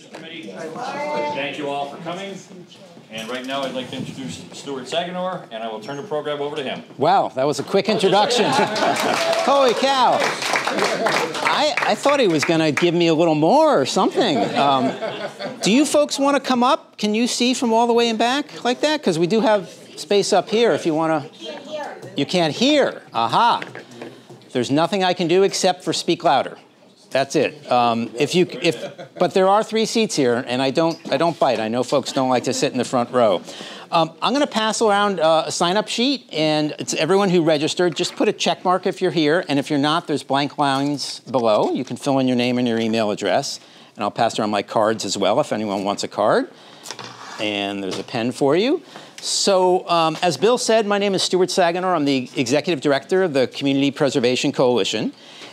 Compensation Committee. Thank you all for coming. And right now, I'd like to introduce Stuart Saginor, and I will turn the program over to him. Wow, that was a quick introduction. Holy cow. I, I thought he was going to give me a little more or something. Um, do you folks want to come up? Can you see from all the way in back like that? Because we do have space up here if you want to. You can't hear. Aha. There's nothing I can do except for speak louder. That's it. Um, if you, if, but there are three seats here, and I don't, I don't bite. I know folks don't like to sit in the front row. Um, I'm going to pass around uh, a sign-up sheet, and it's everyone who registered. Just put a check mark if you're here, and if you're not, there's blank lines below. You can fill in your name and your email address, and I'll pass around my cards as well if anyone wants a card. And there's a pen for you. So, um, as Bill said, my name is Stuart Saginor. I'm the executive director of the Community Preservation Coalition.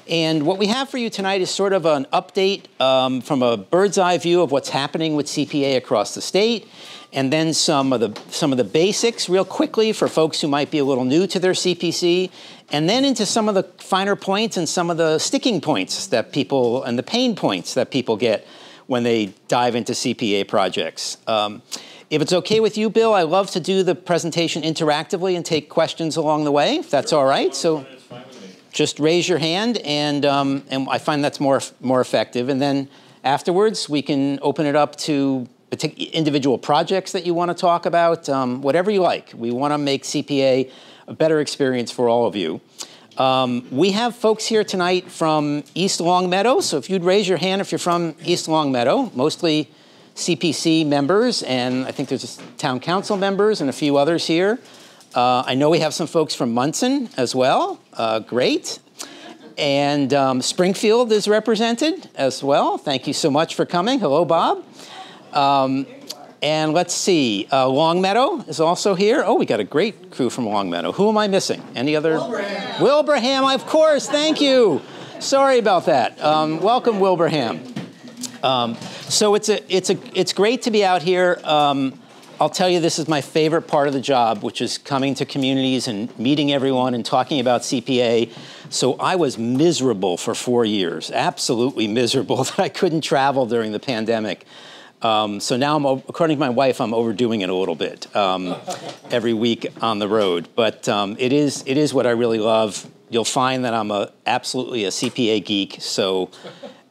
And what we have for you tonight is sort of an update um, from a bird's eye view of what's happening with CPA across the state, and then some of the some of the basics real quickly for folks who might be a little new to their CPC, and then into some of the finer points and some of the sticking points that people and the pain points that people get when they dive into CPA projects. Um, if it's okay with you, Bill, I love to do the presentation interactively and take questions along the way, if that's all right. So just raise your hand, and, um, and I find that's more, more effective. And then afterwards, we can open it up to individual projects that you want to talk about, um, whatever you like. We want to make CPA a better experience for all of you. Um, we have folks here tonight from East Longmeadow, so if you'd raise your hand if you're from East Longmeadow, mostly CPC members, and I think there's town council members and a few others here. Uh, I know we have some folks from Monson as well. Uh, great. And um, Springfield is represented as well. Thank you so much for coming. Hello, Bob. Um, and let's see, uh, Longmeadow is also here. Oh, we got a great crew from Longmeadow. Who am I missing? Any other? Wilbraham. Wilbraham, of course. Thank you. Sorry about that. Um, welcome, Wilbraham. Um, so it's a, it's a, it's great to be out here. Um, I'll tell you, this is my favorite part of the job, which is coming to communities and meeting everyone and talking about CPA. So I was miserable for four years, absolutely miserable that I couldn't travel during the pandemic. Um, so now, I'm, according to my wife, I'm overdoing it a little bit um, every week on the road. But um, it is it is what I really love. You'll find that I'm a, absolutely a CPA geek. So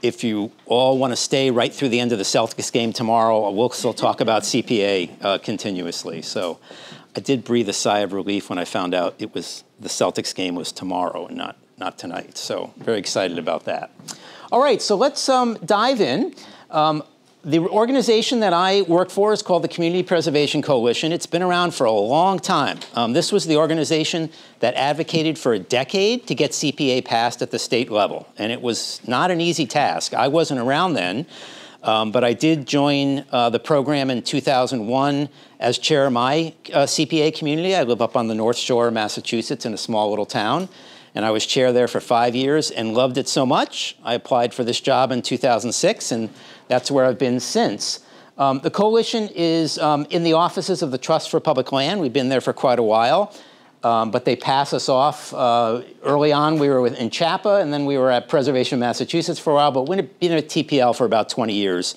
if you all want to stay right through the end of the Celtics game tomorrow, we'll still talk about CPA uh, continuously. So I did breathe a sigh of relief when I found out it was the Celtics game was tomorrow and not not tonight. So very excited about that. All right, so let's um, dive in. Um, the organization that I work for is called the Community Preservation Coalition. It's been around for a long time. Um, this was the organization that advocated for a decade to get CPA passed at the state level, and it was not an easy task. I wasn't around then, um, but I did join uh, the program in 2001 as chair of my uh, CPA community. I live up on the North Shore of Massachusetts in a small little town and I was chair there for five years and loved it so much. I applied for this job in 2006, and that's where I've been since. Um, the coalition is um, in the offices of the Trust for Public Land. We've been there for quite a while, um, but they pass us off. Uh, early on, we were in CHAPA, and then we were at Preservation Massachusetts for a while, but we've been at TPL for about 20 years.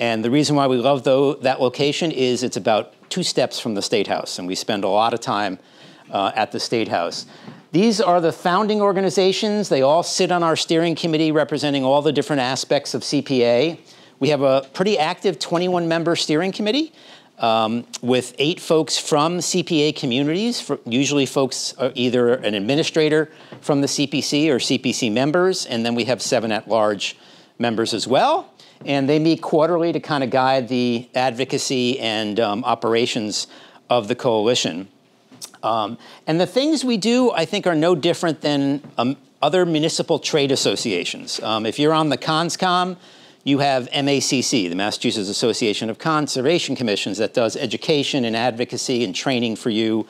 And the reason why we love though, that location is it's about two steps from the State House, and we spend a lot of time uh, at the State House. These are the founding organizations. They all sit on our steering committee representing all the different aspects of CPA. We have a pretty active 21 member steering committee um, with eight folks from CPA communities. Usually, folks are either an administrator from the CPC or CPC members, and then we have seven at large members as well. And they meet quarterly to kind of guide the advocacy and um, operations of the coalition. Um, and the things we do, I think, are no different than um, other municipal trade associations. Um, if you're on the CONSCOM, you have MACC, the Massachusetts Association of Conservation Commissions, that does education and advocacy and training for you.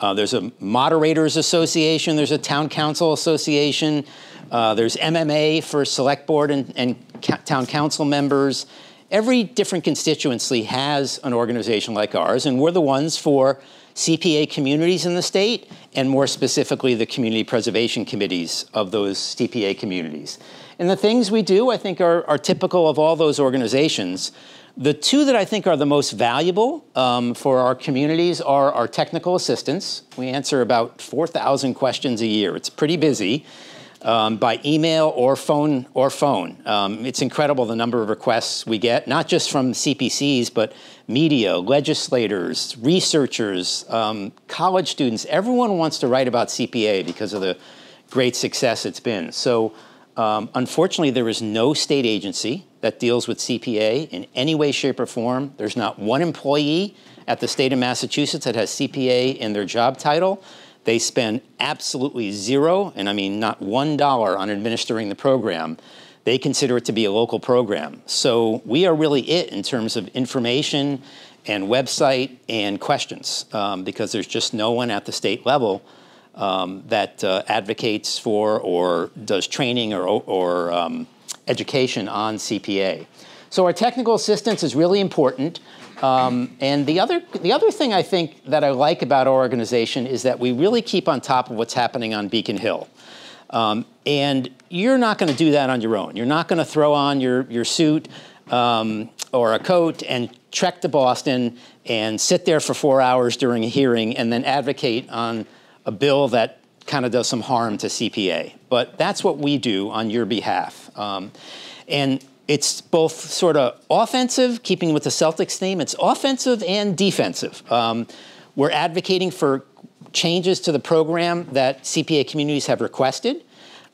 Uh, there's a Moderators Association, there's a Town Council Association, uh, there's MMA for Select Board and, and Town Council members. Every different constituency has an organization like ours, and we're the ones for CPA communities in the state, and more specifically, the community preservation committees of those CPA communities. And the things we do, I think, are, are typical of all those organizations. The two that I think are the most valuable um, for our communities are our technical assistance. We answer about 4,000 questions a year. It's pretty busy um, by email or phone or phone. Um, it's incredible the number of requests we get, not just from CPCs, but media, legislators, researchers, um, college students. Everyone wants to write about CPA because of the great success it's been. So um, unfortunately, there is no state agency that deals with CPA in any way, shape, or form. There's not one employee at the state of Massachusetts that has CPA in their job title. They spend absolutely zero, and I mean not one dollar on administering the program. They consider it to be a local program. So we are really it in terms of information and website and questions um, because there's just no one at the state level um, that uh, advocates for or does training or, or um, education on CPA. So our technical assistance is really important. Um, and the other, the other thing I think that I like about our organization is that we really keep on top of what's happening on Beacon Hill. Um, and you're not going to do that on your own. You're not going to throw on your, your suit um, or a coat and trek to Boston and sit there for four hours during a hearing and then advocate on a bill that kind of does some harm to CPA. But that's what we do on your behalf. Um, and it's both sort of offensive, keeping with the Celtics theme, it's offensive and defensive. Um, we're advocating for changes to the program that CPA communities have requested.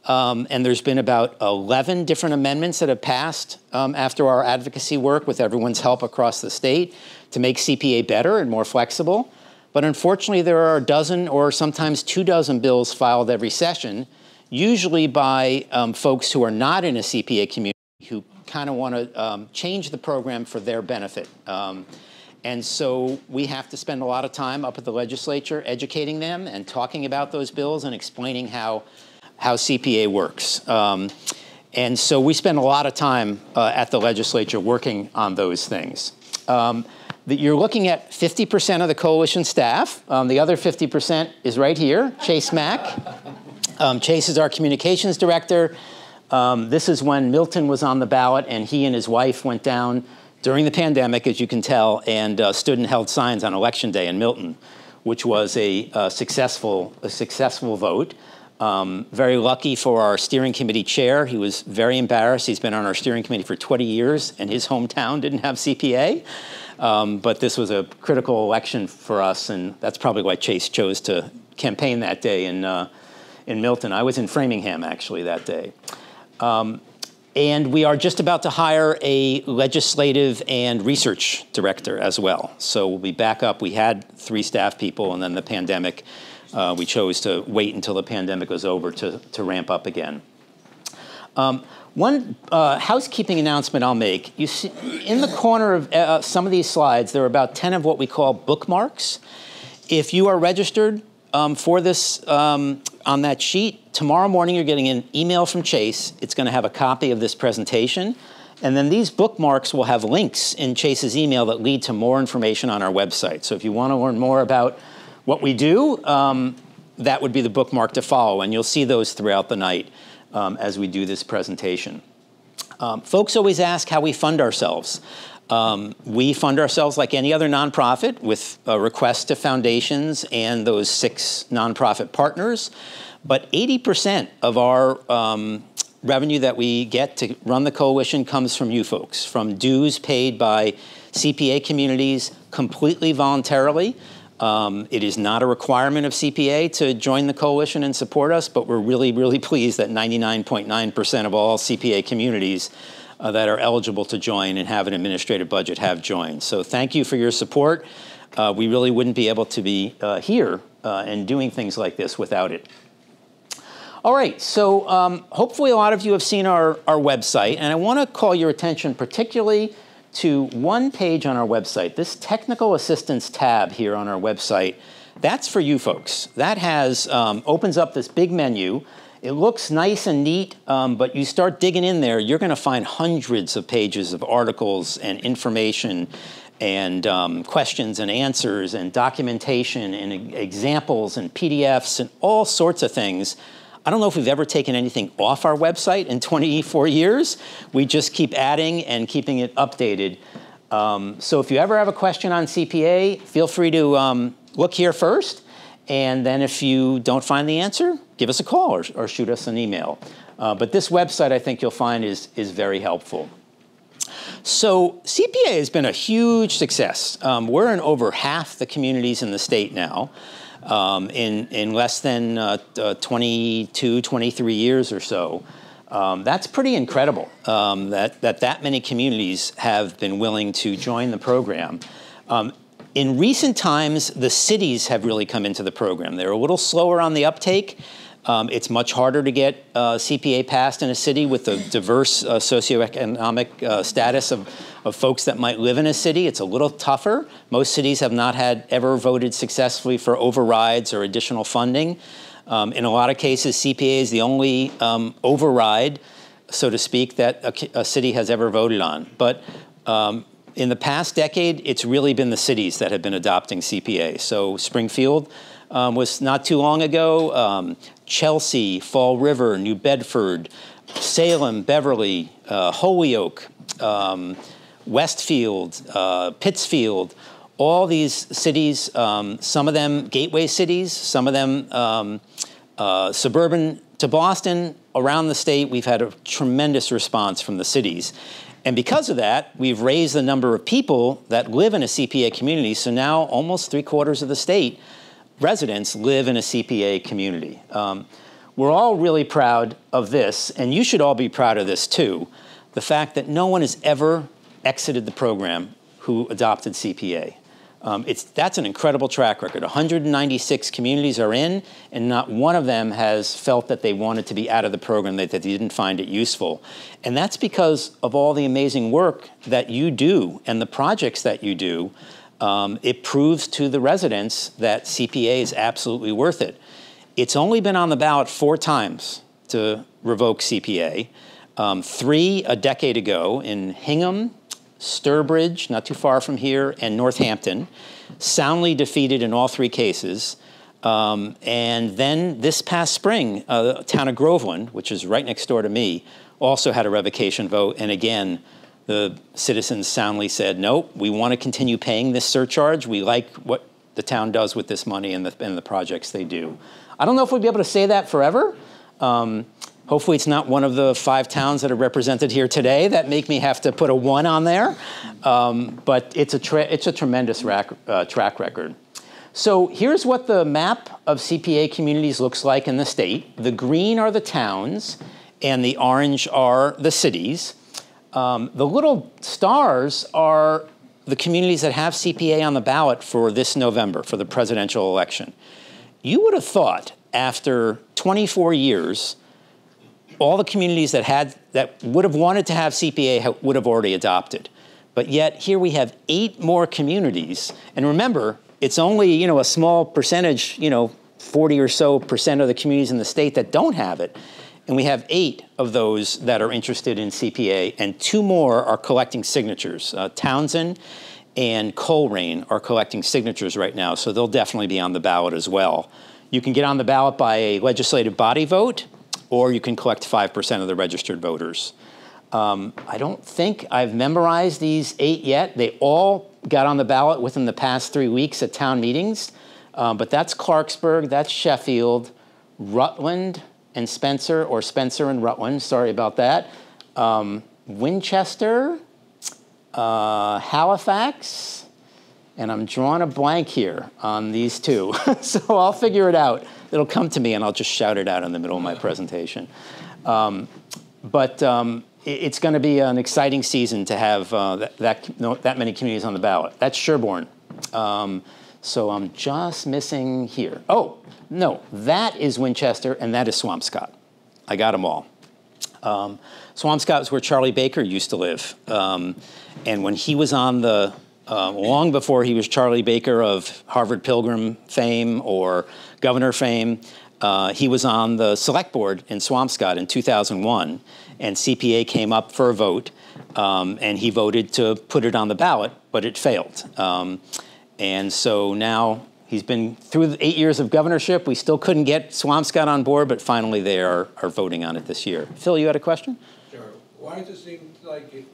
Um, and there's been about 11 different amendments that have passed um, after our advocacy work with everyone's help across the state to make CPA better and more flexible. But unfortunately, there are a dozen or sometimes two dozen bills filed every session, usually by um, folks who are not in a CPA community kind of want to um, change the program for their benefit. Um, and so we have to spend a lot of time up at the legislature educating them and talking about those bills and explaining how, how CPA works. Um, and so we spend a lot of time uh, at the legislature working on those things. Um, that you're looking at 50% of the coalition staff. Um, the other 50% is right here, Chase Mack. Um, Chase is our communications director. Um, this is when Milton was on the ballot, and he and his wife went down during the pandemic, as you can tell, and uh, stood and held signs on election day in Milton, which was a, a successful, a successful vote. Um, very lucky for our steering committee chair. He was very embarrassed. He's been on our steering committee for 20 years, and his hometown didn't have CPA. Um, but this was a critical election for us, and that's probably why Chase chose to campaign that day in, uh, in Milton. I was in Framingham, actually, that day. Um, and we are just about to hire a legislative and research director as well. So we'll be back up. We had three staff people, and then the pandemic, uh, we chose to wait until the pandemic was over to, to ramp up again. Um, one uh, housekeeping announcement I'll make. You see, in the corner of uh, some of these slides, there are about 10 of what we call bookmarks. If you are registered um, for this um, on that sheet, tomorrow morning you're getting an email from Chase. It's going to have a copy of this presentation. And then these bookmarks will have links in Chase's email that lead to more information on our website. So if you want to learn more about what we do, um, that would be the bookmark to follow. And you'll see those throughout the night um, as we do this presentation. Um, folks always ask how we fund ourselves. Um, we fund ourselves like any other nonprofit with a request to foundations and those six nonprofit partners. But 80% of our um, revenue that we get to run the coalition comes from you folks, from dues paid by CPA communities completely voluntarily. Um, it is not a requirement of CPA to join the coalition and support us, but we're really, really pleased that 99.9% of all CPA communities uh, that are eligible to join and have an administrative budget have joined. So thank you for your support. Uh, we really wouldn't be able to be uh, here uh, and doing things like this without it. All right, so um, hopefully a lot of you have seen our, our website, and I want to call your attention particularly to one page on our website. This technical assistance tab here on our website, that's for you folks. That has um, opens up this big menu it looks nice and neat, um, but you start digging in there, you're going to find hundreds of pages of articles and information and um, questions and answers and documentation and examples and PDFs and all sorts of things. I don't know if we've ever taken anything off our website in 24 years. We just keep adding and keeping it updated. Um, so if you ever have a question on CPA, feel free to um, look here first. And then if you don't find the answer, give us a call or, or shoot us an email. Uh, but this website, I think you'll find, is, is very helpful. So CPA has been a huge success. Um, we're in over half the communities in the state now. Um, in, in less than uh, uh, 22, 23 years or so. Um, that's pretty incredible um, that, that that many communities have been willing to join the program. In recent times, the cities have really come into the program. They're a little slower on the uptake. Um, it's much harder to get uh, CPA passed in a city with the diverse uh, socioeconomic uh, status of, of folks that might live in a city. It's a little tougher. Most cities have not had ever voted successfully for overrides or additional funding. Um, in a lot of cases, CPA is the only um, override, so to speak, that a, a, city has ever voted on. But um, in the past decade, it's really been the cities that have been adopting CPA. So Springfield um, was not too long ago. Um, Chelsea, Fall River, New Bedford, Salem, Beverly, uh, Holyoke, um, Westfield, uh, Pittsfield, all these cities, um, some of them gateway cities, some of them um, uh, suburban to Boston, around the state, we've had a tremendous response from the cities. And because of that, we've raised the number of people that live in a CPA community. So now almost three quarters of the state residents live in a CPA community. Um, we're all really proud of this, and you should all be proud of this too the fact that no one has ever exited the program who adopted CPA. Um, it's, that's an incredible track record. 196 communities are in, and not one of them has felt that they wanted to be out of the program, that, that they didn't find it useful. And that's because of all the amazing work that you do and the projects that you do um, it proves to the residents that CPA is absolutely worth it. It's only been on the ballot four times to revoke CPA. Um, three a decade ago in Hingham, Sturbridge, not too far from here, and Northampton, soundly defeated in all three cases. Um, and then this past spring, uh, the town of Groveland, which is right next door to me, also had a revocation vote, and again, the citizens soundly said, nope, we want to continue paying this surcharge. We like what the town does with this money and the, and the projects they do. I don't know if we'll be able to say that forever. Um, hopefully it's not one of the five towns that are represented here today that make me have to put a one on there. Um, but it's a, it's a tremendous rack, uh, track record. So here's what the map of CPA communities looks like in the state. The green are the towns, and the orange are the cities. Um, the little stars are the communities that have CPA on the ballot for this November, for the presidential election. You would have thought after 24 years, all the communities that had that would have wanted to have CPA would have already adopted. But yet here we have eight more communities. And remember, it's only, you know, a small percentage, you know, 40 or so percent of the communities in the state that don't have it. And we have eight of those that are interested in CPA, and two more are collecting signatures. Uh, Townsend and Colrain are collecting signatures right now, so they'll definitely be on the ballot as well. You can get on the ballot by a legislative body vote, or you can collect 5% of the registered voters. Um, I don't think I've memorized these eight yet. They all got on the ballot within the past three weeks at town meetings, um, but that's Clarksburg, that's Sheffield, Rutland, and Spencer, or Spencer and Rutland, sorry about that. Um, Winchester, uh, Halifax, and I'm drawing a blank here on these two. so I'll figure it out. It'll come to me and I'll just shout it out in the middle of my presentation. Um, but um, it's going to be an exciting season to have uh, that, that, that, many communities on the ballot. That's Sherborn. Um, so I'm just missing here. Oh, no, that is Winchester and that is Swampscott. I got them all. Um, Swampscott is where Charlie Baker used to live. Um, and when he was on the, uh, long before he was Charlie Baker of Harvard Pilgrim fame or governor fame, Uh, he was on the select board in Swampscott in 2001, and CPA came up for a vote, um, and he voted to put it on the ballot, but it failed. Um, and so now he's been through eight years of governorship. We still couldn't get Swampscott on board, but finally they are, are voting on it this year. Phil, you had a question? Sure. Why does it seem like it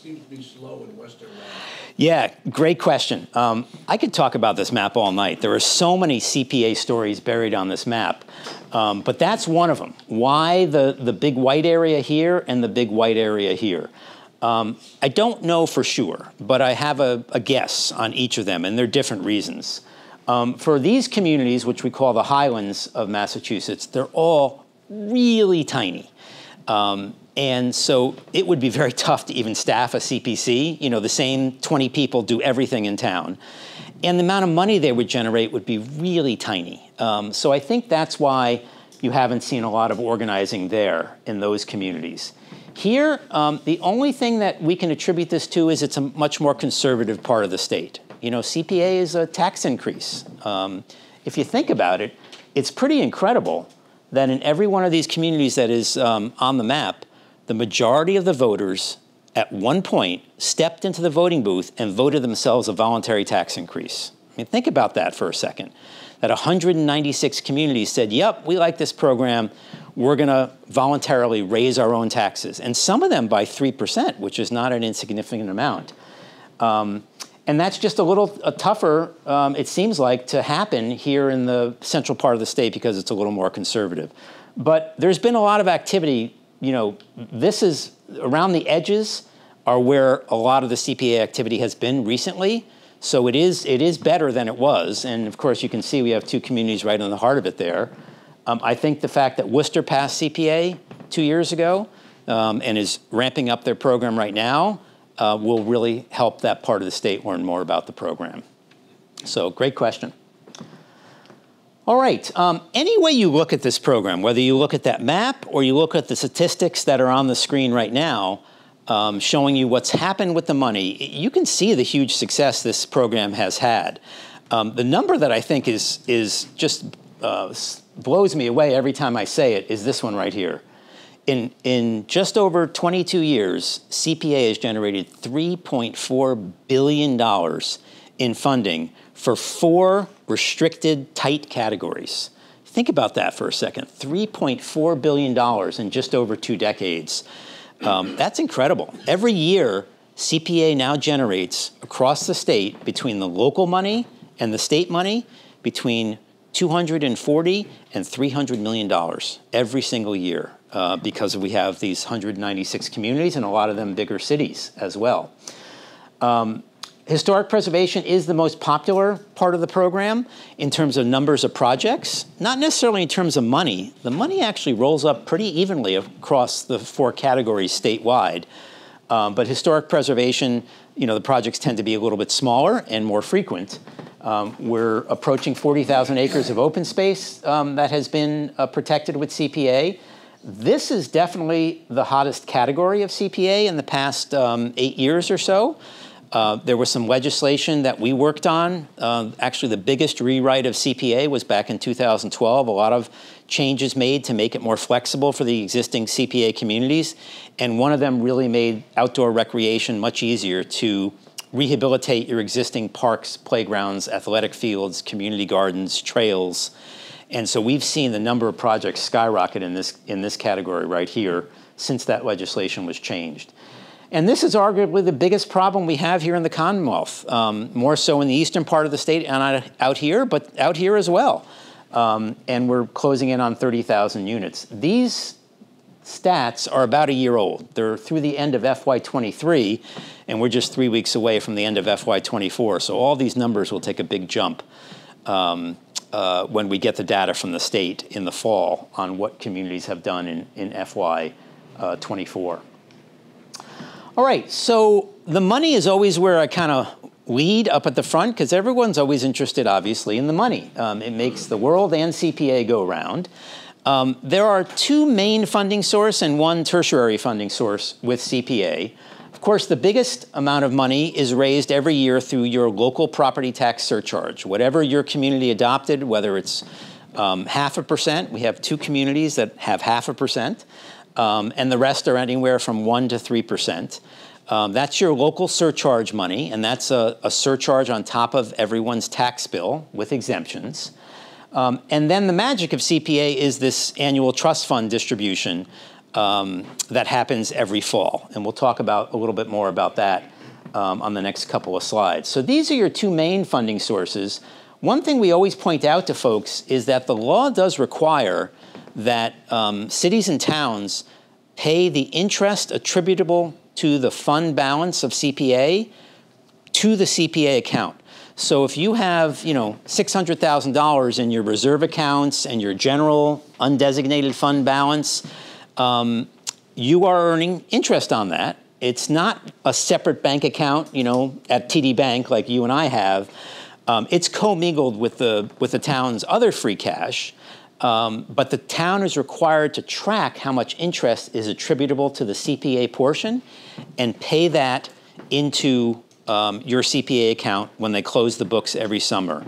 seems to be slow in Western Mass? Yeah, great question. Um, I could talk about this map all night. There are so many CPA stories buried on this map, um, but that's one of them. Why the, the big white area here and the big white area here? Um, I don't know for sure, but I have a, a, guess on each of them, and they're different reasons. Um, for these communities, which we call the highlands of Massachusetts, they're all really tiny. Um, and so it would be very tough to even staff a CPC. You know, the same 20 people do everything in town. And the amount of money they would generate would be really tiny. Um, so I think that's why you haven't seen a lot of organizing there in those communities. Here, um, the only thing that we can attribute this to is it's a much more conservative part of the state. You know, CPA is a tax increase. Um, if you think about it, it's pretty incredible that in every one of these communities that is um, on the map, the majority of the voters at one point stepped into the voting booth and voted themselves a voluntary tax increase. I mean, think about that for a second. That 196 communities said, yep, we like this program. We're going to voluntarily raise our own taxes. And some of them by 3%, which is not an insignificant amount. Um, and that's just a little a tougher, um, it seems like, to happen here in the central part of the state because it's a little more conservative. But there's been a lot of activity you know, this is around the edges are where a lot of the CPA activity has been recently. So it is, it is better than it was. And of course, you can see we have two communities right in the heart of it there. Um, I think the fact that Worcester passed CPA two years ago um, and is ramping up their program right now uh, will really help that part of the state learn more about the program. So great question. All right, um, any way you look at this program, whether you look at that map or you look at the statistics that are on the screen right now, um, showing you what's happened with the money, you can see the huge success this program has had. Um, the number that I think is, is just uh, blows me away every time I say it is this one right here. In, in just over 22 years, CPA has generated $3.4 billion in funding for four restricted, tight categories. Think about that for a second $3.4 billion in just over two decades. Um, that's incredible. Every year, CPA now generates across the state between the local money and the state money between 240 and 300 million dollars every single year uh, because we have these 196 communities and a lot of them bigger cities as well. Um, Historic preservation is the most popular part of the program in terms of numbers of projects, not necessarily in terms of money. The money actually rolls up pretty evenly across the four categories statewide. Um, but historic preservation, you know, the projects tend to be a little bit smaller and more frequent. Um, we're approaching 40,000 acres of open space um, that has been uh, protected with CPA. This is definitely the hottest category of CPA in the past um, eight years or so. Uh, there was some legislation that we worked on. Uh, actually, the biggest rewrite of CPA was back in 2012. A lot of changes made to make it more flexible for the existing CPA communities. And one of them really made outdoor recreation much easier to rehabilitate your existing parks, playgrounds, athletic fields, community gardens, trails. And so we've seen the number of projects skyrocket in this, in this category right here since that legislation was changed. And this is arguably the biggest problem we have here in the Commonwealth, um, more so in the eastern part of the state and out here, but out here as well. Um, and we're closing in on 30,000 units. These stats are about a year old. They're through the end of FY23, and we're just three weeks away from the end of FY24. So all these numbers will take a big jump um, uh, when we get the data from the state in the fall on what communities have done in, in FY24. All right, so the money is always where I kind of lead up at the front because everyone's always interested, obviously, in the money. Um, it makes the world and CPA go round. Um, there are two main funding source and one tertiary funding source with CPA. Of course, the biggest amount of money is raised every year through your local property tax surcharge. Whatever your community adopted, whether it's Um, half a percent, we have two communities that have half a percent, um, and the rest are anywhere from 1 to 3 percent. Um, that's your local surcharge money, and that's a, a, surcharge on top of everyone's tax bill with exemptions. Um, and then the magic of CPA is this annual trust fund distribution um, that happens every fall. And we'll talk about a little bit more about that um, on the next couple of slides. So these are your two main funding sources. One thing we always point out to folks is that the law does require that um, cities and towns pay the interest attributable to the fund balance of CPA to the CPA account. So if you have, you know, $600,000 in your reserve accounts and your general undesignated fund balance, um, you are earning interest on that. It's not a separate bank account, you know, at TD Bank like you and I have. Um, it's commingled with the with the town's other free cash. Um, but the town is required to track how much interest is attributable to the CPA portion and pay that into um, your CPA account when they close the books every summer.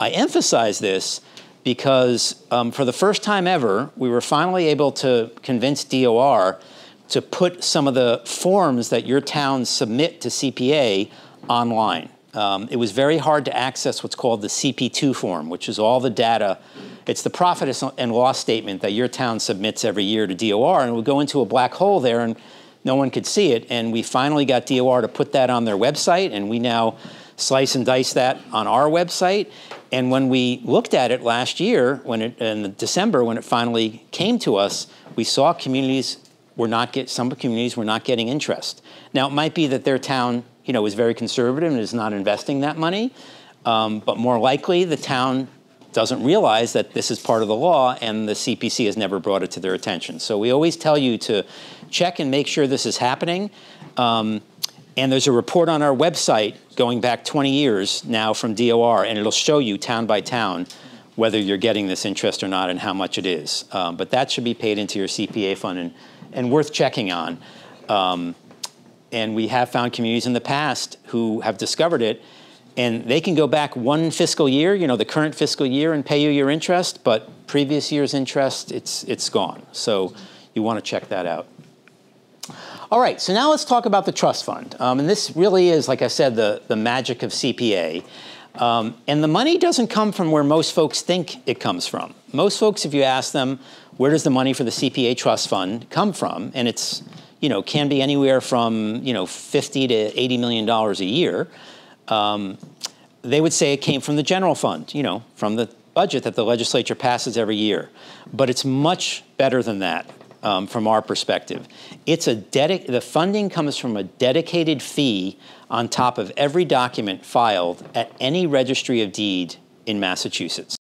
I emphasize this because um, for the first time ever, we were finally able to convince DOR to put some of the forms that your towns submit to CPA online. Um, it was very hard to access what's called the CP2 form, which is all the data it's the profit and loss statement that your town submits every year to DOR, and would go into a black hole there, and no one could see it. And we finally got DOR to put that on their website, and we now slice and dice that on our website. And when we looked at it last year, when it, in December, when it finally came to us, we saw communities were not get some communities were not getting interest. Now it might be that their town, you know, is very conservative and is not investing that money, um, but more likely the town doesn't realize that this is part of the law and the CPC has never brought it to their attention. So we always tell you to check and make sure this is happening. Um, and there's a report on our website going back 20 years now from DOR, and it'll show you town by town whether you're getting this interest or not and how much it is. Um, but that should be paid into your CPA fund and, and worth checking on. Um, and we have found communities in the past who have discovered it and they can go back one fiscal year, you know, the current fiscal year, and pay you your interest, but previous year's interest, it's, it's gone. So you want to check that out. All right, so now let's talk about the trust fund. Um, and this really is, like I said, the, the magic of CPA. Um, and the money doesn't come from where most folks think it comes from. Most folks, if you ask them, where does the money for the CPA trust fund come from? And it's, you know, can be anywhere from, you know, 50 to 80 million dollars a year um, they would say it came from the general fund, you know, from the budget that the legislature passes every year. But it's much better than that um, from our perspective. It's a dedic- the funding comes from a dedicated fee on top of every document filed at any registry of deed in Massachusetts.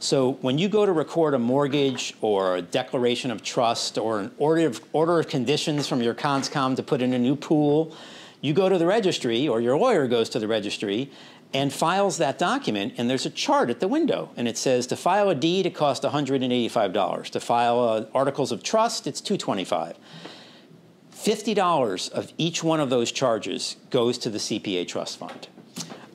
So when you go to record a mortgage or a declaration of trust or an order of, order of conditions from your conscom to put in a new pool, you go to the registry, or your lawyer goes to the registry, and files that document, and there's a chart at the window, and it says to file a deed, it costs $185. To file uh, articles of trust, it's 225. $50 of each one of those charges goes to the CPA trust fund.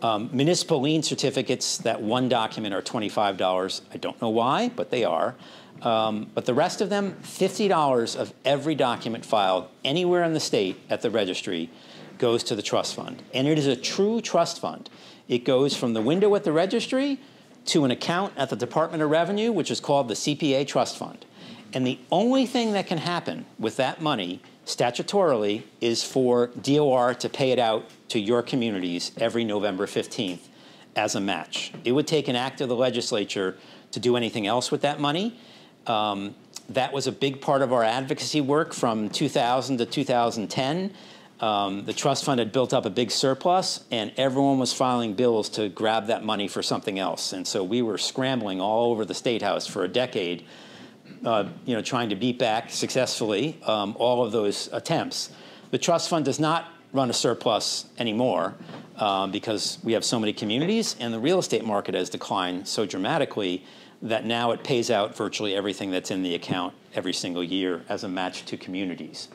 Um, municipal lien certificates, that one document, are $25. I don't know why, but they are. Um, but the rest of them, $50 of every document filed anywhere in the state at the registry goes to the trust fund. And it is a true trust fund. It goes from the window at the registry to an account at the Department of Revenue, which is called the CPA Trust Fund. And the only thing that can happen with that money statutorily is for DOR to pay it out to your communities every November 15th as a match. It would take an act of the legislature to do anything else with that money. Um, that was a big part of our advocacy work from 2000 to 2010. Um, the trust fund had built up a big surplus, and everyone was filing bills to grab that money for something else. And so we were scrambling all over the state house for a decade, uh, you know, trying to beat back successfully um, all of those attempts. The trust fund does not run a surplus anymore um, because we have so many communities, and the real estate market has declined so dramatically that now it pays out virtually everything that's in the account every single year as a match to communities.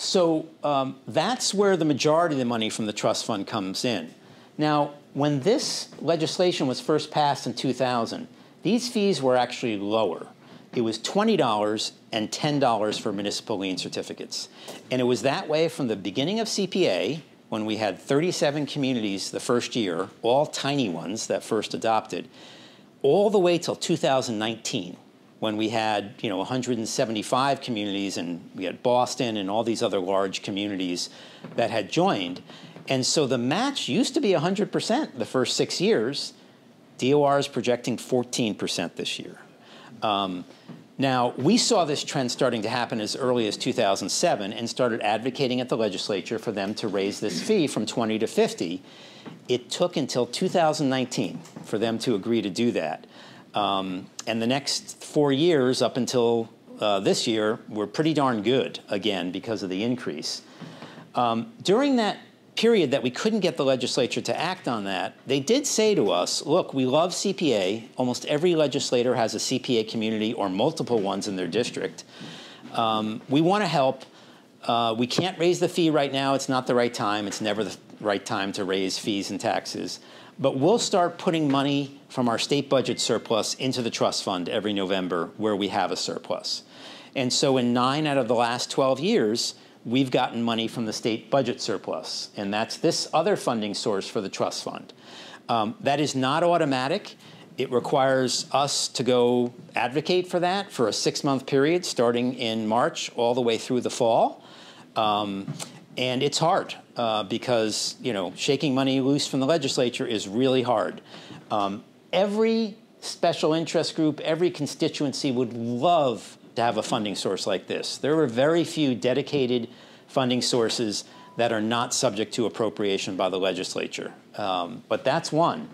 So um, that's where the majority of the money from the trust fund comes in. Now, when this legislation was first passed in 2000, these fees were actually lower. It was $20 and $10 for municipal lien certificates. And it was that way from the beginning of CPA, when we had 37 communities the first year, all tiny ones that first adopted, all the way till 2019, when we had you know 175 communities and we had Boston and all these other large communities that had joined. And so the match used to be 100% the first six years. DOR is projecting 14% this year. Um, now, we saw this trend starting to happen as early as 2007 and started advocating at the legislature for them to raise this fee from 20 to 50. It took until 2019 for them to agree to do that. Um, and the next four years, up until uh, this year, were pretty darn good again because of the increase. Um, during that period that we couldn't get the legislature to act on that, they did say to us, look, we love CPA. Almost every legislator has a CPA community or multiple ones in their district. Um, we want to help. Uh, we can't raise the fee right now. It's not the right time. It's never the right time to raise fees and taxes. But we'll start putting money from our state budget surplus into the trust fund every November where we have a surplus. And so in nine out of the last 12 years, we've gotten money from the state budget surplus, and that's this other funding source for the trust fund. Um, that is not automatic. It requires us to go advocate for that for a six month period starting in March all the way through the fall. Um, and it's hard uh, because you know shaking money loose from the legislature is really hard. Um, every special interest group, every constituency would love to have a funding source like this. There are very few dedicated funding sources that are not subject to appropriation by the legislature. Um, but that's one,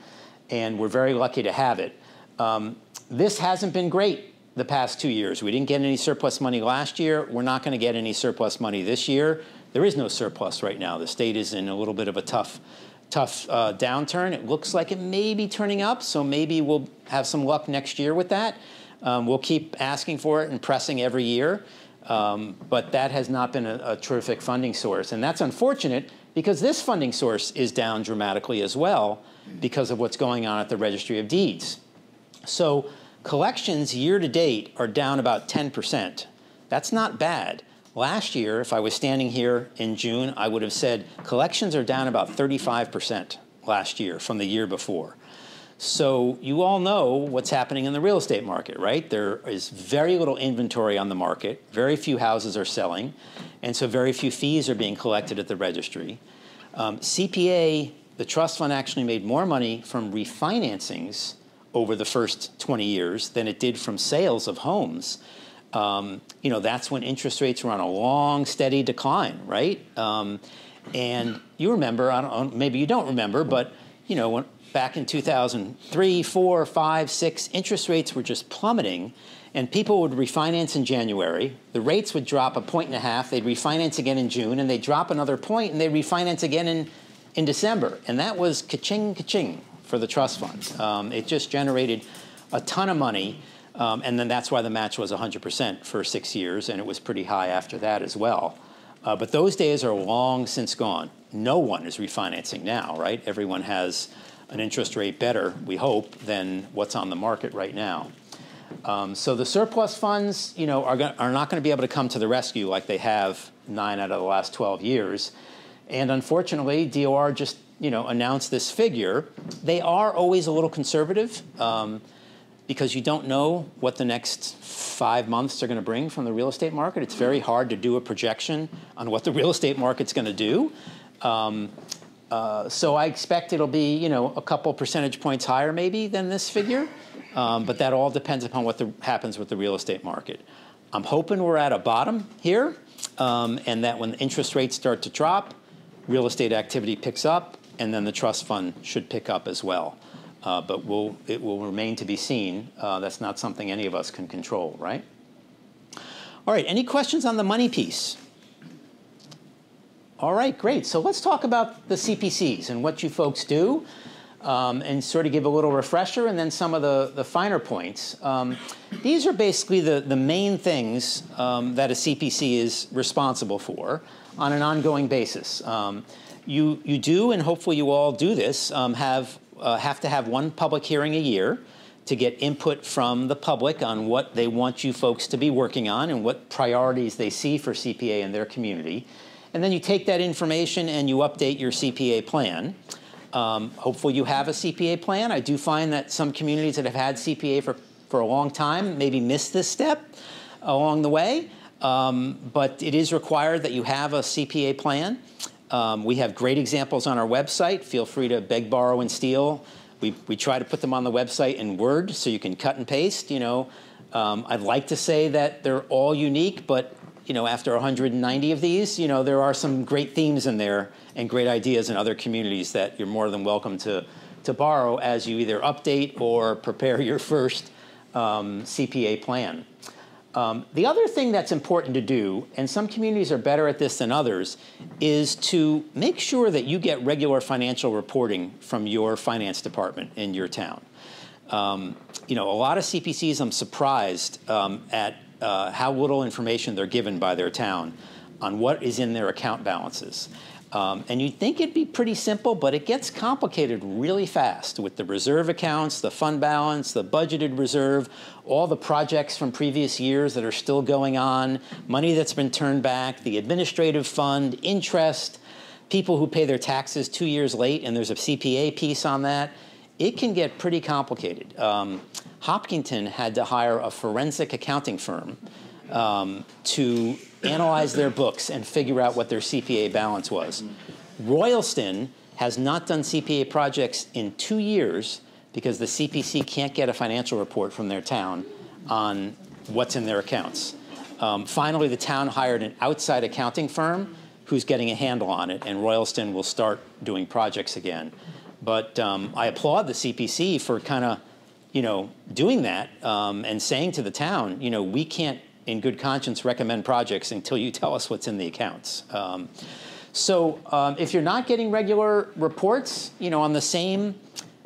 and we're very lucky to have it. Um, this hasn't been great the past two years. We didn't get any surplus money last year. We're not going to get any surplus money this year. There is no surplus right now. The state is in a little bit of a tough, tough uh, downturn. It looks like it may be turning up, so maybe we'll have some luck next year with that. Um, we'll keep asking for it and pressing every year, um, but that has not been a, a, terrific funding source. And that's unfortunate because this funding source is down dramatically as well because of what's going on at the Registry of Deeds. So collections year to date are down about 10%. That's not bad. Last year, if I was standing here in June, I would have said collections are down about 35% last year from the year before. So you all know what's happening in the real estate market, right? There is very little inventory on the market. Very few houses are selling. And so very few fees are being collected at the registry. Um, CPA, the trust fund actually made more money from refinancings over the first 20 years than it did from sales of homes. Um, you know, that's when interest rates were on a long, steady decline, right? Um, and you remember, I don't maybe you don't remember, but you know, when, back in 2003, 4, 5, 6, interest rates were just plummeting, and people would refinance in January. The rates would drop a point and a half. They'd refinance again in June, and they'd drop another point, and they'd refinance again in, in December. And that was ka-ching, ka-ching for the trust fund. Um, it just generated a ton of money, um, and then that's why the match was 100% for six years, and it was pretty high after that as well. Uh, but those days are long since gone. No one is refinancing now, right? Everyone has an interest rate better, we hope, than what's on the market right now. Um, so the surplus funds, you know, are, are not going to be able to come to the rescue like they have nine out of the last 12 years. And unfortunately, DOR just, you know, announced this figure. They are always a little conservative um, because you don't know what the next five months are going to bring from the real estate market. It's very hard to do a projection on what the real estate market's going to do. Um, uh, so I expect it'll be, you know, a couple percentage points higher maybe than this figure, um, but that all depends upon what the, happens with the real estate market. I'm hoping we're at a bottom here, um, and that when interest rates start to drop, real estate activity picks up, and then the trust fund should pick up as well. Uh, but we'll, it will remain to be seen. Uh, that's not something any of us can control, right? All right, any questions on the money piece? All right, great. So let's talk about the CPCs and what you folks do um, and sort of give a little refresher and then some of the, the finer points. Um, these are basically the, the main things um, that a CPC is responsible for on an ongoing basis. Um, you, you do, and hopefully you all do this, um, have, uh, have to have one public hearing a year to get input from the public on what they want you folks to be working on and what priorities they see for CPA in their community. And then you take that information and you update your CPA plan. Um, hopefully you have a CPA plan. I do find that some communities that have had CPA for, for a long time maybe missed this step along the way. Um, but it is required that you have a CPA plan. Um, we have great examples on our website. Feel free to beg, borrow, and steal. We, we try to put them on the website in Word so you can cut and paste. You know, um, I'd like to say that they're all unique, but you know, after 190 of these, you know, there are some great themes in there and great ideas in other communities that you're more than welcome to, to borrow as you either update or prepare your first um, CPA plan. Um, the other thing that's important to do, and some communities are better at this than others, is to make sure that you get regular financial reporting from your finance department in your town. Um, you know, a lot of CPCs, I'm surprised um, at uh, how little information they're given by their town on what is in their account balances. Um, and you'd think it'd be pretty simple, but it gets complicated really fast with the reserve accounts, the fund balance, the budgeted reserve, all the projects from previous years that are still going on, money that's been turned back, the administrative fund, interest, people who pay their taxes two years late, and there's a CPA piece on that. It can get pretty complicated. Um, Hopkinton had to hire a forensic accounting firm um, to analyze their books and figure out what their CPA balance was. Royalston has not done CPA projects in two years because the CPC can't get a financial report from their town on what's in their accounts. Um, finally, the town hired an outside accounting firm who's getting a handle on it, and Royalston will start doing projects again. But um, I applaud the CPC for kind of, you know, doing that um, and saying to the town, you know, we can't in good conscience recommend projects until you tell us what's in the accounts. Um, so um, if you're not getting regular reports, you know, on the same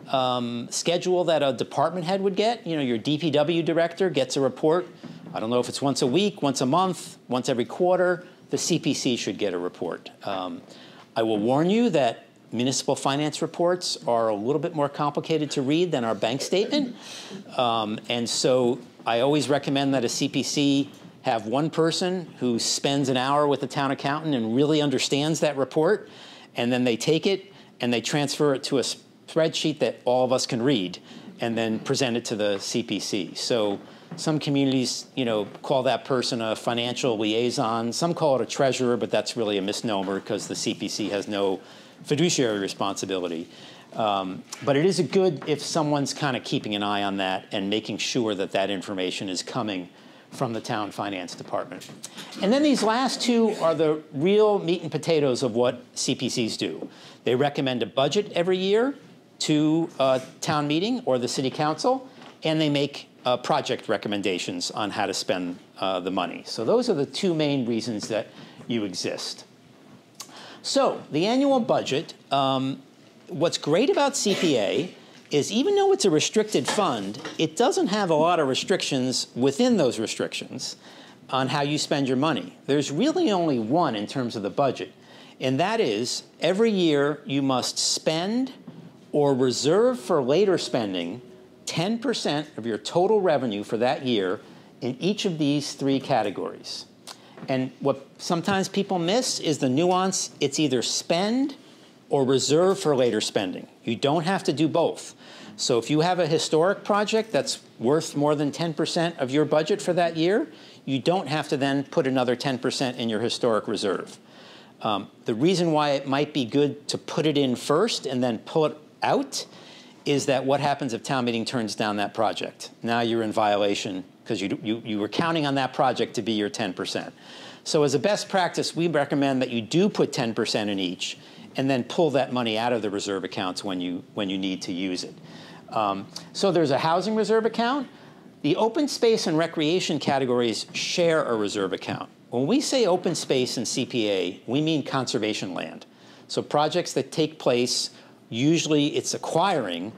um, schedule that a department head would get, you know, your DPW director gets a report. I don't know if it's once a week, once a month, once every quarter. The CPC should get a report. Um, I will warn you that municipal finance reports are a little bit more complicated to read than our bank statement. Um, and so I always recommend that a CPC have one person who spends an hour with the town accountant and really understands that report, and then they take it and they transfer it to a spreadsheet that all of us can read, and then present it to the CPC. So some communities, you know, call that person a financial liaison. Some call it a treasurer, but that's really a misnomer because the CPC has no fiduciary responsibility. Um, but it is a good if someone's kind of keeping an eye on that and making sure that that information is coming from the town finance department. And then these last two are the real meat and potatoes of what CPCs do. They recommend a budget every year to a town meeting or the city council, and they make uh, project recommendations on how to spend uh, the money. So those are the two main reasons that you exist. So the annual budget um, what's great about CPA is even though it's a restricted fund, it doesn't have a lot of restrictions within those restrictions on how you spend your money. There's really only one in terms of the budget, and that is every year you must spend or reserve for later spending 10% of your total revenue for that year in each of these three categories. And what sometimes people miss is the nuance it's either spend or reserve for later spending. You don't have to do both. So if you have a historic project that's worth more than 10% of your budget for that year, you don't have to then put another 10% in your historic reserve. Um, the reason why it might be good to put it in first and then pull it out is that what happens if town meeting turns down that project? Now you're in violation because you, you, you were counting on that project to be your 10%. So as a best practice, we recommend that you do put 10% in each and then pull that money out of the reserve accounts when you, when you need to use it. Um, so there's a housing reserve account. The open space and recreation categories share a reserve account. When we say open space in CPA, we mean conservation land. So projects that take place, usually it's acquiring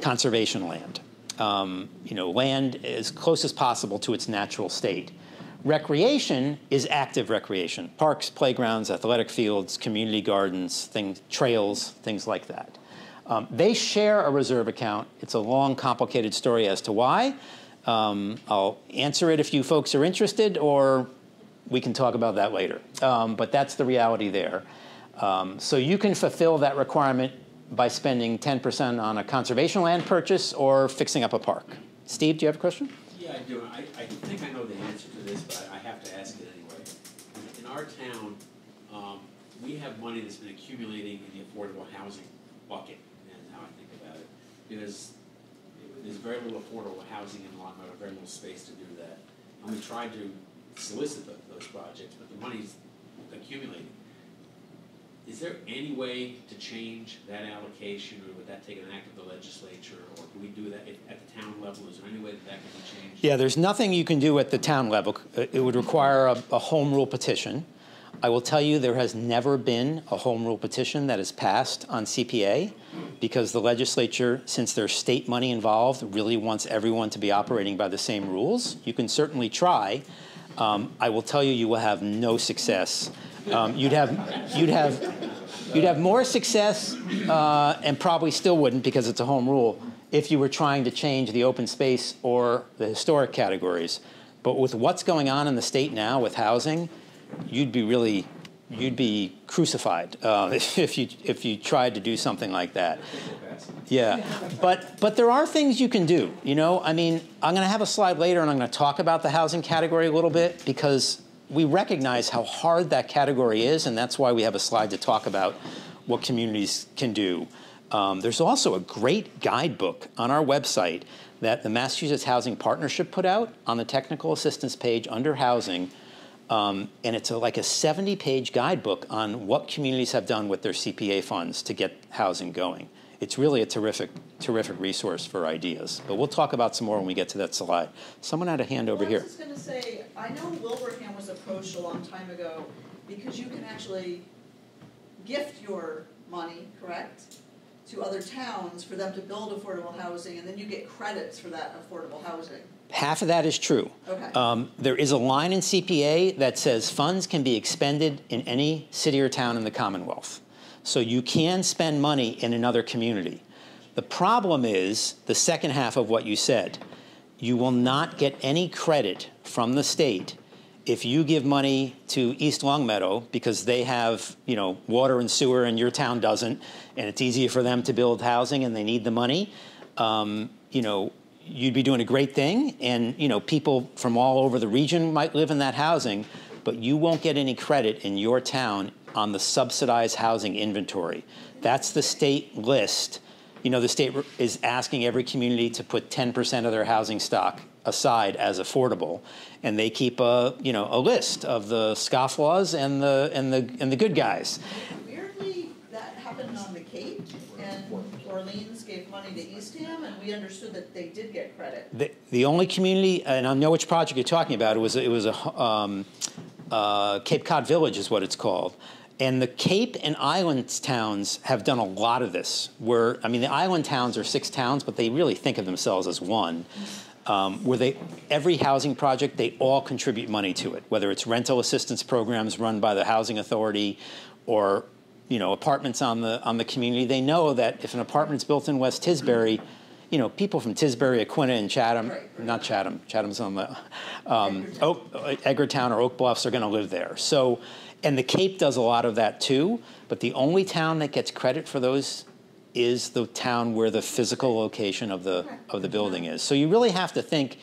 conservation land. Um, you know, land as close as possible to its natural state. Recreation is active recreation parks, playgrounds, athletic fields, community gardens, things, trails, things like that. Um, they share a reserve account. It's a long, complicated story as to why. Um, I'll answer it if you folks are interested, or we can talk about that later. Um, but that's the reality there. Um, so you can fulfill that requirement by spending 10% on a conservation land purchase or fixing up a park. Steve, do you have a question? Yeah, I do. I, I think I know the answer this, but I have to ask it anyway. In our town, um, we have money that's been accumulating in the affordable housing bucket, and how I think about it. Because there's very little affordable housing in Longmeadow, very little space to do that. And we tried to solicit tho- those projects, but the money's accumulating. Is there any way to change that allocation, or would that take an act of the legislature, or can we do that at, the town level? Is there any way that that can be changed? Yeah, there's nothing you can do at the town level. It would require a, a home rule petition. I will tell you there has never been a home rule petition that has passed on CPA because the legislature, since there's state money involved, really wants everyone to be operating by the same rules. You can certainly try. Um, I will tell you, you will have no success. Um, you'd have, you'd have, you'd have more success, uh, and probably still wouldn't because it's a home rule if you were trying to change the open space or the historic categories. But with what's going on in the state now with housing, you'd be really, you'd be crucified uh, if you if you tried to do something like that. Yeah, but but there are things you can do. You know, I mean, I'm going to have a slide later, and I'm going to talk about the housing category a little bit because we recognize how hard that category is, and that's why we have a slide to talk about what communities can do. Um, there's also a great guidebook on our website that the Massachusetts Housing Partnership put out on the technical assistance page under housing. Um, and it's a, like a 70 page guidebook on what communities have done with their CPA funds to get housing going. It's really a terrific, terrific resource for ideas. But we'll talk about some more when we get to that slide. Someone had a hand over here. I was just gonna say, I know Wilbraham was approached a long time ago because you can actually gift your money, correct? To other towns for them to build affordable housing and then you get credits for that affordable housing. Half of that is true. Okay. Um, there is a line in CPA that says funds can be expended in any city or town in the Commonwealth. So you can spend money in another community. The problem is the second half of what you said. You will not get any credit from the state if you give money to East Longmeadow because they have, you know, water and sewer and your town doesn't, and it's easier for them to build housing and they need the money. Um, you know, you'd be doing a great thing, and you know, people from all over the region might live in that housing, but you won't get any credit in your town on the subsidized housing inventory. That's the state list. You know, the state is asking every community to put 10% of their housing stock aside as affordable, and they keep a you know a list of the scofflaws and the and the and the good guys. Weirdly, that happened on the Cape and Orleans gave money to Eastham and we understood that they did get credit. The, the only community, and I know which project you're talking about. It was it was a um, uh, Cape Cod Village is what it's called. And the Cape and island towns have done a lot of this. Where I mean, the island towns are six towns, but they really think of themselves as one. Um, where they every housing project they all contribute money to it, whether it's rental assistance programs run by the housing authority, or you know apartments on the on the community. They know that if an apartment's built in West Tisbury, you know people from Tisbury, Aquinnah, and Chatham, Right, not Chatham, Chatham's on the um, Oak, Edgartown or Oak Bluffs are going to live there. So, and the Cape does a lot of that too. But the only town that gets credit for those is the town where the physical location of the of the building is. So you really have to think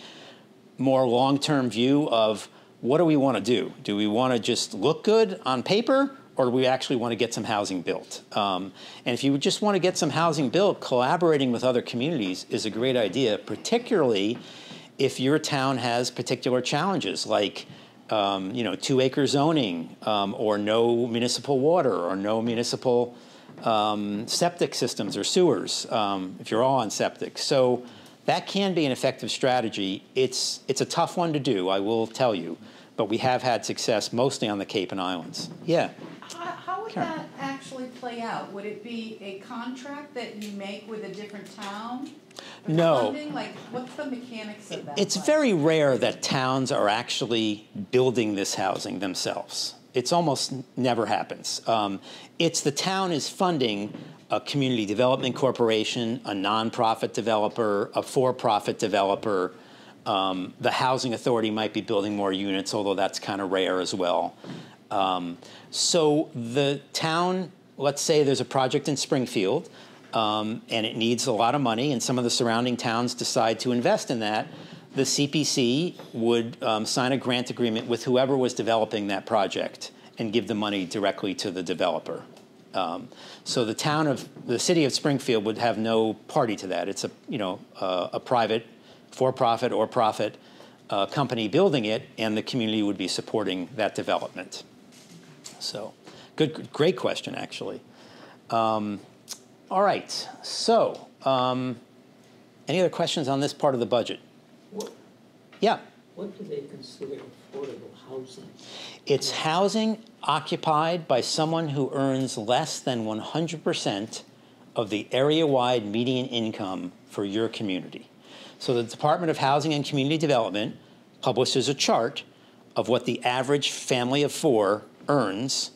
more long-term view of what do we want to do? Do we want to just look good on paper, or we actually want to get some housing built? Um, and if you just want to get some housing built, collaborating with other communities is a great idea, particularly if your town has particular challenges like. Um, you know, two-acre zoning, um, or no municipal water, or no municipal um, septic systems or sewers um, if you're all on septic. So that can be an effective strategy. It's it's a tough one to do, I will tell you, but we have had success mostly on the Cape and Islands. Yeah. How, how would that actually play out? Would it be a contract that you make with a different town? No. like, what's the mechanics of that? It's like? very rare that towns are actually building this housing themselves. It's almost never happens. Um, it's the town is funding a community development corporation, a nonprofit developer, a for-profit developer. Um, the housing authority might be building more units, although that's kind of rare as well. Um, so the town, let's say there's a project in Springfield, um, and it needs a lot of money, and some of the surrounding towns decide to invest in that. The CPC would um, sign a grant agreement with whoever was developing that project and give the money directly to the developer. Um, so the town of the city of Springfield would have no party to that. It's a you know uh, a private, for-profit or profit uh, company building it, and the community would be supporting that development. So, good, great question, actually. Um, all right, so um, any other questions on this part of the budget? What, Yeah, what do they consider affordable housing? it's housing occupied by someone who earns less than 100% of the area-wide median income for your community. So the Department of Housing and Community Development publishes a chart of what the average family of four earns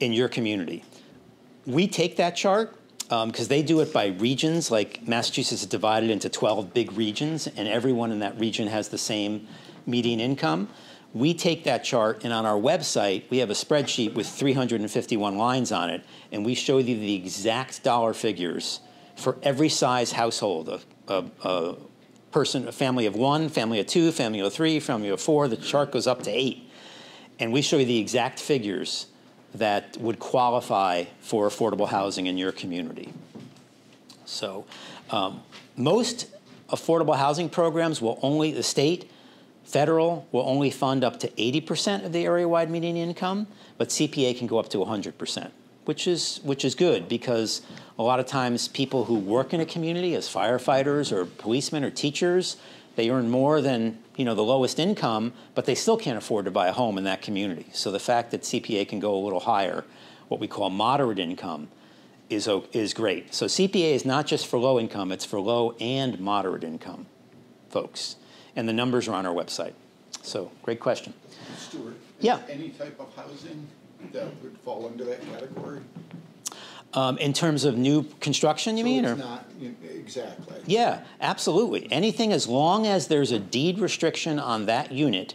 in your community. We take that chart um, because they do it by regions, like Massachusetts is divided into 12 big regions, and everyone in that region has the same median income. We take that chart, and on our website, we have a spreadsheet with 351 lines on it, and we show you the exact dollar figures for every size household a, a, a person, a family of one, family of two, family of three, family of four. The chart goes up to eight. And we show you the exact figures that would qualify for affordable housing in your community. So, um, most affordable housing programs will only, the state, federal, will only fund up to 80% of the area wide median income, but CPA can go up to 100%, which is, which is good because a lot of times people who work in a community as firefighters or policemen or teachers, they earn more than you know the lowest income, but they still can't afford to buy a home in that community. So the fact that CPA can go a little higher, what we call moderate income, is is great. So CPA is not just for low income; it's for low and moderate income folks, and the numbers are on our website. So great question. Stuart? Yeah. Any type of housing that would fall under that category? Um, in terms of new construction, you mean, So or not, exactly. Yeah, absolutely. Anything as long as there's a deed restriction on that unit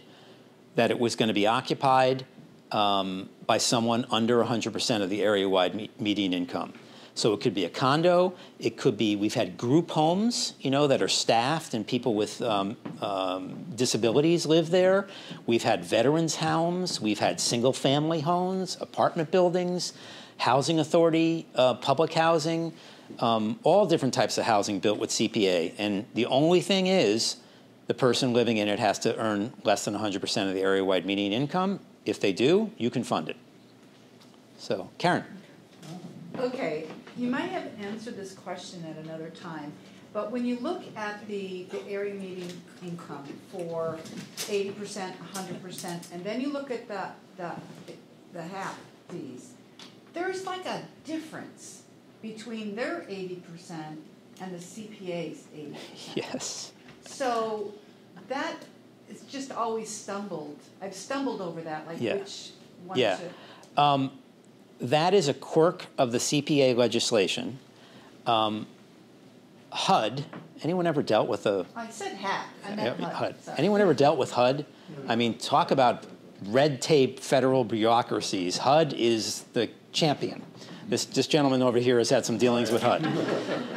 that it was going to be occupied um, by someone under 100% of the area-wide me- median income. So it could be a condo. It could be we've had group homes, you know, that are staffed and people with um, um, disabilities live there. We've had veterans' homes. We've had single-family homes, apartment buildings, housing authority, uh, public housing, um, all different types of housing built with CPA. And the only thing is, the person living in it has to earn less than 100% of the area-wide median income. If they do, you can fund it. So, Karen. Okay, you might have answered this question at another time, but when you look at the, the area median income for eighty percent, hundred percent, and then you look at the, the, the half fees, there's like a difference between their eighty percent and the CPA's eighty percent. Yes. So that is just always stumbled, I've stumbled over that, like Yeah. which one Yeah. should. Um, that is a quirk of the CPA legislation. Um, HUD. Anyone ever dealt with a I said hat, I meant Yeah, HUD. Anyone ever dealt with HUD? I mean, talk about red tape federal bureaucracies. HUD is the champion. This, this gentleman over here has had some dealings with HUD.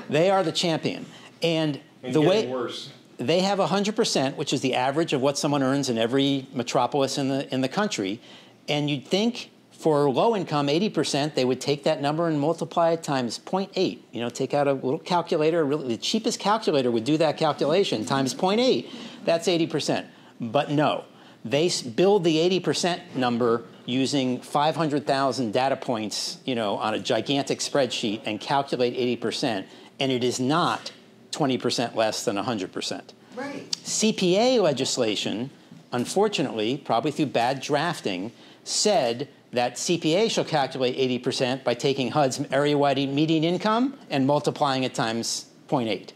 they are the champion. And, And the way worse. they have 100%, which is the average of what someone earns in every metropolis in the, in the country. And you'd think for low income, 80%, they would take that number and multiply it times 0.8. You know, take out a little calculator. Really, the cheapest calculator would do that calculation times 0.8. That's 80%. But no, they build the 80% number using 500,000 data points, you know, on a gigantic spreadsheet and calculate 80%. And it is not 20% less than 100%. Right. CPA legislation, unfortunately, probably through bad drafting, said that CPA shall calculate 80% by taking HUD's area-wide median income and multiplying it times 0.8.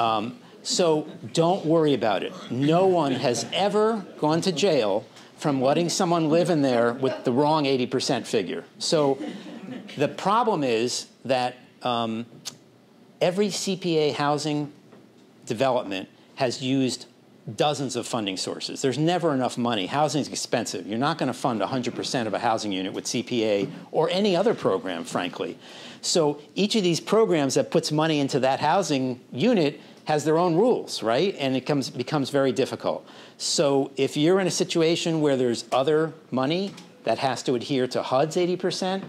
Um, so don't worry about it. No one has ever gone to jail from letting someone live in there with the wrong 80% figure. So the problem is that um, every CPA housing development has used dozens of funding sources. There's never enough money. Housing is expensive. You're not going to fund 100% of a housing unit with CPA or any other program, frankly. So each of these programs that puts money into that housing unit has their own rules, right? And it comes, becomes very difficult. So if you're in a situation where there's other money that has to adhere to HUD's 80%,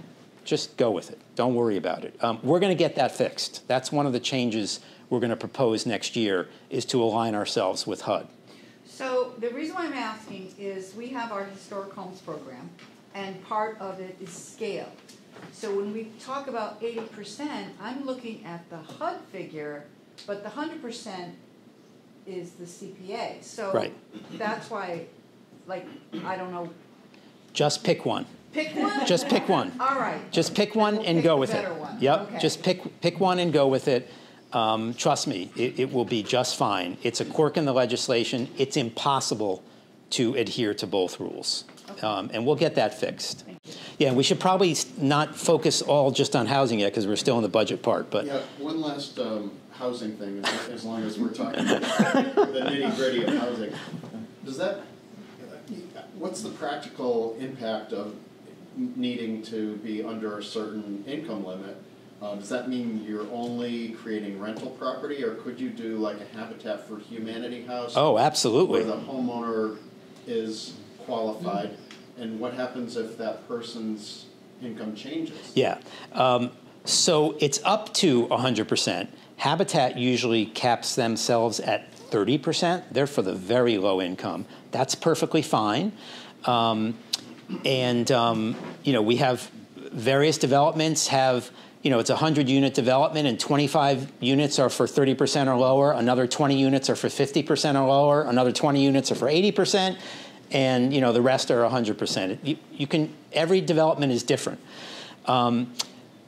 just go with it. Don't worry about it. Um, we're going to get that fixed. That's one of the changes we're going to propose next year is to align ourselves with HUD. So the reason why I'm asking is we have our historic homes program, and part of it is scale. So when we talk about eighty percent, I'm looking at the HUD figure, but the hundred percent is the CPA. So Right. that's why, like, I don't know, Just pick one. pick one? Just pick one. All right. Just pick one We'll and pick go the with it. better one. Yep. Okay. Just pick pick one and go with it. Um, trust me, it, it will be just fine. It's a quirk in the legislation. It's impossible to adhere to both rules, um, and we'll get that fixed. Yeah, we should probably s- not focus all just on housing yet because we're still in the budget part. But Yeah, one last um, housing thing, as- as long as we're talking about the nitty gritty of housing. Does that, what's the practical impact of needing to be under a certain income limit? Uh, Does that mean you're only creating rental property, or could you do like a Habitat for Humanity house? oh, absolutely. Where the homeowner is qualified, and what happens if that person's income changes? Yeah. Um, so it's up to 100%. Habitat usually caps themselves at 30%. They're for the very low income. That's perfectly fine. Um, and, um, you know, we have various developments have, you know, it's a 100 unit development and 25 units are for 30% or lower. Another 20 units are for 50% or lower. Another 20 units are for 80%. And, you know, the rest are 100%. You, you can, every development is different. Um,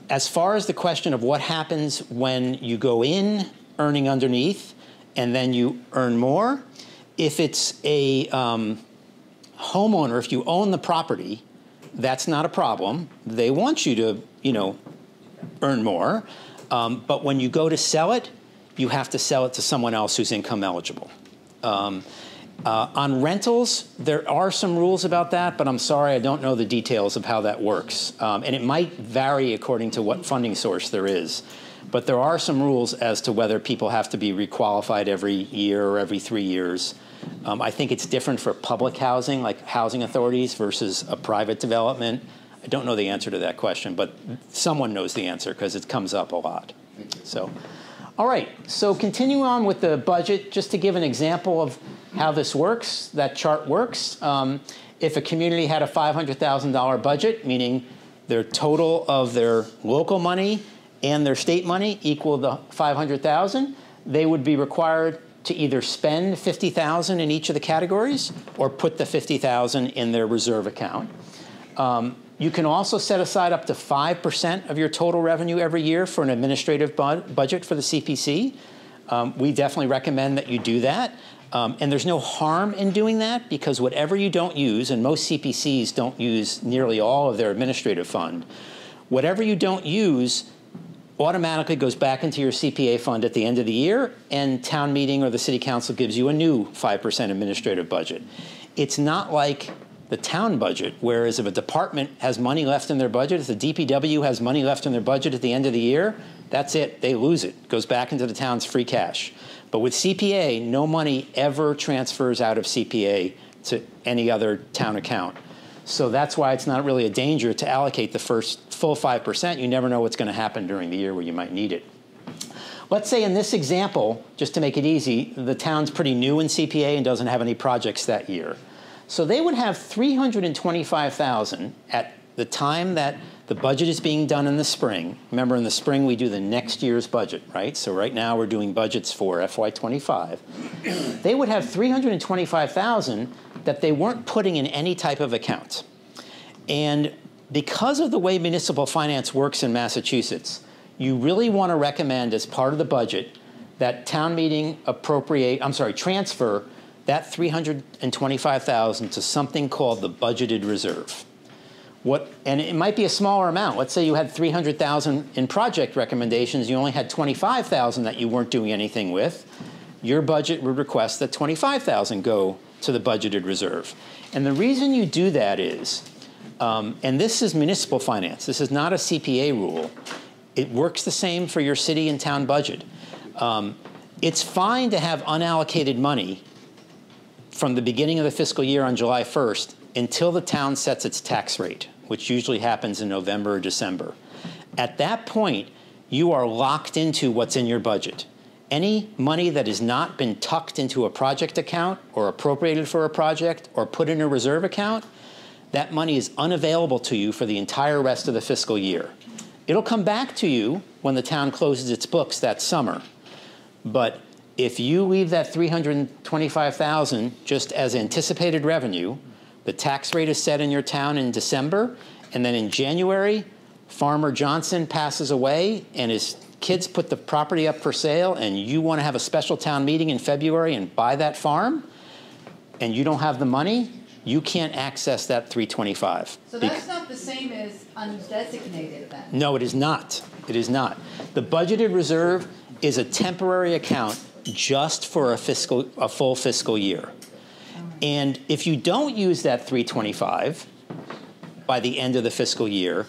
as far as the question of what happens when you go in earning underneath and then you earn more, if it's a um, homeowner, if you own the property, that's not a problem. They want you to, you know, earn more. Um, but when you go to sell it, you have to sell it to someone else who's income eligible. Um, uh, on rentals, there are some rules about that, but I'm sorry, I don't know the details of how that works. Um, and it might vary according to what funding source there is. But there are some rules as to whether people have to be requalified every year or every three years. Um, I think it's different for public housing, like housing authorities, versus a private development. I don't know the answer to that question, but someone knows the answer because it comes up a lot. So, all right. So continue on with the budget, just to give an example of how this works, that chart works. Um, if a community had a $500,000 budget, meaning their total of their local money and their state money equal the 500,000, they would be required to either spend 50,000 in each of the categories or put the 50,000 in their reserve account. Um, you can also set aside up to 5% of your total revenue every year for an administrative bu- budget for the CPC. Um, we definitely recommend that you do that. Um, and there's no harm in doing that because whatever you don't use, and most CPCs don't use nearly all of their administrative fund, whatever you don't use automatically goes back into your CPA fund at the end of the year, and town meeting or the city council gives you a new 5% administrative budget. It's not like the town budget, whereas if a department has money left in their budget, if the DPW has money left in their budget at the end of the year, that's it. They lose it. It goes back into the town's free cash. But with CPA, no money ever transfers out of CPA to any other town account. So that's why it's not really a danger to allocate the first full 5%. You never know what's going to happen during the year where you might need it. Let's say in this example, just to make it easy, the town's pretty new in CPA and doesn't have any projects that year. So they would have 325,000 at the time that the budget is being done in the spring. Remember in the spring we do the next year's budget, right? So right now we're doing budgets for FY25. they would have 325,000 that they weren't putting in any type of account. And because of the way municipal finance works in Massachusetts, you really want to recommend as part of the budget that town meeting appropriate, I'm sorry, transfer that 325,000 to something called the budgeted reserve. What, and it might be a smaller amount. Let's say you had 300,000 in project recommendations, you only had 25,000 that you weren't doing anything with. Your budget would request that 25,000 go to the budgeted reserve. And the reason you do that is, um, and this is municipal finance, this is not a CPA rule. It works the same for your city and town budget. Um, it's fine to have unallocated money from the beginning of the fiscal year on July 1st until the town sets its tax rate, which usually happens in November or December. At that point, you are locked into what's in your budget. Any money that has not been tucked into a project account or appropriated for a project or put in a reserve account, that money is unavailable to you for the entire rest of the fiscal year. It'll come back to you when the town closes its books that summer. But if you leave that 325,000 just as anticipated revenue, the tax rate is set in your town in December, and then in January, Farmer Johnson passes away and his kids put the property up for sale and you want to have a special town meeting in February and buy that farm and you don't have the money, you can't access that 325. So that's not the same as undesignated then? no, it is not. It is not. The budgeted reserve is a temporary account just for a fiscal a full fiscal year. And if you don't use that 325 by the end of the fiscal year,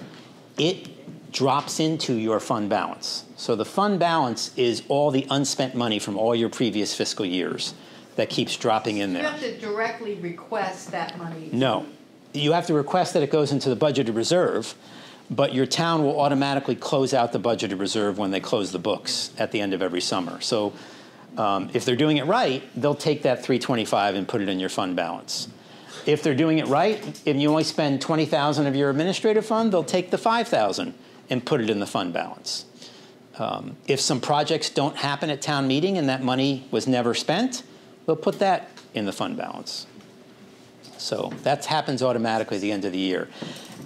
it drops into your fund balance. So the fund balance is all the unspent money from all your previous fiscal years that keeps dropping in there. You have to directly request that money? No. You have to request that it goes into the budgeted reserve, but your town will automatically close out the budgeted reserve when they close the books at the end of every summer. So um, if they're doing it right, they'll take that 325 and put it in your fund balance. If they're doing it right, if you only spend 20,000 of your administrative fund, they'll take the 5,000 and put it in the fund balance. Um, if some projects don't happen at town meeting and that money was never spent, they'll put that in the fund balance. So that happens automatically at the end of the year.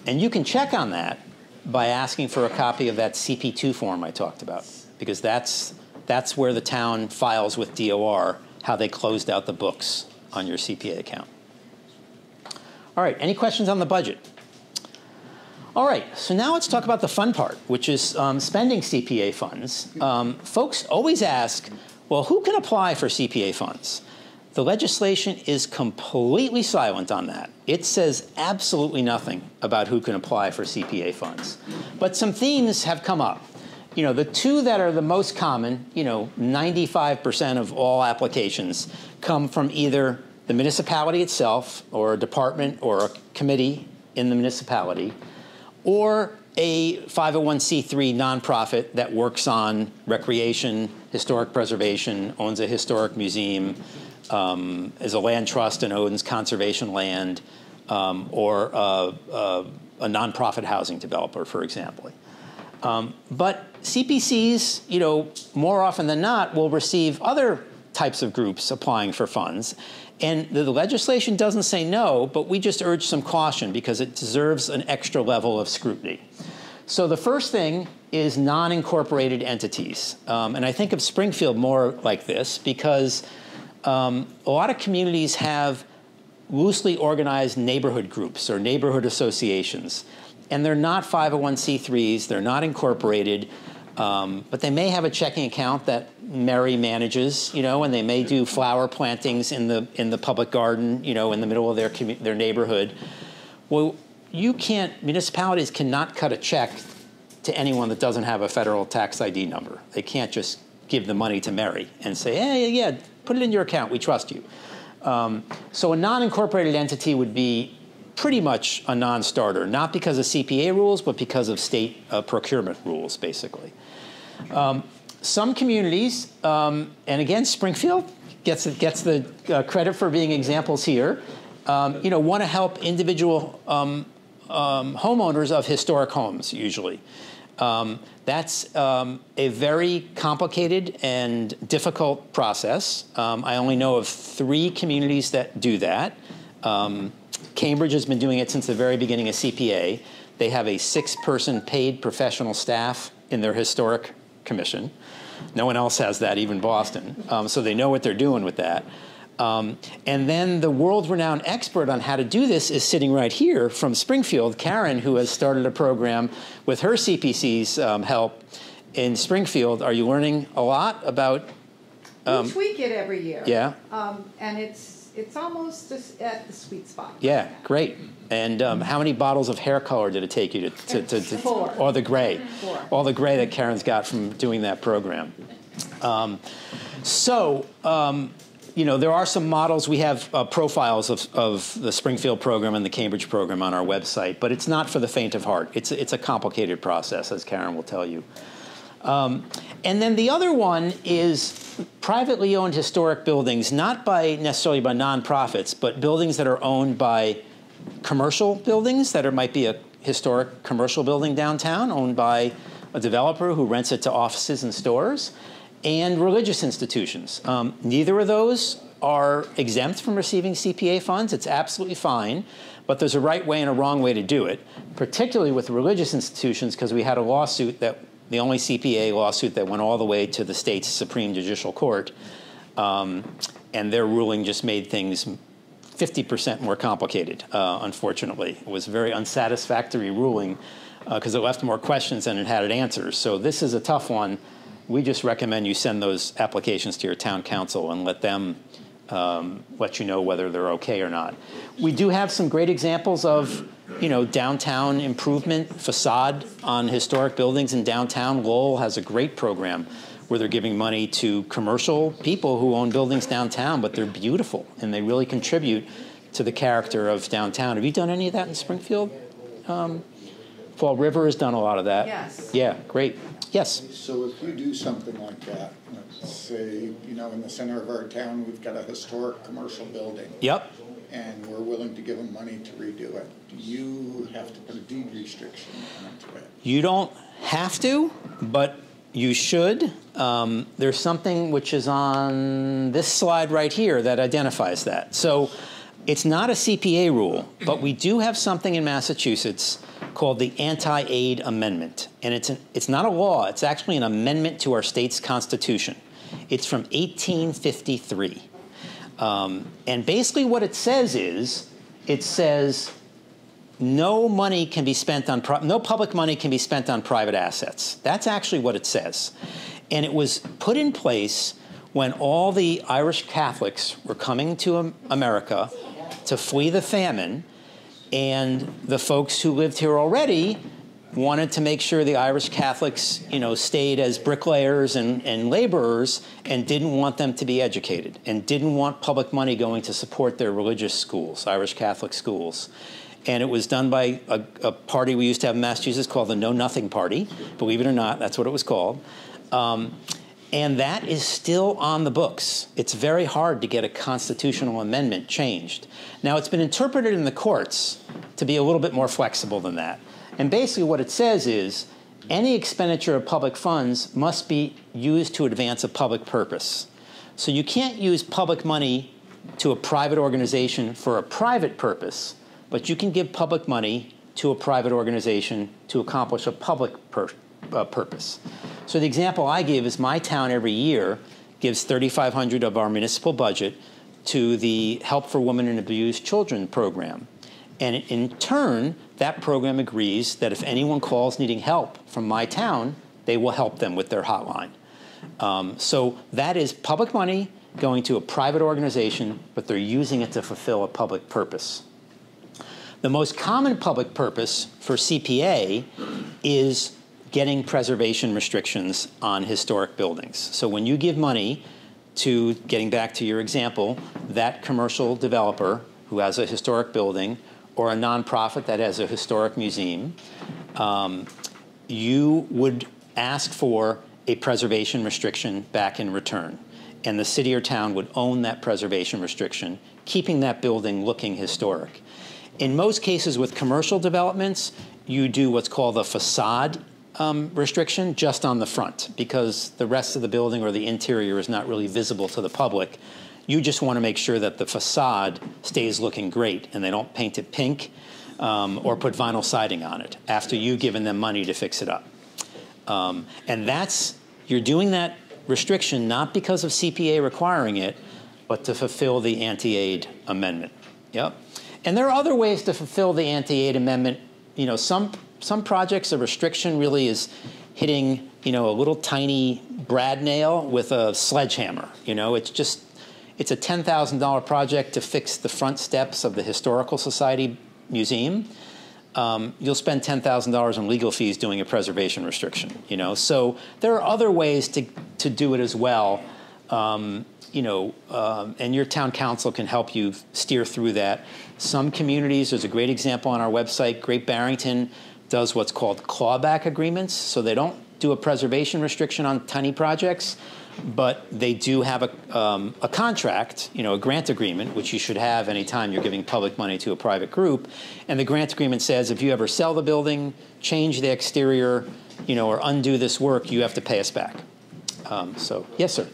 And you can check on that by asking for a copy of that CP2 form I talked about, because that's, that's where the town files with DOR how they closed out the books on your CPA account. All right, any questions on the budget? All right, so now let's talk about the fun part, which is um, spending CPA funds. Um, folks always ask, well, who can apply for CPA funds? The legislation is completely silent on that. It says absolutely nothing about who can apply for CPA funds. But some themes have come up. You know, the two that are the most common, you know, 95% of all applications come from either the municipality itself or a department or a committee in the municipality or a 501c3 nonprofit that works on recreation, historic preservation, owns a historic museum, um, is a land trust and owns conservation land, um, or uh, uh, a nonprofit housing developer, for example. Um, but CPCs, you know, more often than not, will receive other types of groups applying for funds. And the, legislation doesn't say no, but we just urge some caution because it deserves an extra level of scrutiny. So the first thing is non-incorporated entities. Um, and I think of Springfield more like this because um, a lot of communities have loosely organized neighborhood groups or neighborhood associations. And they're not 501c3s, they're not incorporated, um, but they may have a checking account that Mary manages, you know, and they may do flower plantings in the, in the public garden, you know, in the middle of their, their neighborhood. Well, you can't, municipalities cannot cut a check to anyone that doesn't have a federal tax ID number. They can't just give the money to Mary and say, hey, yeah, put it in your account, we trust you. Um, so a non-incorporated entity would be pretty much a non-starter, not because of CPA rules, but because of state uh, procurement rules, basically. Um, some communities, um, and again, Springfield gets gets the uh, credit for being examples here. Um, you know, want to help individual um, um, homeowners of historic homes. Usually, um, that's a very complicated and difficult process. I only know of three communities that do that. Um, Cambridge has been doing it since the very beginning of CPA. They have a six person paid professional staff in their historic commission. No one else has that, even Boston. Um, so they know what they're doing with that. Um, and then the world-renowned expert on how to do this is sitting right here from Springfield, Karen, who has started a program with her CPC's um, help in Springfield. Are you learning a lot about? Um, We tweak it every year. yeah. Um, and it's, it's almost at the sweet spot. Yeah, great. And um, how many bottles of hair color did it take you to, to, to, to Four. or the gray? Four. All the gray that Karen's got from doing that program. Um, so, um, you know, there are some models. We have uh, profiles of, of the Springfield program and the Cambridge program on our website, but it's not for the faint of heart. It's, it's a complicated process, as Karen will tell you. Um, and then the other one is privately owned historic buildings, not by necessarily by nonprofits, but buildings that are owned by commercial buildings that are, might be a historic commercial building downtown owned by a developer who rents it to offices and stores, and religious institutions. Um, neither of those are exempt from receiving CPA funds. It's absolutely fine, but there's a right way and a wrong way to do it, particularly with religious institutions, because we had a lawsuit that the only CPA lawsuit that went all the way to the state's Supreme Judicial Court, um, and their ruling just made things 50% more complicated, uh, unfortunately. It was a very unsatisfactory ruling because it left more questions than it had it answers. So this is a tough one. We just recommend you send those applications to your town counsel and let them um, let you know whether they're okay or not. We do have some great examples of, you know, downtown improvement, facade on historic buildings in downtown. Lowell has a great program where they're giving money to commercial people who own buildings downtown, but they're beautiful and they really contribute to the character of downtown. Have you done any of that in Springfield? Um, Fall River has done a lot of that. Yes. Yeah, great. Yes. So if you do something like that, let's say, you know, in the center of our town, we've got a historic commercial building, Yep. and we're willing to give them money to redo it, you have to put a deed restriction onto it? You don't have to, but you should. Um, there's something which is on this slide right here that identifies that. So it's not a CPA rule, but we do have something in Massachusetts called the Anti-Aid Amendment. And it's, an, it's not a law, it's actually an amendment to our state's constitution. It's from 1853. Um, and basically what it says is, it says no money can be spent on no public money can be spent on private assets. That's actually what it says, and it was put in place when all the Irish Catholics were coming to America to flee the famine, and the folks who lived here already wanted to make sure the Irish Catholics, you know, stayed as bricklayers and, and laborers and didn't want them to be educated and didn't want public money going to support their religious schools, Irish Catholic schools. And it was done by a, a party we used to have in Massachusetts called the Know Nothing Party. Believe it or not, that's what it was called. Um, and that is still on the books. It's very hard to get a constitutional amendment changed. Now, it's been interpreted in the courts to be a little bit more flexible than that. And basically, what it says is any expenditure of public funds must be used to advance a public purpose. So you can't use public money to a private organization for a private purpose, but you can give public money to a private organization to accomplish a public pur- uh, purpose. So the example I give is my town every year gives 3,500 of our municipal budget to the Help for Women and Abused Children program. And in turn, that program agrees that if anyone calls needing help from my town, they will help them with their hotline. Um, so that is public money going to a private organization, but they're using it to fulfill a public purpose. The most common public purpose for CPA is getting preservation restrictions on historic buildings. So when you give money to, getting back to your example, that commercial developer who has a historic building or a nonprofit that has a historic museum, um, you would ask for a preservation restriction back in return. And the city or town would own that preservation restriction, keeping that building looking historic. In most cases with commercial developments, you do what's called a facade um, restriction just on the front because the rest of the building or the interior is not really visible to the public. You just want to make sure that the facade stays looking great and they don't paint it pink um, or put vinyl siding on it after you've given them money to fix it up. Um, and that's, you're doing that restriction not because of CPA requiring it, but to fulfill the anti-aid amendment. Yep. And there are other ways to fulfill the anti-aid amendment. You know, some some projects a restriction really is hitting you know a little tiny brad nail with a sledgehammer. You know, it's just it's a ten thousand dollar project to fix the front steps of the historical society museum. Um, you'll spend ten thousand dollars on legal fees doing a preservation restriction. You know, so there are other ways to to do it as well. Um, you know, um, and your town counsel can help you steer through that. Some communities, there's a great example on our website. Great Barrington does what's called clawback agreements, so they don't do a preservation restriction on tiny projects, but they do have a, um, a contract, you know, a grant agreement, which you should have anytime you're giving public money to a private group. And the grant agreement says if you ever sell the building, change the exterior, you know, or undo this work, you have to pay us back. Um, so, yes, sir.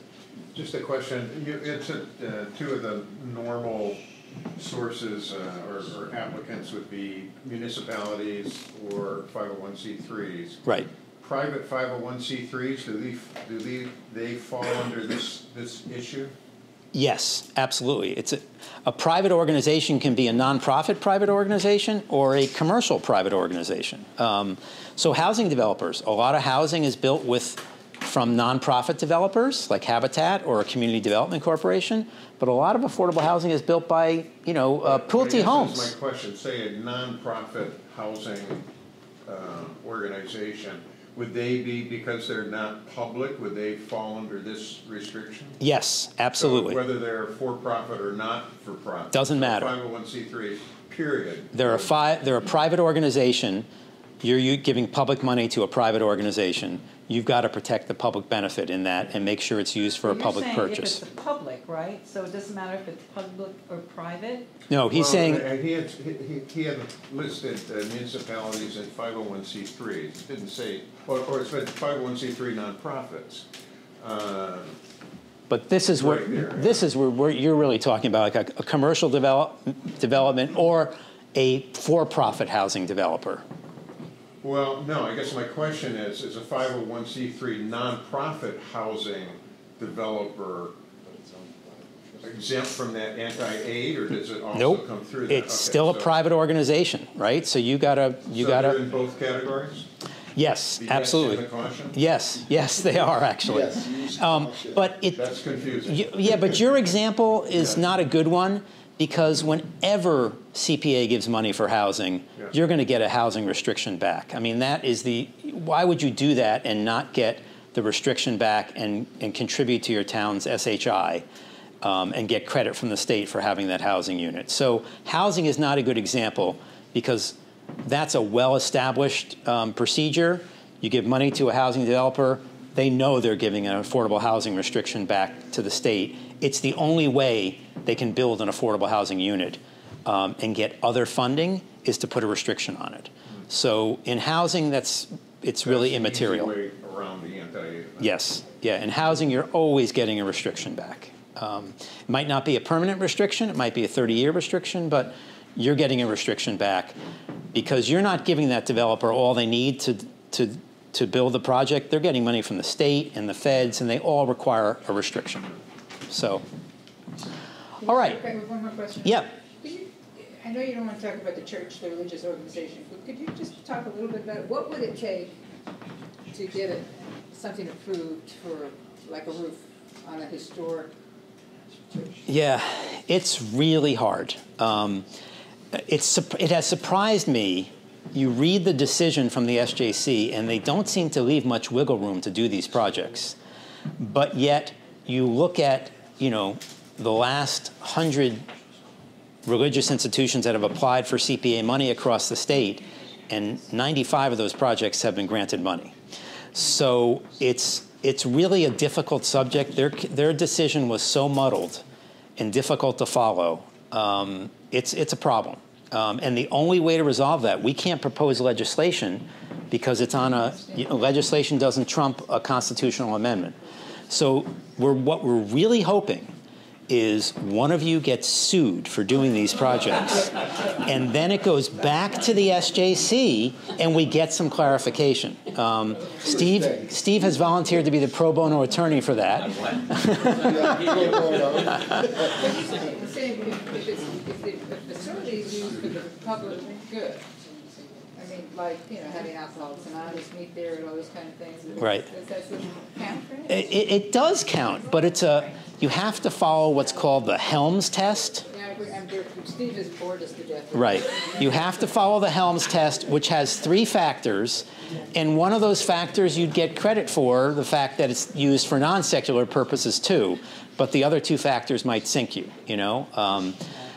Just a question, you, it's a, uh, two of the normal sources, uh, or, or applicants would be municipalities or five oh one C threes. Right. Private five oh one C threes, do they, do they, they fall under this, this issue? Yes, absolutely. It's a, a private organization can be a nonprofit private organization or a commercial private organization. Um, so housing developers, a lot of housing is built with from nonprofit developers like Habitat or a community development corporation, but a lot of affordable housing is built by you know uh, Pulte Homes. My question, say a nonprofit housing, uh, organization, would they be, because they're not public, would they fall under this restriction? Yes, absolutely. So Whether they're for-profit or not for-profit. Doesn't matter. Five oh one C three, period. They're a fi- they're a private organization. You're giving public money to a private organization. You've got to protect the public benefit in that and make sure it's used for a You're public saying purchase. if it's a public, right? So it doesn't matter if it's public or private? No, he's Well, saying uh, He had, he, he had listed uh, municipalities and five oh one C threes, it didn't say, or, or it said five oh one C three nonprofits. Uh, But this is where Right there, this is where, where you're really talking about like a, a commercial develop, development or a for-profit housing developer. Well, no, I guess my question is, is a five oh one C three nonprofit housing developer exempt from that anti-aid, or does it also Nope, come through that? it's Okay, still a private organization, right? So you gotta you So gotta they're in both categories? yes, The absolutely. Yes, yes, they are actually. Yes, Um, but it That's confusing. Y- Yeah, but your example is Yeah. not a good one because whenever CPA gives money for housing, Yeah. you're going to get a housing restriction back. I mean, that is the, why would you do that and not get the restriction back and, and contribute to your town's SHI um, and get credit from the state for having that housing unit? So, housing is not a good example because that's a well established um, procedure. You give money to a housing developer, they know they're giving an affordable housing restriction back to the state. It's the only way they can build an affordable housing unit um, and get other funding is to put a restriction on it. So in housing, that's it's really That's easy immaterial. way around the anti-aid. Yes, yeah. In housing, you're always getting a restriction back. Um, it might not be a permanent restriction; it might be a 30-year restriction, but you're getting a restriction back because you're not giving that developer all they need to to to build the project. They're getting money from the state and the feds, and they all require a restriction. So, all right. Okay, one more question. Yeah. You- I know you don't want to talk about the church, the religious organization, but could you just talk a little bit about, what would it take to get it, something approved for, like a roof on a historic church? Yeah, it's really hard. Um, it's, it has surprised me. You read the decision from the SJC, and they don't seem to leave much wiggle room to do these projects. But yet, you look at, you know, the last hundred religious institutions that have applied for CPA money across the state, and 95 of those projects have been granted money. So it's it's really a difficult subject. Their their decision was so muddled and difficult to follow. Um, it's it's a problem, um, and the only way to resolve that we can't propose legislation because it's on a you know, legislation doesn't trump a constitutional amendment. So we're what we're really hoping is one of you gets sued for doing these projects, and then it goes back to the SJC, and we get some clarification. Um, Steve, Steve has volunteered to be the pro bono attorney for that. I'm saying if, if it's, if the facility is used for the public good, I mean, like, you know, having meet there and all those kind of things. Right. Does that count for It, it? it, it does count, but it's a you have to follow what's called the Helmes test. Yeah, I'm, Steve has bored us to death. Right. You have to follow the Helmes test, which has three factors. And one of those factors you'd get credit for, the fact that it's used for non secular purposes too. But the other two factors might sink you, you know? Um,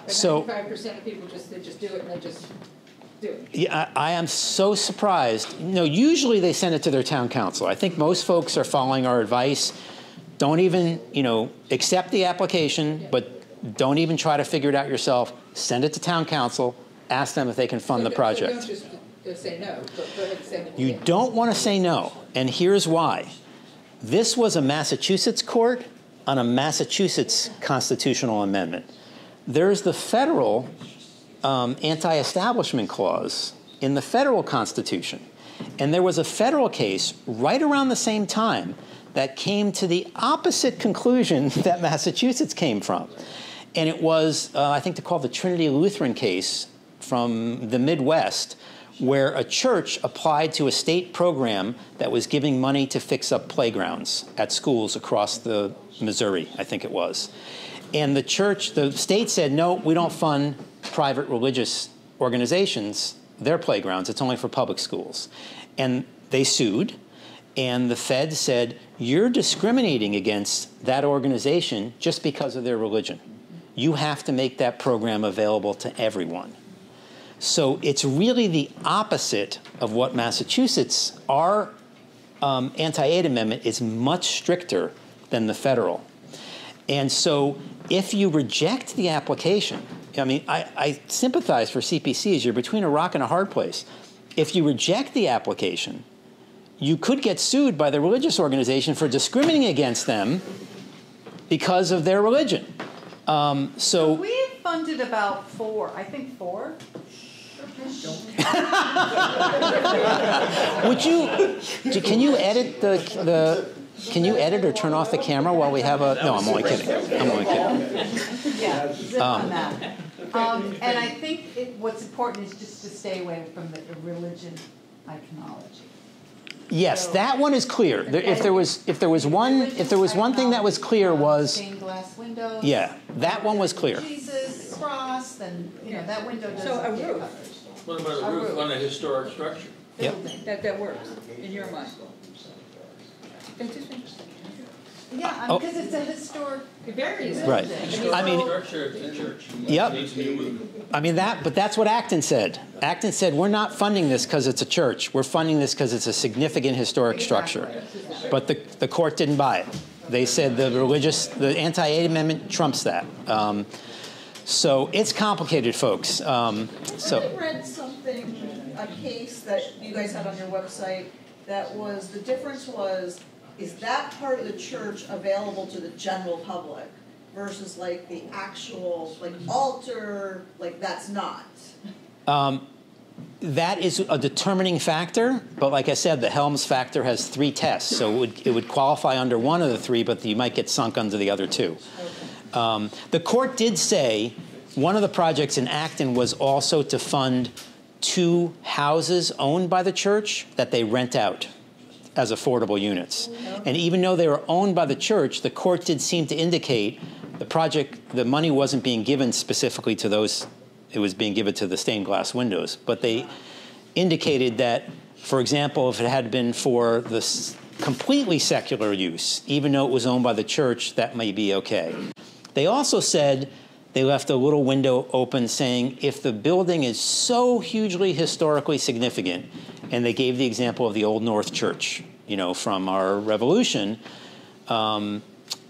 so, ninety-five percent of people just, they just do it and they just do it. yeah, I, I am so surprised. No, usually they send it to their town counsel. I think most folks are following our advice. Don't even, you know, accept the application, but don't even try to figure it out yourself. Send it to town counsel. Ask them if they can fund the So project. don't just say no, but go ahead and send it. You don't want to say no, and here's why. This was a Massachusetts court on a Massachusetts constitutional amendment. There's the federal um, anti establishment clause in the federal constitution. And there was a federal case right around the same time that came to the opposite conclusion that Massachusetts came from. And it was, uh, I think, they call the Trinity Lutheran case from the Midwest, where a church applied to a state program that was giving money to fix up playgrounds at schools across the Missouri, I think it was. And the church, the state said, no, we don't fund private religious organizations, their playgrounds, it's only for public schools. And they sued, and the Fed said, you're discriminating against that organization just because of their religion. You have to make that program available to everyone. So it's really the opposite of what Massachusetts, our um, anti aid amendment is much stricter than the federal. And so if you reject the application, I mean, I, I sympathize for CPCs, you're between a rock and a hard place. If you reject the application, you could get sued by the religious organization for discriminating against them because of their religion. Um, so We funded about four, I think four. Would you, can you edit the, the, can you edit or turn off the camera while we have a, no, I'm only kidding. I'm only kidding. Yeah, zip on that. Um, and I think it, what's important is just to stay away from the religion iconology. Yes, that one is clear. There- If there was, if there was one, if there was one thing that was clear was, Stained glass windows. yeah, that one was clear. Jesus, cross, then, you know, that window So a doesn't get roof. covered. What about a roof on a historic structure? Yep. That, that works, in your mind. It's just interesting. Yeah, Oh. because it's a historic. It varies. Right. I mean, Structure of the church. Yep. Needs to be moved. I mean that, but that's what Acton said. Acton said, we're not funding this because it's a church. We're funding this because it's a significant historic structure. But the, the court didn't buy it. They said the religious, the anti-aid amendment trumps that. Um, so it's complicated, folks. Um, so. I read something, a case that you guys had on your website, that was, the difference was, is that part of the church available to the general public? Versus like the actual, like altar, like that's not. Um, that is a determining factor, but like I said, the Helmes factor has three tests, so it would, it would qualify under one of the three, but you might get sunk under the other two. Um, the court did say one of the projects in Acton was also to fund two houses owned by the church that they rent out as affordable units. And even though they were owned by the church, the court did seem to indicate the project, the money wasn't being given specifically to those, it was being given to the stained glass windows. But they indicated that, for example, if it had been for the completely secular use, even though it was owned by the church, that may be okay. They also said they left a little window open saying if the building is so hugely historically significant, and they gave the example of the Old North Church, you know, from our revolution, um,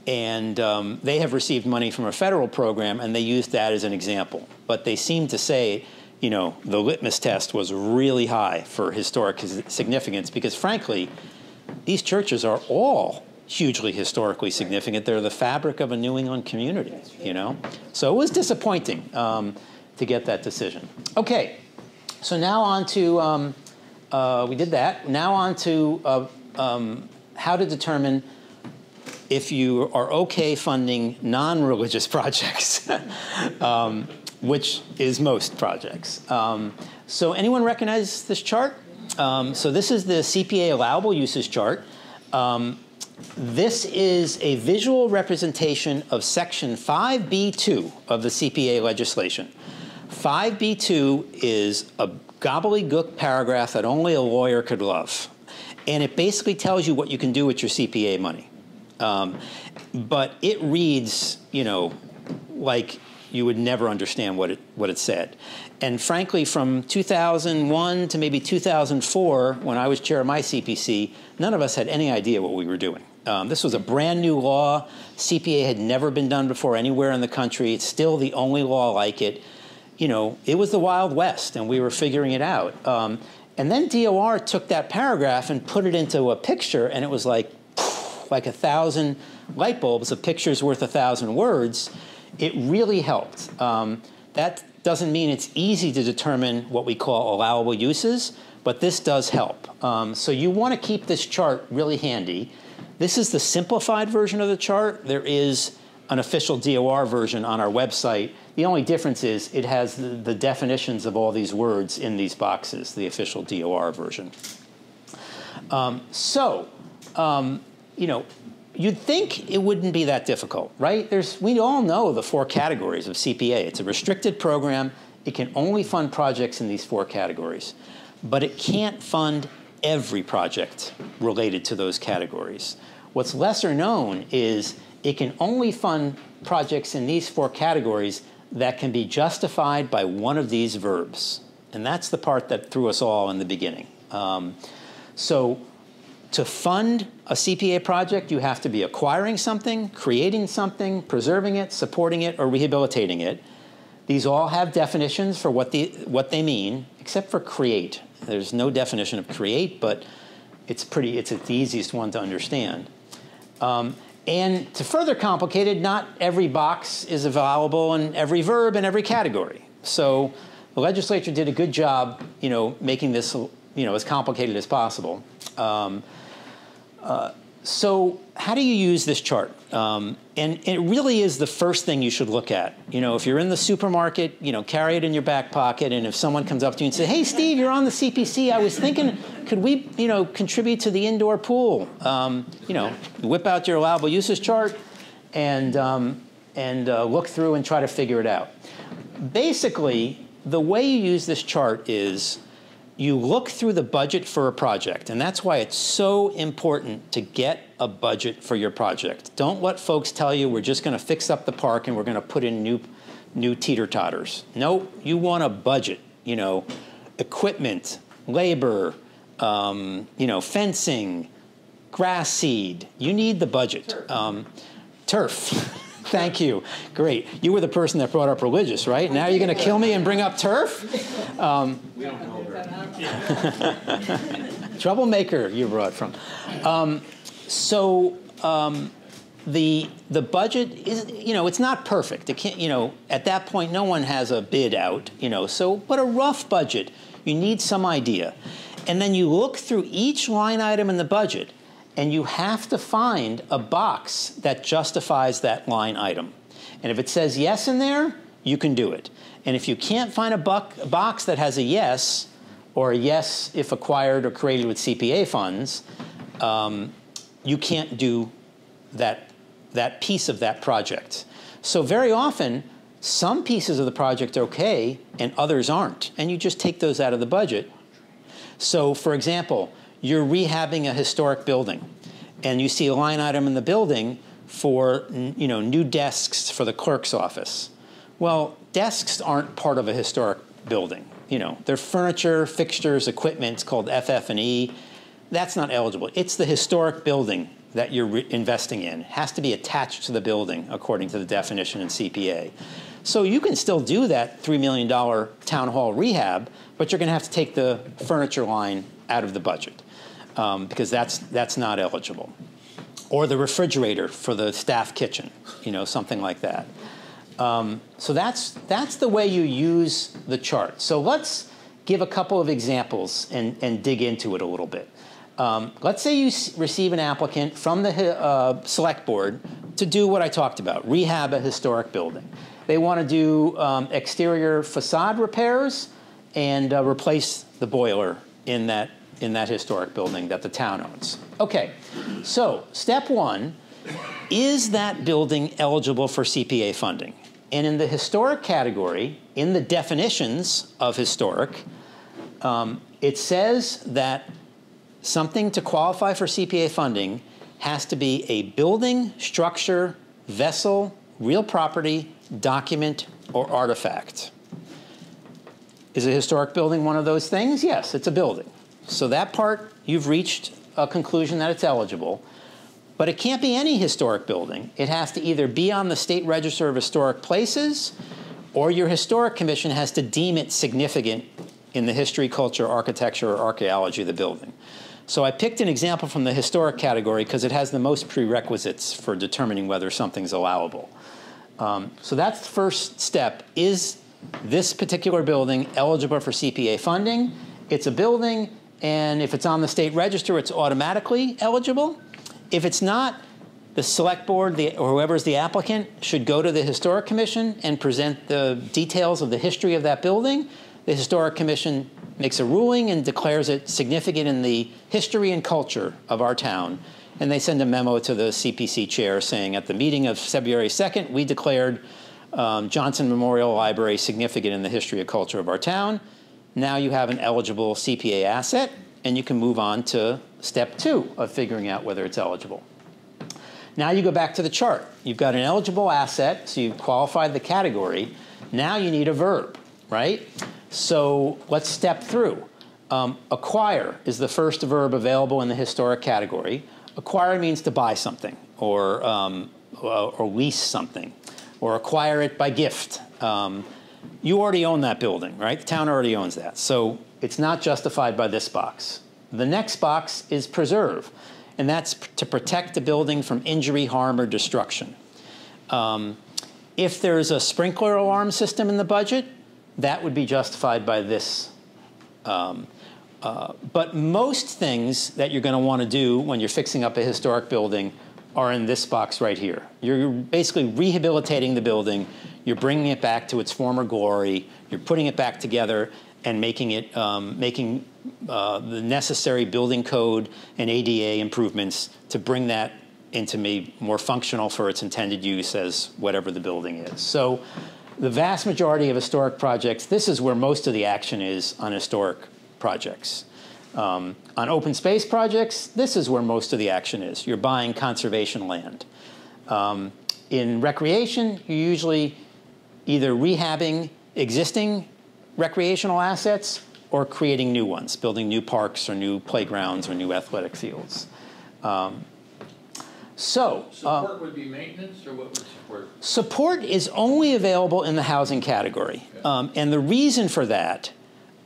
and um, they have received money from a federal program, and they used that as an example. But they seem to say, you know, the litmus test was really high for historic significance because, frankly, these churches are all hugely historically significant. They're the fabric of a New England community, you know? So it was disappointing um, to get that decision. Okay, so now on to, um, uh, we did that. Now on to uh, um, how to determine if you are okay funding non-religious projects, um, which is most projects. Um, so anyone recognize this chart? Um, so this is the CPA allowable uses chart. Um, this is a visual representation of section 5B2 of the CPA legislation. 5B2 is a gobbledygook paragraph that only a lawyer could love. And it basically tells you what you can do with your CPA money. Um, but it reads, you know, like you would never understand what it, what it said. And frankly, from 2001 to maybe 2004, when I was chair of my CPC, none of us had any idea what we were doing. Um, this was a brand new law. CPA had never been done before anywhere in the country. It's still the only law like it. You know, it was the Wild West, and we were figuring it out. Um, and then DOR took that paragraph and put it into a picture, and it was like, like a thousand light bulbs. A picture's worth a thousand words. It really helped. Um, that doesn't mean it's easy to determine what we call allowable uses, but this does help. Um, so you want to keep this chart really handy. This is the simplified version of the chart. There is an official DOR version on our website. The only difference is it has the, the definitions of all these words in these boxes, the official DOR version. Um, so, um, you know, you'd think it wouldn't be that difficult, right? There's, we all know the four categories of CPA. It's a restricted program. It can only fund projects in these four categories, but it can't fund every project related to those categories. What's lesser known is it can only fund projects in these four categories that can be justified by one of these verbs. And that's the part that threw us all in the beginning. Um, so to fund a CPA project, you have to be acquiring something, creating something, preserving it, supporting it, or rehabilitating it. These all have definitions for what, the, what they mean, except for create. There's no definition of create, but it's pretty, it's the easiest one to understand. Um, and to further complicate it, not every box is available in every verb in every category. So the legislature did a good job, you know, making this, you know, as complicated as possible. Um, so how do you use this chart? Um, and it really is the first thing you should look at. You know, if you're in the supermarket, you know, carry it in your back pocket, and if someone comes up to you and says, "Hey, Steve, you're on the CPC. I was thinking, could we, you know, contribute to the indoor pool?" Um, you know, whip out your allowable uses chart, and um, and uh, look through and try to figure it out. Basically, the way you use this chart is you look through the budget for a project, and that's why it's so important to get a budget for your project. Don't let folks tell you we're just going to fix up the park and we're going to put in new, new teeter totters. No, you want a budget. You know, equipment, labor, um, you know, fencing, grass seed. You need the budget. Turf. Um, turf. Thank you. Great. You were the person that brought up religious, right? Now you're going to kill me and bring up turf? Um, We don't know Troublemaker you brought from. Um, so um, the the budget is you know it's not perfect. It can't you know at that point no one has a bid out you know so but a rough budget you need some idea, and then you look through each line item in the budget, and you have to find a box that justifies that line item, and if it says yes in there you can do it, and if you can't find a, buck, a box that has a yes or a yes if acquired or created with CPA funds, um, you can't do that, that piece of that project. So very often, some pieces of the project are okay and others aren't, and you just take those out of the budget. So for example, you're rehabbing a historic building, and you see a line item in the building for you know, new desks for the clerk's office. Well, desks aren't part of a historic building you know, their furniture, fixtures, equipment called FF&E. That's not eligible. It's the historic building that you're investing in. It has to be attached to the building according to the definition in CPA. So you can still do that $3 million town hall rehab, but you're going to have to take the furniture line out of the budget um, because that's, that's not eligible. or the refrigerator for the staff kitchen, you know, something like that. Um, so that's, that's the way you use the chart. So let's give a couple of examples and, and dig into it a little bit. Um, let's say you receive an applicant from the uh, select board to do what I talked about, rehab a historic building. They want to do um, exterior facade repairs and uh, replace the boiler in that, in that historic building that the town owns. Okay, so step one, is that building eligible for CPA funding? And in the historic category, in the definitions of historic, um, it says that something to qualify for CPA funding has to be a building, structure, vessel, real property, document, or artifact. Is a historic building one of those things? Yes, it's a building. So that part, you've reached a conclusion that it's eligible. But it can't be any historic building. It has to either be on the State Register of Historic Places or your historic commission has to deem it significant in the history, culture, architecture, or archaeology of the building. So I picked an example from the historic category because it has the most prerequisites for determining whether something's allowable. Um, so that's the first step. Is this particular building eligible for CPA funding? It's a building, and if it's on the state register, it's automatically eligible. If it's not, the select board the, or whoever is the applicant should go to the historic commission and present the details of the history of that building. The historic commission makes a ruling and declares it significant in the history and culture of our town. And they send a memo to the CPC chair saying at the meeting of February 2nd, we declared um, Johnson Memorial Library significant in the history and culture of our town. Now you have an eligible CPA asset and you can move on to step two of figuring out whether it's eligible. Now you go back to the chart. You've got an eligible asset, so you've qualified the category. Now you need a verb, right? So let's step through. Um, acquire is the first verb available in the historic category. Acquire means to buy something or, um, or lease something or acquire it by gift. Um, you already own that building, right? The town already owns that. So it's not justified by this box. The next box is preserve, and that's to protect the building from injury, harm, or destruction. Um, if there's a sprinkler alarm system in the budget, that would be justified by this. Um, uh, but most things that you're going to want to do when you're fixing up a historic building are in this box right here. You're basically rehabilitating the building, you're bringing it back to its former glory, you're putting it back together, and making it um, making uh, the necessary building code and ADA improvements to bring that into me more functional for its intended use as whatever the building is. So the vast majority of historic projects, this is where most of the action is on historic projects. Um, on open space projects, this is where most of the action is. You're buying conservation land. Um, in recreation, you're usually either rehabbing existing recreational assets or creating new ones, building new parks or new playgrounds or new athletic fields. Um, so, uh, support would be maintenance, or what would support? Support is only available in the housing category, okay. um, and the reason for that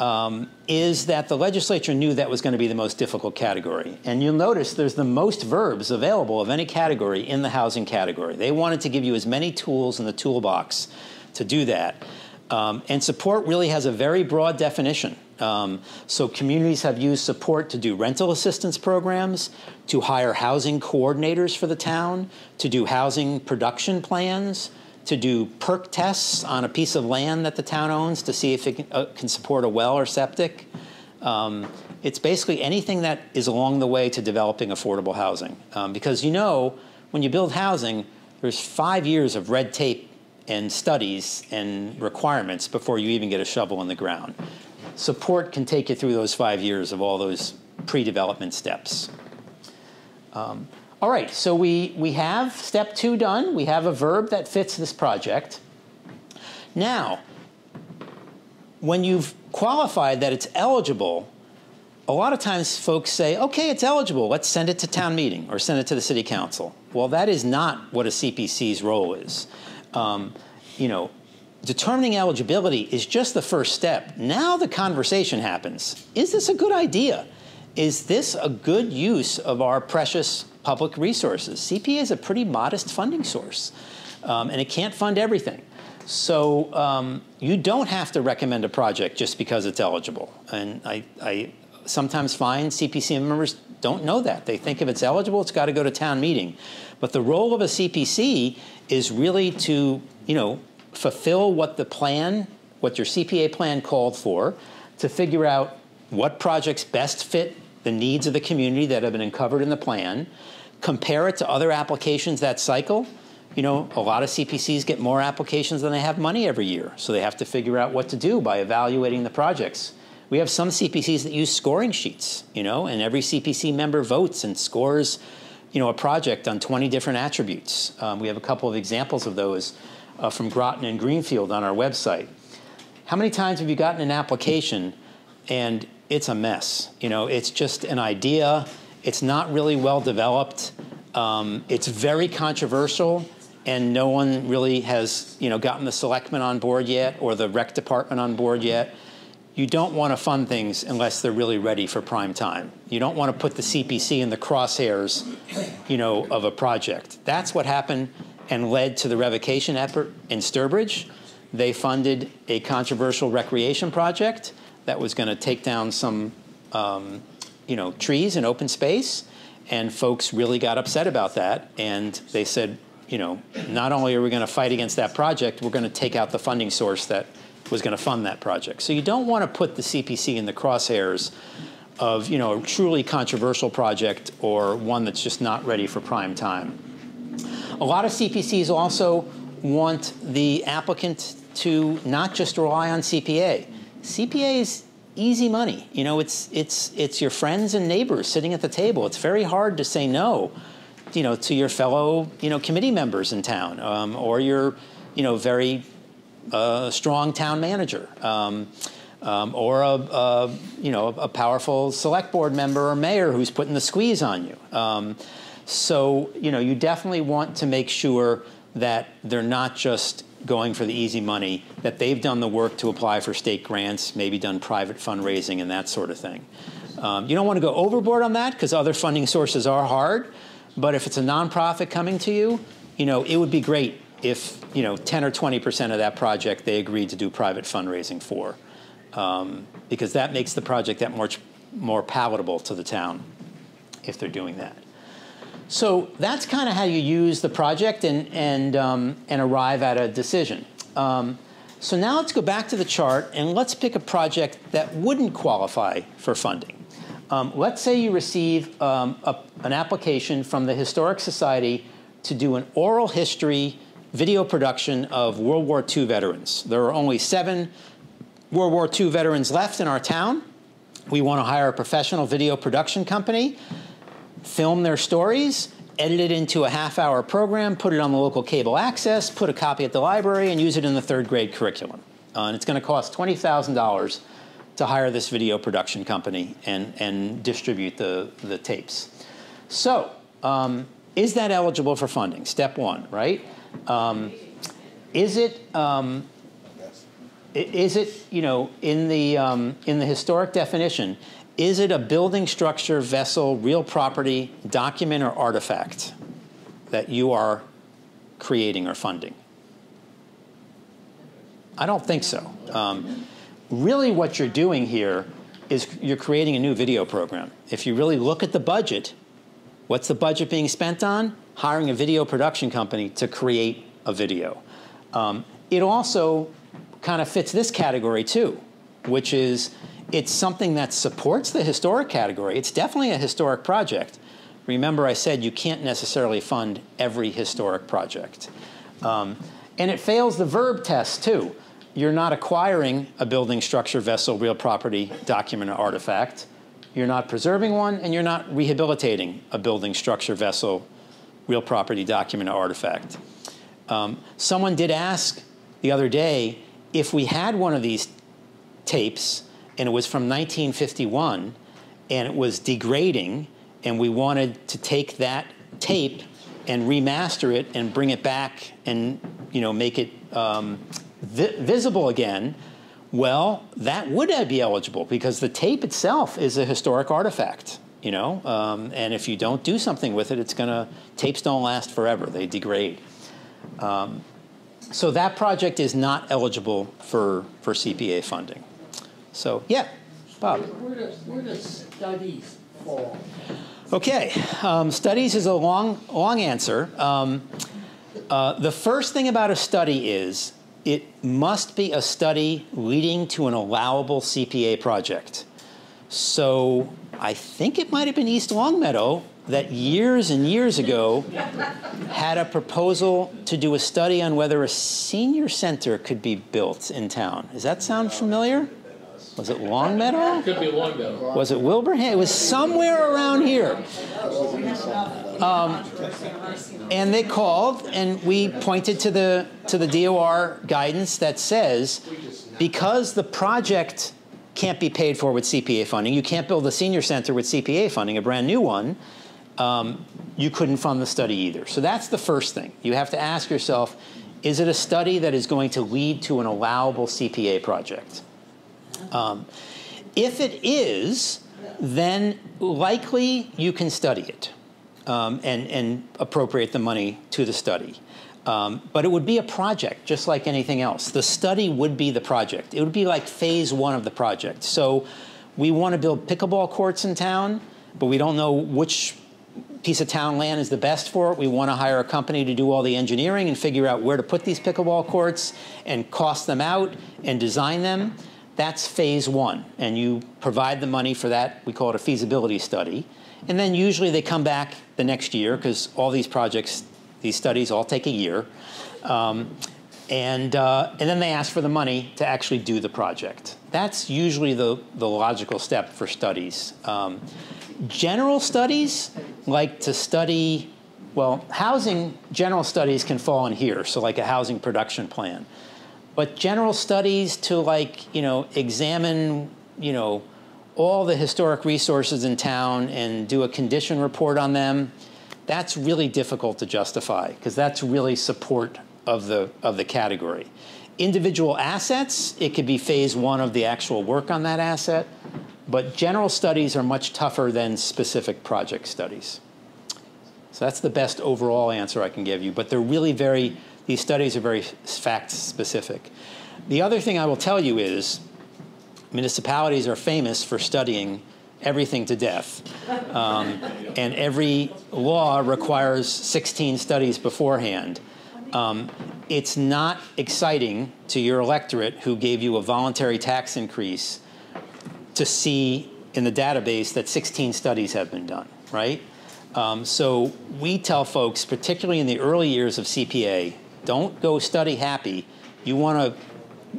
um, is that the legislature knew that was going to be the most difficult category. And you'll notice there's the most verbs available of any category in the housing category. They wanted to give you as many tools in the toolbox to do that. Um, and support really has a very broad definition. Um, so communities have used support to do rental assistance programs, to hire housing coordinators for the town, to do housing production plans, to do perk tests on a piece of land that the town owns to see if it can, uh, can support a well or septic. Um, it's basically anything that is along the way to developing affordable housing. Um, because you know, when you build housing, there's five years of red tape and studies and requirements before you even get a shovel in the ground. Support can take you through those five years of all those pre-development steps. Um, all right, so we, we have step two done. We have a verb that fits this project. Now, when you've qualified that it's eligible, a lot of times folks say, okay, it's eligible, let's send it to town meeting or send it to the city council. Well, that is not what a CPC's role is um, you know, determining eligibility is just the first step. Now the conversation happens. Is this a good idea? Is this a good use of our precious public resources. CPA is a pretty modest funding source, um, and it can't fund everything. So um, you don't have to recommend a project just because it's eligible. And I, I sometimes find CPC members don't know that. They think if it's eligible, it's got to go to town meeting. But the role of a CPC is really to, you know, fulfill what the plan, what your CPA plan called for, to figure out what projects best fit the needs of the community that have been uncovered in the plan, compare it to other applications that cycle. You know, a lot of CPCs get more applications than they have money every year, so they have to figure out what to do by evaluating the projects. We have some CPCs that use scoring sheets, you know, and every CPC member votes and scores, you know, a project on 20 different attributes. Um, we have a couple of examples of those uh, from Groton and Greenfield on our website. How many times have you gotten an application and it's a mess? You know, it's just an idea. It's not really well developed. Um, it's very controversial, and no one really has, you know, gotten the selectmen on board yet or the rec department on board yet. You don't want to fund things unless they're really ready for prime time. You don't want to put the CPC in the crosshairs, you know, of a project. That's what happened and led to the revocation effort in Sturbridge. They funded a controversial recreation project that was going to take down some, um, you know, trees and open space, and folks really got upset about that. And they said, you know, not only are we going to fight against that project, we're going to take out the funding source that was going to fund that project. So you don't want to put the CPC in the crosshairs of, you know, a truly controversial project or one that's just not ready for prime time. A lot of CPCs also want the applicant to not just rely on CPA. CPA is easy money. You know, it's it's it's your friends and neighbors sitting at the table. It's very hard to say no, you know, to your fellow you know committee members in town um, or your you know very uh, strong town manager. Um, um, or a, a, you know a powerful select board member or mayor who's putting the squeeze on you. Um, so you know you definitely want to make sure that they're not just going for the easy money, that they've done the work to apply for state grants, maybe done private fundraising and that sort of thing. Um, you don't want to go overboard on that because other funding sources are hard. But if it's a nonprofit coming to you, you know it would be great if you know 10 or 20 percent of that project they agreed to do private fundraising for um, because that makes the project that much more palatable to the town if they're doing that. So that's kind of how you use the project and, and, um, and arrive at a decision. Um, so now let's go back to the chart and let's pick a project that wouldn't qualify for funding. Um, let's say you receive um, a, an application from the Historic Society to do an oral history video production of World War II veterans. There are only seven World War II veterans left in our town. We want to hire a professional video production company, film their stories, edit it into a half hour program, put it on the local cable access, put a copy at the library, and use it in the third grade curriculum. Uh, and it's going to cost $20,000 to hire this video production company and, and distribute the, the tapes. So, um, is that eligible for funding? Step one, right? Um, is it um, is it you know in the um, in the historic definition? Is it a building, structure, vessel, real property, document, or artifact that you are creating or funding? I don't think so. Um, really, what you're doing here is you're creating a new video program. If you really look at the budget, what's the budget being spent on? Hiring a video production company to create a video. Um, it also kind of fits this category too, which is it's something that supports the historic category. It's definitely a historic project. Remember, I said you can't necessarily fund every historic project. Um, and it fails the verb test too. You're not acquiring a building, structure, vessel, real property, document, or artifact. You're not preserving one, and you're not rehabilitating a building, structure, vessel, real property, document, or artifact. Um, someone did ask the other day if we had one of these tapes and it was from 1951 and it was degrading and we wanted to take that tape and remaster it and bring it back and you know make it um, vi visible again well that would be eligible because the tape itself is a historic artifact you know. Um, and if you don't do something with it, it's gonna tapes don't last forever; they degrade. Um, so that project is not eligible for for CPA funding. So yeah, Bob. Where does, where does studies fall? Okay, um, studies is a long, long answer. Um, uh, the first thing about a study is it must be a study leading to an allowable CPA project. So I think it might have been East Longmeadow that years and years ago had a proposal to do a study on whether a senior center could be built in town. Does that sound familiar? Was it Longmeadow? Could be Longmeadow. Was it Wilbraham? It was somewhere around here. Um, and they called, and we pointed to the to the DOR guidance that says because the project can't be paid for with CPA funding, you can't build a senior center with CPA funding, a brand new one. Um, you couldn't fund the study either. So that's the first thing. You have to ask yourself: Is it a study that is going to lead to an allowable CPA project? Um, if it is, then likely you can study it um, and, and appropriate the money to the study. Um, but it would be a project, just like anything else. The study would be the project. It would be like phase one of the project. So we want to build pickleball courts in town, but we don't know which piece of town land is the best for it. We want to hire a company to do all the engineering and figure out where to put these pickleball courts and cost them out and design them. That's phase one, and you provide the money for that. We call it a feasibility study. And then usually they come back the next year because all these projects, these studies all take a year. Um, and, uh, and then they ask for the money to actually do the project. That's usually the, the logical step for studies. Um, general studies like to study, well, housing general studies can fall in here, so like a housing production plan. But general studies to like, you know, examine, you know, all the historic resources in town and do a condition report on them, that's really difficult to justify because that's really support of the, of the category. Individual assets, it could be phase one of the actual work on that asset, but general studies are much tougher than specific project studies. So that's the best overall answer I can give you, but they're really very, these studies are very fact specific. The other thing I will tell you is municipalities are famous for studying everything to death. Um, and every law requires 16 studies beforehand. Um, it's not exciting to your electorate who gave you a voluntary tax increase to see in the database that 16 studies have been done, right? Um, so we tell folks, particularly in the early years of CPA, don't go study happy. You want to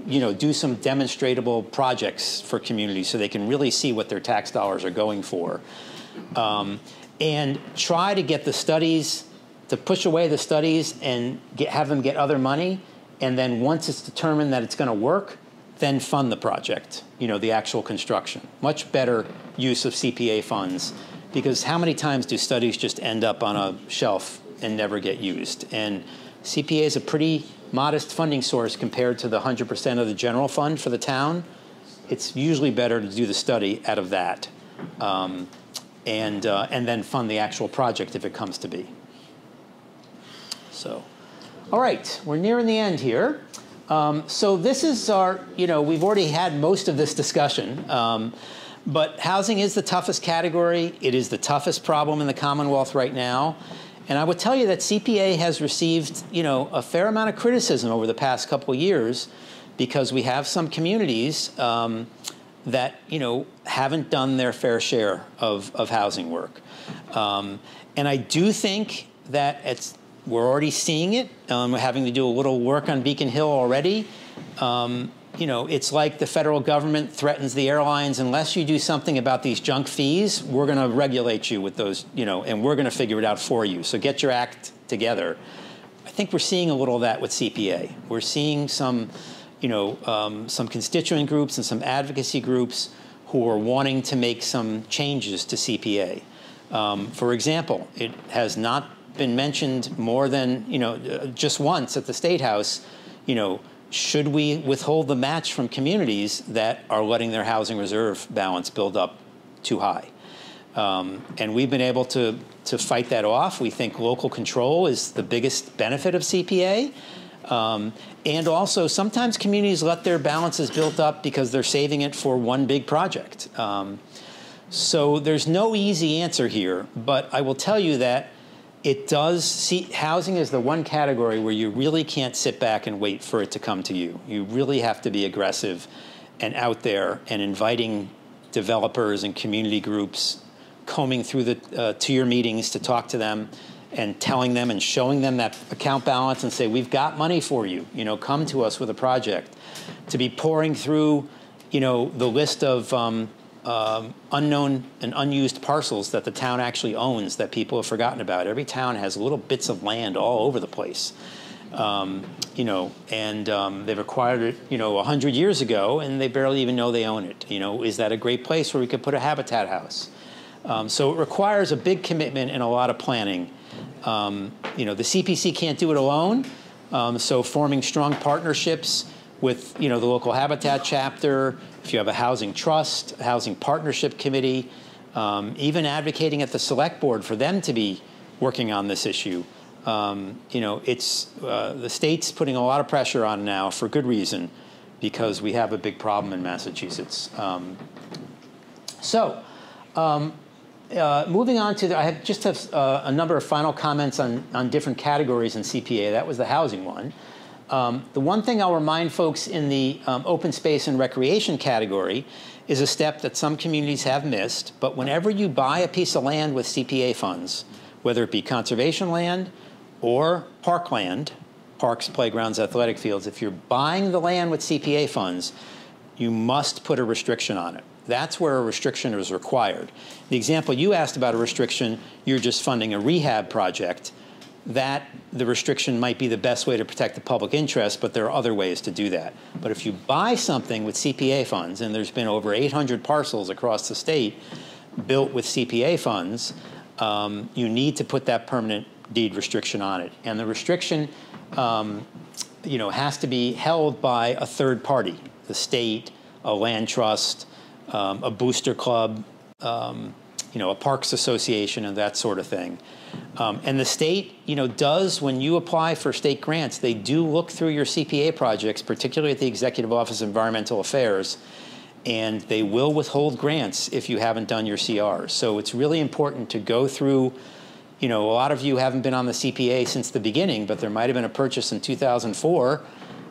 you know, do some demonstrable projects for communities so they can really see what their tax dollars are going for. Um, and try to get the studies, to push away the studies and get, have them get other money. And then once it's determined that it's going to work, then fund the project, you know, the actual construction. Much better use of CPA funds because how many times do studies just end up on a shelf and never get used? And CPA is a pretty modest funding source compared to the 100% of the general fund for the town, it's usually better to do the study out of that um, and, uh, and then fund the actual project if it comes to be. So, all right, we're nearing the end here. Um, so this is our, you know, we've already had most of this discussion, um, but housing is the toughest category. It is the toughest problem in the Commonwealth right now. And I would tell you that CPA has received, you know, a fair amount of criticism over the past couple of years because we have some communities um, that, you know, haven't done their fair share of, of housing work. Um, and I do think that it's, we're already seeing it. Um, we're having to do a little work on Beacon Hill already. Um, you know, it's like the federal government threatens the airlines unless you do something about these junk fees, we're going to regulate you with those, you know, and we're going to figure it out for you. So get your act together. I think we're seeing a little of that with CPA. We're seeing some, you know, um, some constituent groups and some advocacy groups who are wanting to make some changes to CPA. Um, for example, it has not been mentioned more than, you know, uh, just once at the State House, you know, should we withhold the match from communities that are letting their housing reserve balance build up too high? Um, and we've been able to, to fight that off. We think local control is the biggest benefit of CPA. Um, and also, sometimes communities let their balances build up because they're saving it for one big project. Um, so there's no easy answer here, but I will tell you that it does see housing is the one category where you really can't sit back and wait for it to come to you. You really have to be aggressive and out there and inviting developers and community groups combing through the uh, to your meetings to talk to them and telling them and showing them that account balance and say we've got money for you you know come to us with a project to be pouring through you know the list of um, um, unknown and unused parcels that the town actually owns that people have forgotten about every town has little bits of land all over the place um, you know and um, they've acquired it you know 100 years ago and they barely even know they own it you know is that a great place where we could put a habitat house um, so it requires a big commitment and a lot of planning. Um, you know, the CPC can't do it alone. Um, so forming strong partnerships with you know the local habitat chapter, if you have a housing trust, a housing partnership committee, um, even advocating at the select board for them to be working on this issue. Um, you know, it's uh, the state's putting a lot of pressure on now for good reason, because we have a big problem in Massachusetts. Um, so. Um, uh, moving on to, the, I have just have uh, a number of final comments on, on different categories in CPA. That was the housing one. Um, the one thing I'll remind folks in the um, open space and recreation category is a step that some communities have missed, but whenever you buy a piece of land with CPA funds, whether it be conservation land or parkland, parks, playgrounds, athletic fields, if you're buying the land with CPA funds, you must put a restriction on it. That's where a restriction is required. The example you asked about a restriction, you're just funding a rehab project. That the restriction might be the best way to protect the public interest, but there are other ways to do that. But if you buy something with CPA funds, and there's been over 800 parcels across the state built with CPA funds, um, you need to put that permanent deed restriction on it. And the restriction, um, you know, has to be held by a third party, the state, a land trust, um, a booster club, um, you know, a parks association, and that sort of thing. Um, and the state, you know, does when you apply for state grants, they do look through your CPA projects, particularly at the Executive Office of Environmental Affairs, and they will withhold grants if you haven't done your CRs. So it's really important to go through. You know, a lot of you haven't been on the CPA since the beginning, but there might have been a purchase in 2004,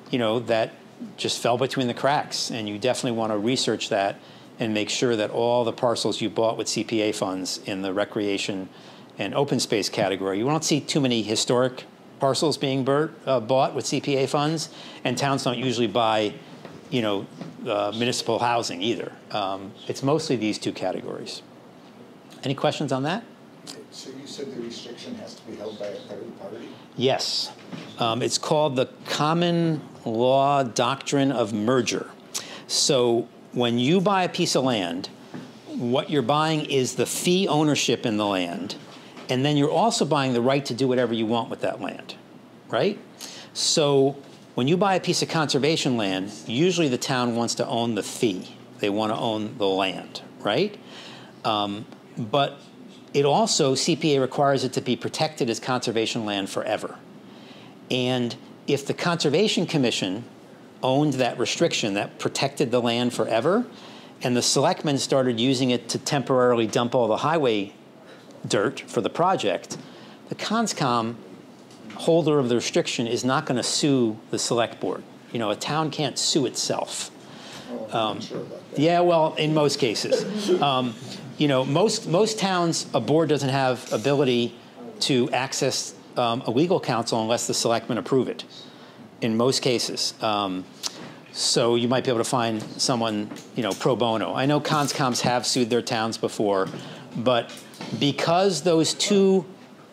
you know, that just fell between the cracks, and you definitely want to research that and make sure that all the parcels you bought with CPA funds in the recreation and open space category, you won't see too many historic parcels being uh, bought with CPA funds, and towns don't usually buy, you know, uh, municipal housing either. Um, it's mostly these two categories. Any questions on that? So you said the restriction has to be held by a third party? Yes. Um, it's called the common law doctrine of merger. So when you buy a piece of land, what you're buying is the fee ownership in the land, and then you're also buying the right to do whatever you want with that land, right? So when you buy a piece of conservation land, usually the town wants to own the fee. They want to own the land, right? Um, but it also, CPA requires it to be protected as conservation land forever. And if the Conservation Commission owned that restriction that protected the land forever, and the selectmen started using it to temporarily dump all the highway dirt for the project, the CONSCOM holder of the restriction is not going to sue the select board. You know, a town can't sue itself. Oh, Um, yeah, well, in most cases. Um, you know, most, most towns, a board doesn't have ability to access um, a legal counsel unless the selectmen approve it, in most cases. Um, so you might be able to find someone, you know, pro bono. I know conscoms have sued their towns before, but because those two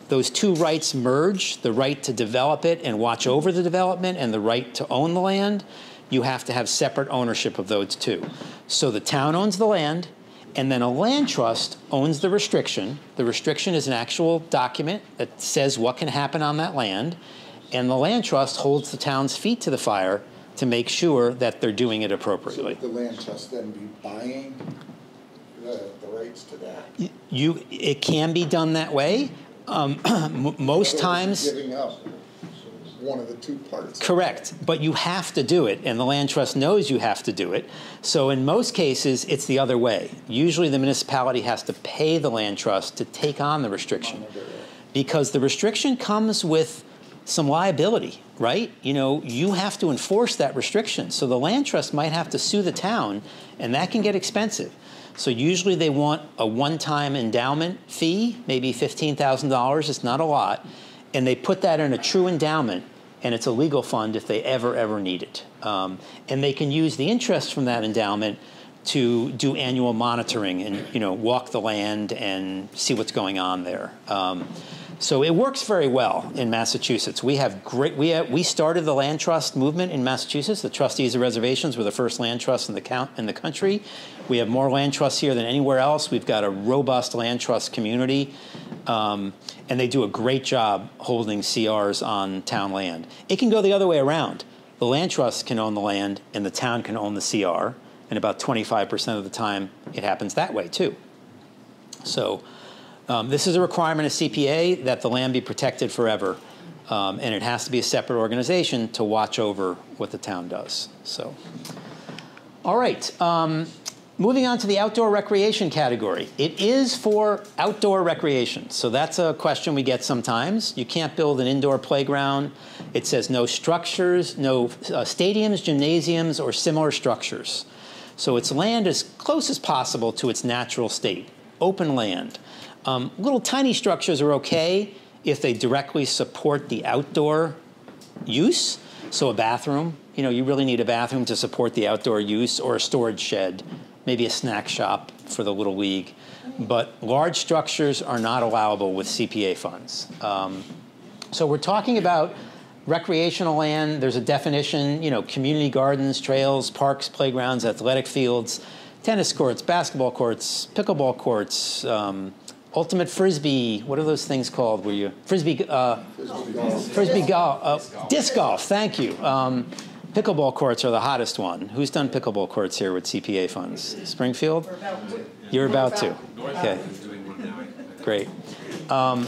those two rights merge, the right to develop it and watch over the development and the right to own the land, you have to have separate ownership of those two. So the town owns the land, and then a land trust owns the restriction. The restriction is an actual document that says what can happen on that land, and the land trust holds the town's feet to the fire to make sure that they're doing it appropriately. the land trust then be buying the, to that? You, it can be done that way. Um, most In other words, times, Giving up one of the two parts. correct, but you have to do it, and the land trust knows you have to do it. So in most cases, it's the other way. Usually, the municipality has to pay the land trust to take on the restriction, because the restriction comes with some liability, right? You know, you have to enforce that restriction. So the land trust might have to sue the town, and that can get expensive. So usually they want a one-time endowment fee, maybe $15,000, it's not a lot, and they put that in a true endowment, and it's a legal fund if they ever, ever need it. Um, and they can use the interest from that endowment to do annual monitoring and, you know, walk the land and see what's going on there. Um, so it works very well in Massachusetts. We have great. We have, we started the land trust movement in Massachusetts. The trustees of reservations were the first land trust in the count in the country. We have more land trusts here than anywhere else. We've got a robust land trust community, um, and they do a great job holding CRs on town land. It can go the other way around. The land trust can own the land, and the town can own the CR. And about 25% of the time, it happens that way too. So. Um, this is a requirement of CPA that the land be protected forever, um, and it has to be a separate organization to watch over what the town does. So, all right. Um, moving on to the outdoor recreation category. It is for outdoor recreation, so that's a question we get sometimes. You can't build an indoor playground. It says no structures, no uh, stadiums, gymnasiums, or similar structures. So it's land as close as possible to its natural state, open land. Um, little tiny structures are okay if they directly support the outdoor use. So a bathroom, you know, you really need a bathroom to support the outdoor use, or a storage shed, maybe a snack shop for the little league. But large structures are not allowable with CPA funds. Um, so we're talking about recreational land. There's a definition, you know, community gardens, trails, parks, playgrounds, athletic fields, tennis courts, basketball courts, pickleball courts. Um, ultimate frisbee. What are those things called? Were you frisbee? Uh, frisbee golf. Uh, disc golf. Thank you. Um, pickleball courts are the hottest one. Who's done pickleball courts here with CPA funds? Springfield. You're about to. Okay. Great. Um,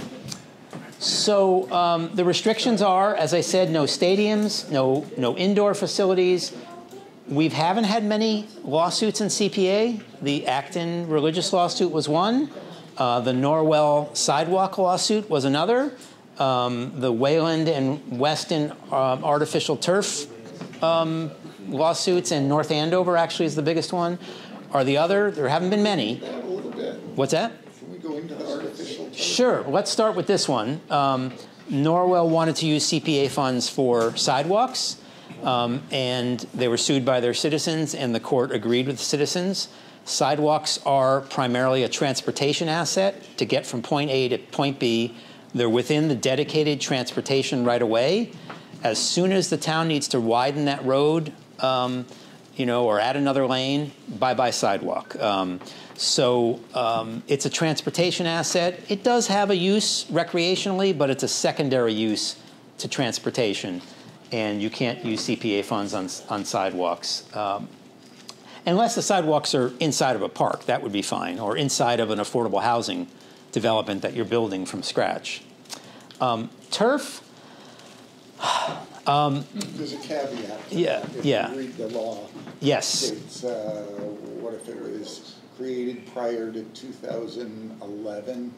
so um, the restrictions are, as I said, no stadiums, no no indoor facilities. We haven't had many lawsuits in CPA. The Acton religious lawsuit was one. Uh, the Norwell sidewalk lawsuit was another. Um, the Wayland and Weston um, artificial turf um, lawsuits and North Andover actually is the biggest one. Are the other? There haven't been many. A little bit. What's that? Can we go into the artificial? turf? Sure. Let's start with this one. Um, Norwell wanted to use CPA funds for sidewalks, um, and they were sued by their citizens, and the court agreed with the citizens. Sidewalks are primarily a transportation asset to get from point A to point B. They're within the dedicated transportation right away. As soon as the town needs to widen that road, um, you know, or add another lane, bye bye sidewalk. Um, so um, it's a transportation asset. It does have a use recreationally, but it's a secondary use to transportation, and you can't use CPA funds on, on sidewalks. Um, unless the sidewalks are inside of a park, that would be fine, or inside of an affordable housing development that you're building from scratch. Um, There's a caveat. Yeah, If yeah. you read the law, yes. it's, uh, what if it was created prior to 2011?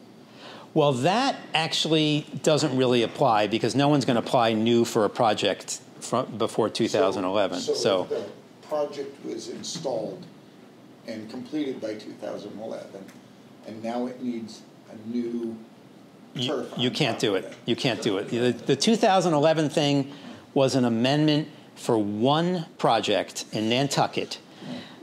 Well, that actually doesn't really apply because no one's going to apply new for a project from before 2011. So, So if the project was installed and completed by 2011, and now it needs a new you, you can't do it. You can't do it. The, the 2011 thing was an amendment for one project in Nantucket.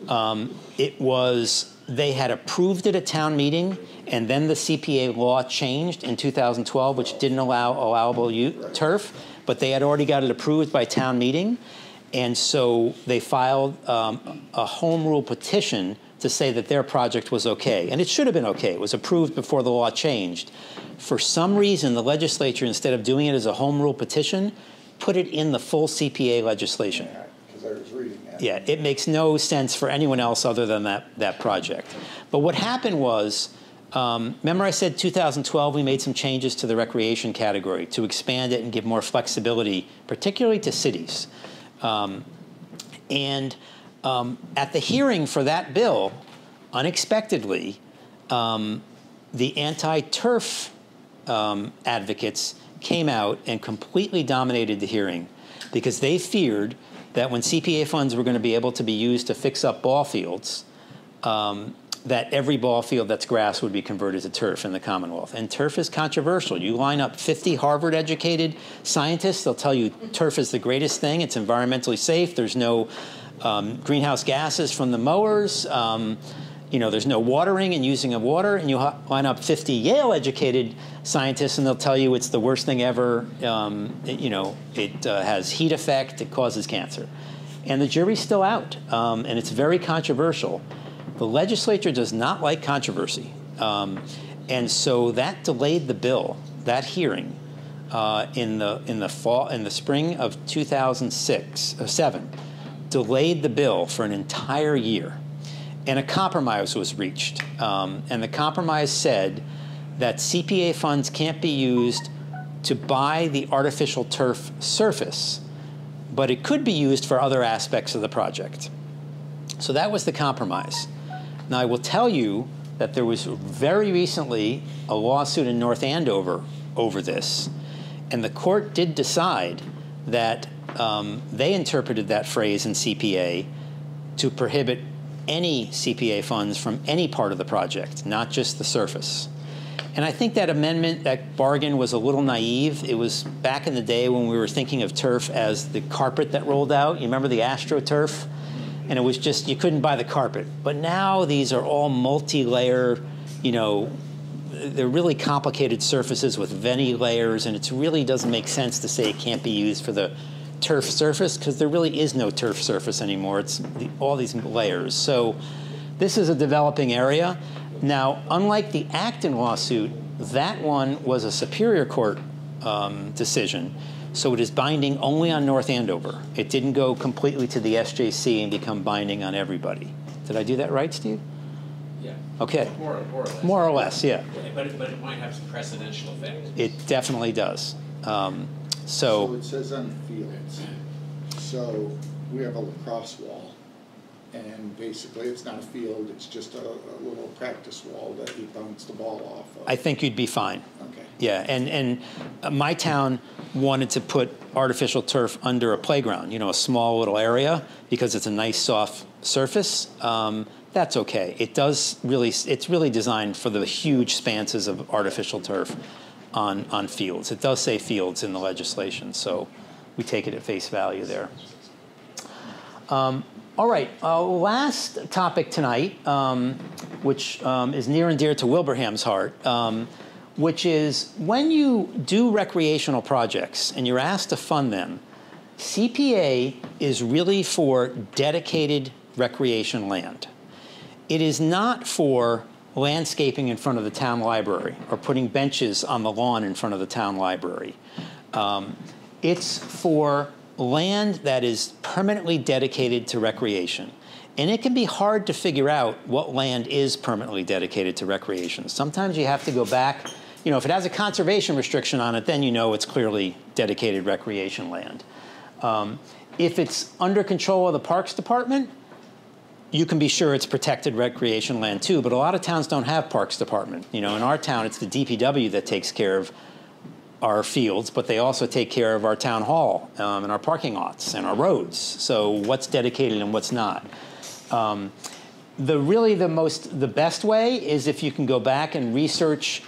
Um, it was they had approved it at town meeting, and then the CPA law changed in 2012, which didn't allow allowable u- turf, but they had already got it approved by town meeting, and so they filed um, a home rule petition to say that their project was okay, and it should have been okay. It was approved before the law changed. For some reason, the legislature, instead of doing it as a home rule petition, put it in the full CPA legislation. Because I was reading that. yeah, it makes no sense for anyone else other than that, that project. But what happened was, um, remember I said 2012 we made some changes to the recreation category to expand it and give more flexibility, particularly to cities. Um, and um, at the hearing for that bill, unexpectedly, um, the anti-turf um, advocates came out and completely dominated the hearing because they feared that when CPA funds were going to be able to be used to fix up ball fields, um, that every ball field that's grass would be converted to turf in the Commonwealth. And turf is controversial. You line up 50 Harvard educated scientists, they'll tell you turf is the greatest thing, it's environmentally safe, there's no um, greenhouse gases from the mowers. Um, you know, there's no watering and using of water, and you line up 50 Yale-educated scientists, and they'll tell you it's the worst thing ever. Um, it, you know, it uh, has heat effect, it causes cancer, and the jury's still out, um, and it's very controversial. The legislature does not like controversy, um, and so that delayed the bill, that hearing, uh, in the in the fall in the spring of 2006 uh, seven, delayed the bill for an entire year and a compromise was reached. Um, and the compromise said that CPA funds can't be used to buy the artificial turf surface, but it could be used for other aspects of the project. So that was the compromise. Now, I will tell you that there was very recently a lawsuit in North Andover over this, and the court did decide that um, they interpreted that phrase in CPA to prohibit any CPA funds from any part of the project, not just the surface. And I think that amendment, that bargain was a little naive. It was back in the day when we were thinking of turf as the carpet that rolled out. You remember the AstroTurf? And it was just, you couldn't buy the carpet. But now these are all multi-layer, you know, they're really complicated surfaces with many layers, and it really doesn't make sense to say it can't be used for the turf surface because there really is no turf surface anymore. It's the, all these layers. So this is a developing area. Now, unlike the Acton lawsuit, that one was a Superior Court um, decision, so it is binding only on North Andover. It didn't go completely to the SJC and become binding on everybody. Did I do that right, Steve? Yeah. Okay. More, more or less. More or less, yeah. But it, but it might have some precedential effect. It definitely does. Um, So so, it says on the fields, so we have a lacrosse wall, and basically it's not a field, it's just a, a little practice wall that you bounce the ball off of. I think you'd be fine. Okay. Yeah, and, and uh, my town wanted to put artificial turf under a playground, you know, a small little area, because it's a nice soft surface. Um, that's okay. It does really, it's really designed for the huge spanses of artificial turf on, on fields. It does say fields in the legislation, so we take it at face value there. Um, all right, uh, last topic tonight, um, which um, is near and dear to Wilbraham's heart, um, which is when you do recreational projects and you're asked to fund them, CPA is really for dedicated recreation land. It is not for landscaping in front of the town library or putting benches on the lawn in front of the town library. Um, it's for land that is permanently dedicated to recreation. And it can be hard to figure out what land is permanently dedicated to recreation. Sometimes you have to go back. You know, if it has a conservation restriction on it, then you know it's clearly dedicated recreation land. Um, if it's under control of the Parks Department, you can be sure it's protected recreation land too, but a lot of towns don't have parks department. You know, in our town, it's the DPW that takes care of our fields, but they also take care of our town hall um, and our parking lots and our roads. So what's dedicated and what's not. Um, the really the most the best way is if you can go back and research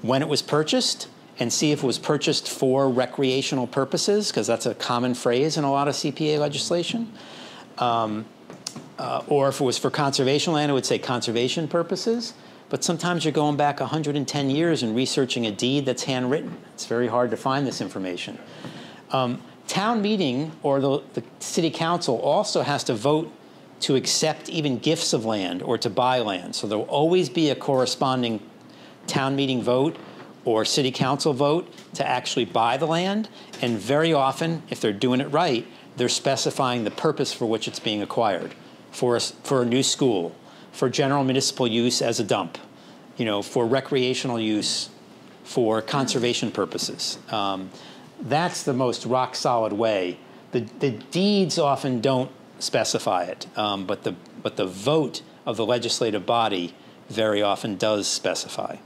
when it was purchased and see if it was purchased for recreational purposes, because that's a common phrase in a lot of CPA legislation. Um, uh, or if it was for conservation land, it would say conservation purposes. But sometimes you're going back 110 years and researching a deed that's handwritten. It's very hard to find this information. Um, town meeting or the, the city council also has to vote to accept even gifts of land or to buy land. So there will always be a corresponding town meeting vote or city council vote to actually buy the land. And very often, if they're doing it right, they're specifying the purpose for which it's being acquired, for a, for a new school, for general municipal use as a dump, you know, for recreational use, for conservation purposes. Um, that's the most rock solid way. The, the deeds often don't specify it, um, but the but the vote of the legislative body very often does specify.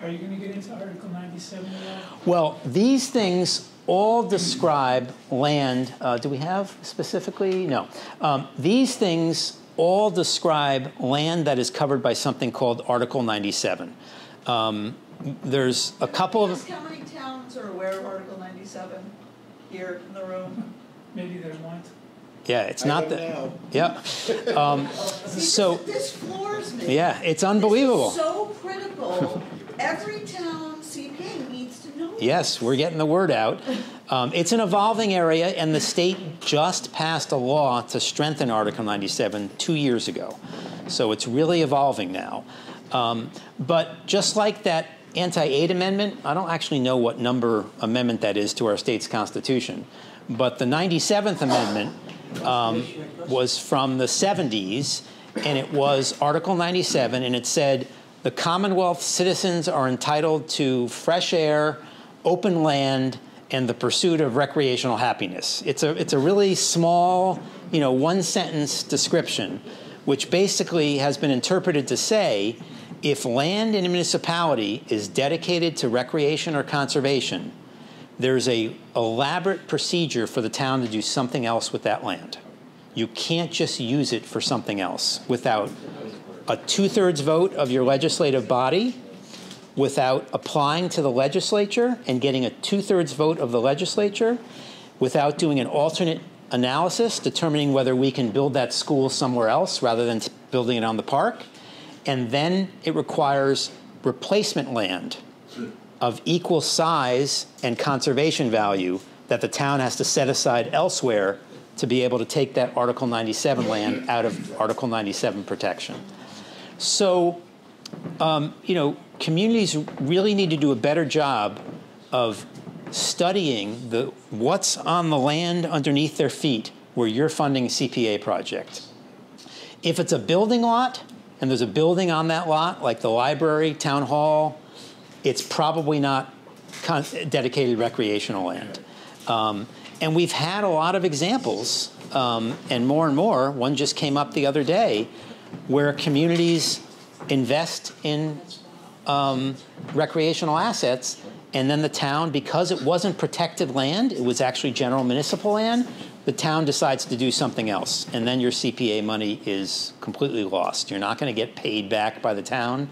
Are you gonna get into Article ninety-seven at? Well, these things all describe land. Uh, do we have specifically? No. Um, these things all describe land that is covered by something called Article 97. Um, there's a couple of. how many towns are aware of Article ninety-seven here in the room? Maybe there weren't. Yeah, it's I not don't that. Yeah. Um, See, so. this, this floors me. Yeah, it's unbelievable. This is so critical. Every town CPA needs to know. Yes, we're getting the word out. Um, it's an evolving area, and the state just passed a law to strengthen Article 97 two years ago. So it's really evolving now. Um, but just like that anti aid amendment, I don't actually know what number amendment that is to our state's constitution, but the 97th amendment um, was from the 70s, and it was Article 97, and it said the Commonwealth citizens are entitled to fresh air, open land, and the pursuit of recreational happiness. It's a, it's a really small, you know, one sentence description, which basically has been interpreted to say if land in a municipality is dedicated to recreation or conservation, there's a elaborate procedure for the town to do something else with that land. You can't just use it for something else without a two-thirds vote of your legislative body, without applying to the legislature and getting a two-thirds vote of the legislature, without doing an alternate analysis determining whether we can build that school somewhere else rather than building it on the park, and then it requires replacement land of equal size and conservation value that the town has to set aside elsewhere to be able to take that Article 97 land out of Article 97 protection. So, um, you know, communities really need to do a better job of studying the what's on the land underneath their feet where you're funding a CPA project. If it's a building lot and there's a building on that lot, like the library, town hall, it's probably not dedicated recreational land. Um, and we've had a lot of examples, um, and more and more. One just came up the other day where communities invest in um, recreational assets, and then the town, because it wasn't protected land, it was actually general municipal land, the town decides to do something else, and then your CPA money is completely lost. You're not going to get paid back by the town,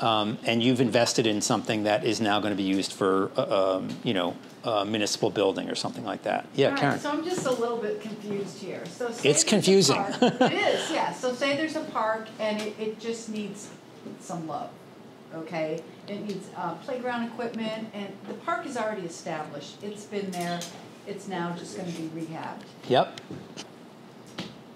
um, and you've invested in something that is now going to be used for, uh, um, you know, a municipal building or something like that. Yeah, All right, Karen. So I'm just a little bit confused here. So say It's confusing. It is, yeah. So say there's a park and it, it just needs some love, okay? It needs uh, playground equipment and the park is already established. It's been there. It's now just gonna be rehabbed. Yep.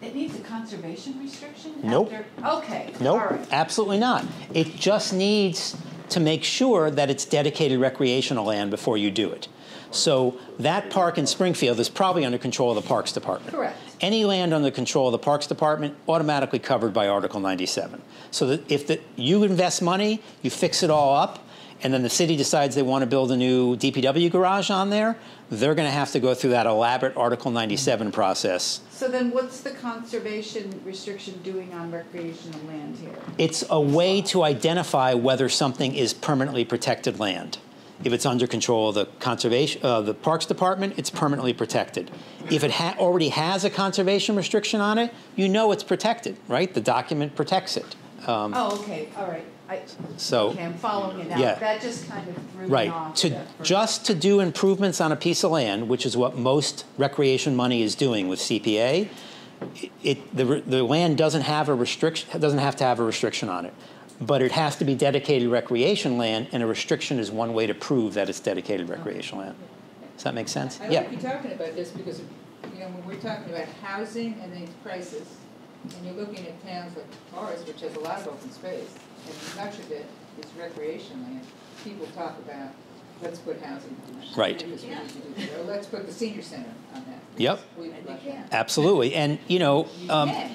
It needs a conservation restriction Nope. after? Okay, Nope, right. absolutely not. It just needs to make sure that it's dedicated recreational land before you do it. So that park in Springfield is probably under control of the Parks Department. Correct. Any land under control of the Parks Department automatically covered by Article 97. So that if the, you invest money, you fix it all up, and then the city decides they want to build a new DPW garage on there, they're going to have to go through that elaborate Article 97 process. So then what's the conservation restriction doing on recreational land here? It's a way to identify whether something is permanently protected land. If it's under control of the conservation, uh, the Parks Department, it's permanently protected. If it ha- already has a conservation restriction on it, you know it's protected, right? The document protects it. Um, Oh, okay, all right. I, So- okay, I'm following it now. Yeah. That just kind of threw me Right. off. To just to do improvements on a piece of land, which is what most recreation money is doing with CPA, it, it the, the land doesn't have a restriction doesn't have to have a restriction on it, but it has to be dedicated recreation land, and a restriction is one way to prove that it's dedicated recreation land. Does that make sense? I Yeah. like you talking about this because, you know, when we're talking about housing and then prices, and you're looking at towns like ours, which has a lot of open space, and much of it is recreation land, people talk about let's put housing on that. Right. Because we need to do that. Or let's put the senior center on that. Yep. We would like that. Absolutely. And, you know, You um, can,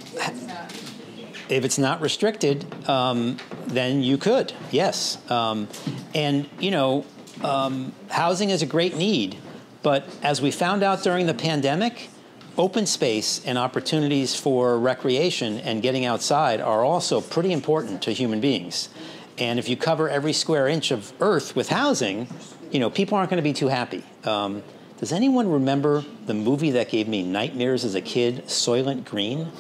if it's not, restricted, um, then you could, yes. Um, and, you know, um, housing is a great need, but as we found out during the pandemic, open space and opportunities for recreation and getting outside are also pretty important to human beings. And if you cover every square inch of earth with housing, you know, people aren't going to be too happy. Um, does anyone remember the movie that gave me nightmares as a kid, Soylent Green?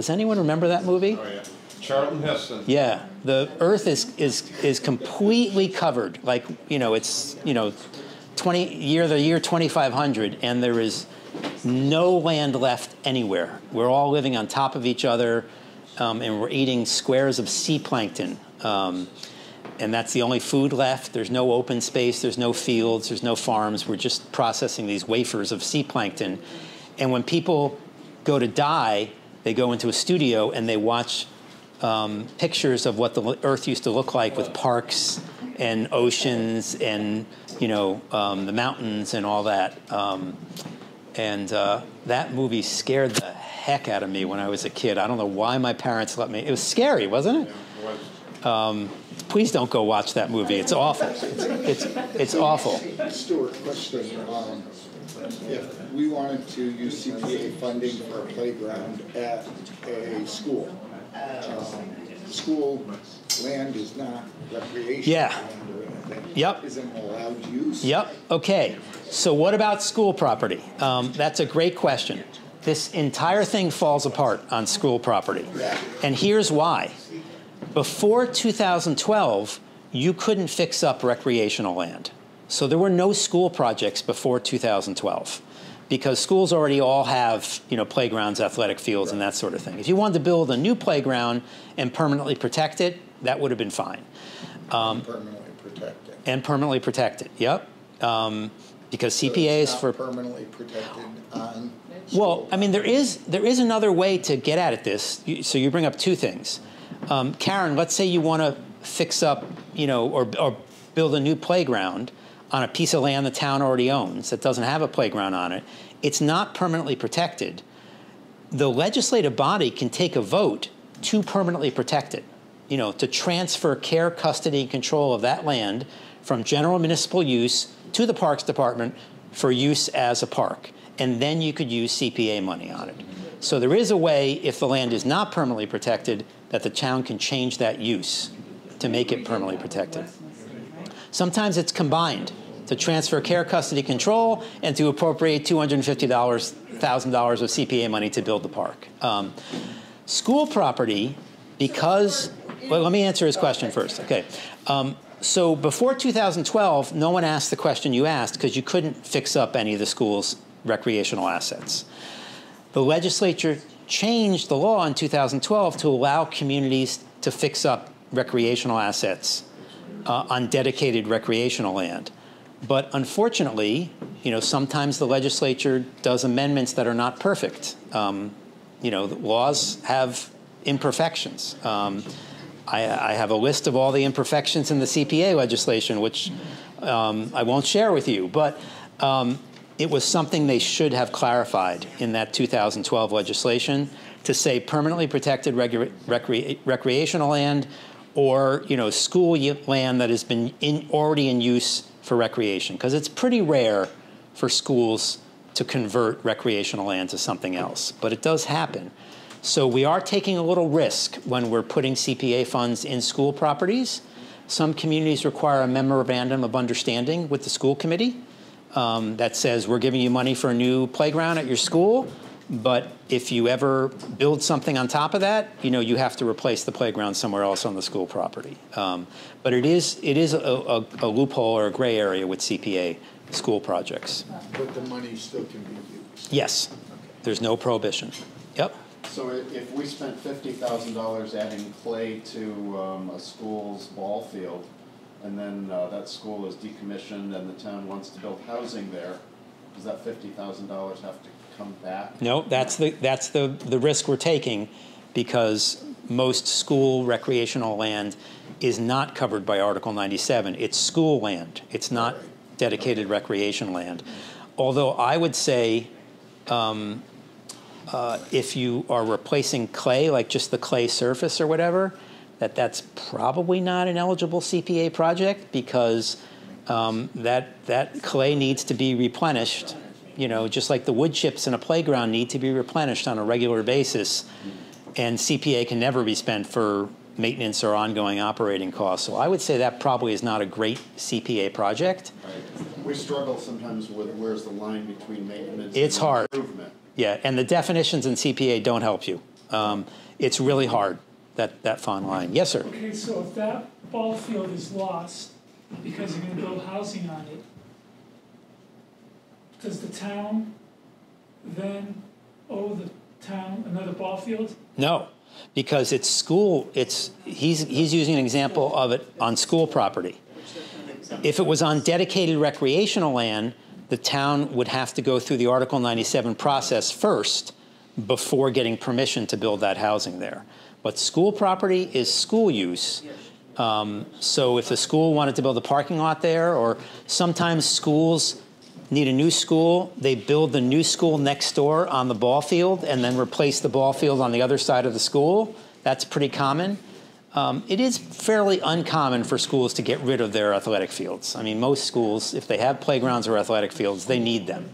Does anyone remember that movie? Oh, yeah. Charlton Heston. Yeah, the Earth is is is completely covered. Like you know, it's you know, twenty year the year twenty five hundred, and there is no land left anywhere. We're all living on top of each other, um, and we're eating squares of sea plankton. Um, and that's the only food left. There's no open space, there's no fields, there's no farms. We're just processing these wafers of sea plankton. And when people go to die, they go into a studio and they watch um, pictures of what the Earth used to look like with parks and oceans and you know um, the mountains and all that. Um, and uh, that movie scared the heck out of me when I was a kid. I don't know why my parents let me. It was scary, wasn't it? Um, please don't go watch that movie. It's awful. It's, it's, it's awful. Stuart, question, if we wanted to use CPA funding for a playground at a school, um, school land is not recreation Yeah. land or anything. Yep. Isn't allowed use? Yep. Okay. So what about school property? Um, that's a great question. This entire thing falls apart on school property, and here's why. Before 2012, you couldn't fix up recreational land. So there were no school projects before 2012 because schools already all have, you know, playgrounds, athletic fields, and that sort of thing. If you wanted to build a new playground and permanently protect it, that would have been fine. Um, Permanently protected. and permanently protect it. Yep. Um, because So CPA it's is for Permanently protected on. well, I mean, there is there is another way to get at it. This You- so you bring up two things, um, Karen. Let's say you want to fix up, you know, or or build a new playground on a piece of land the town already owns that doesn't have a playground on it. It's not permanently protected. The legislative body can take a vote to permanently protect it. You know, to transfer care, custody, and control of that land from general municipal use to the Parks Department for use as a park. And then you could use CPA money on it. So there is a way, if the land is not permanently protected, that the town can change that use to make it permanently protected. Sometimes it's combined to transfer care, custody, control, and to appropriate $250,000 of CPA money to build the park. Um, school property, because, well, let me answer his question first. Okay. Um, so before 2012, no one asked the question you asked because you couldn't fix up any of the school's recreational assets. The legislature changed the law in 2012 to allow communities to fix up recreational assets uh, on dedicated recreational land. But unfortunately, you know, sometimes the legislature does amendments that are not perfect. Um, you know, the laws have imperfections. Um, I, I have a list of all the imperfections in the CPA legislation, which um, I won't share with you, but um, it was something they should have clarified in that 2012 legislation to say permanently protected recre- recreational land or you know school land that has been in, already in use for recreation because it's pretty rare for schools to convert recreational land to something else but it does happen. So we are taking a little risk when we're putting cpa funds in school properties. Some communities require a memorandum of understanding with the school committee um, that says we're giving you money for a new playground at your school but if you ever build something on top of that, you know you have to replace the playground somewhere else on the school property. Um, but it is it is a, a, a, loophole or a gray area with CPA school projects. But the money still can be used. Yes, there's no prohibition. Yep. So if we spent fifty thousand dollars adding clay to um, a school's ball field, and then uh, that school is decommissioned and the town wants to build housing there, does that fifty thousand dollars have to come back? No, that's the that's the the risk we're taking because most school recreational land is not covered by Article 97. It's school land. It's not dedicated recreation land. Although I would say, um, uh, if you are replacing clay, like just the clay surface or whatever, that that's probably not an eligible CPA project because um, that that clay needs to be replenished. You know, just like the wood chips in a playground need to be replenished on a regular basis, and CPA can never be spent for maintenance or ongoing operating costs. So I would say that probably is not a great CPA project. Right. We struggle sometimes with where's the line between maintenance It's and hard. improvement. Yeah, and the definitions in CPA don't help you. Um, it's really hard that that fine line. Yes, sir. Okay, so if that ball field is lost because you're gonna build housing on it, does the town then owe the town another ball field? No, because it's school. It's he's he's using an example of it on school property. If it was on dedicated recreational land, the town would have to go through the Article 97 process first before getting permission to build that housing there. But school property is school use. Um, so if the school wanted to build a parking lot there, or sometimes schools need a new school, they build the new school next door on the ball field and then replace the ball field on the other side of the school. That's pretty common. Um, it is fairly uncommon for schools to get rid of their athletic fields. I mean, most schools, if they have playgrounds or athletic fields, they need them.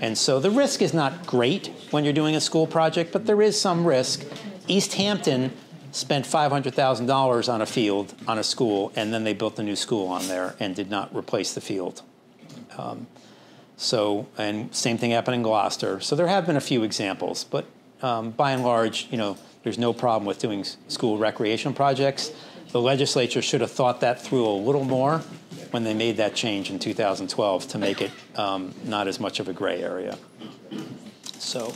And so the risk is not great when you're doing a school project, but there is some risk. Easthampton spent $500,000 on a field, on a school, and then they built a new school on there and did not replace the field. Um, so, and same thing happened in Gloucester. So there have been a few examples, but um, by and large, you know, there's no problem with doing school recreation projects. The legislature should have thought that through a little more when they made that change in 2012 to make it um, not as much of a gray area. So,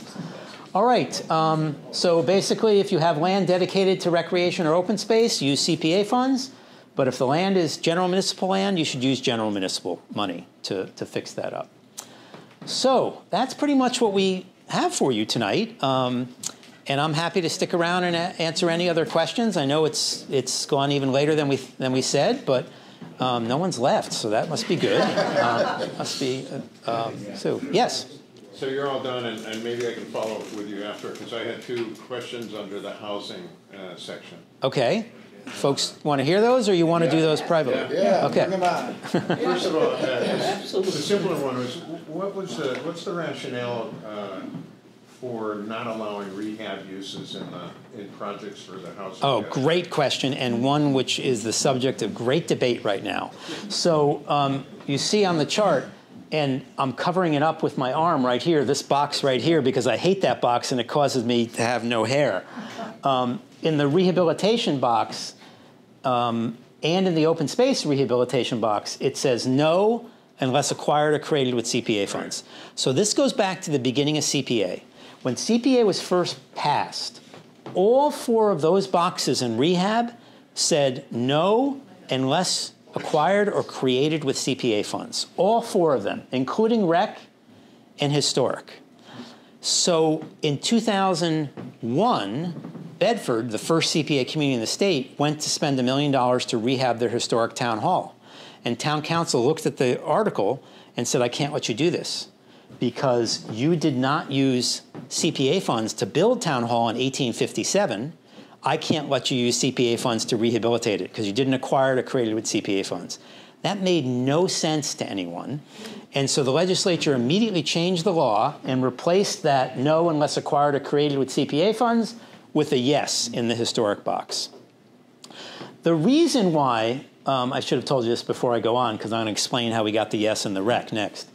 all right. Um, so basically, if you have land dedicated to recreation or open space, use CPA funds. But if the land is general municipal land, you should use general municipal money to, to fix that up. So that's pretty much what we have for you tonight. Um, and I'm happy to stick around and a- answer any other questions. I know it's it's gone even later than we than we said, but um, no one's left, so that must be good. Uh, must be. Uh, um, so yes. So you're all done, and, and maybe I can follow up with you after, because I had two questions under the housing uh, section. Okay. Folks want to hear those, or you want to do those privately? Yeah, Okay. bring 'em on. First of all, uh, the simpler one was, what was the, what's the rationale uh, for not allowing rehab uses in the, in projects for the housing? Oh, great question, and one which is the subject of great debate right now. So um, you see on the chart, and I'm covering it up with my arm right here, this box right here, because I hate that box and it causes me to have no hair. Um, in the rehabilitation box um, and in the open space rehabilitation box, it says no unless acquired or created with CPA funds. So this goes back to the beginning of CPA. When CPA was first passed, all four of those boxes in rehab said no unless acquired or created with CPA funds. All four of them, including rec and historic. So in 2001, Bedford, the first CPA community in the state, went to spend a million dollars to rehab their historic town hall. And town counsel looked at the article and said, I can't let you do this because you did not use CPA funds to build town hall in 1857. I can't let you use CPA funds to rehabilitate it because you didn't acquire it or create it with CPA funds. That made no sense to anyone. And so the legislature immediately changed the law and replaced that no unless acquired or created with CPA funds with a yes in the historic box. The reason why, um, I should have told you this before I go on because I'm going to explain how we got the yes in the rec next.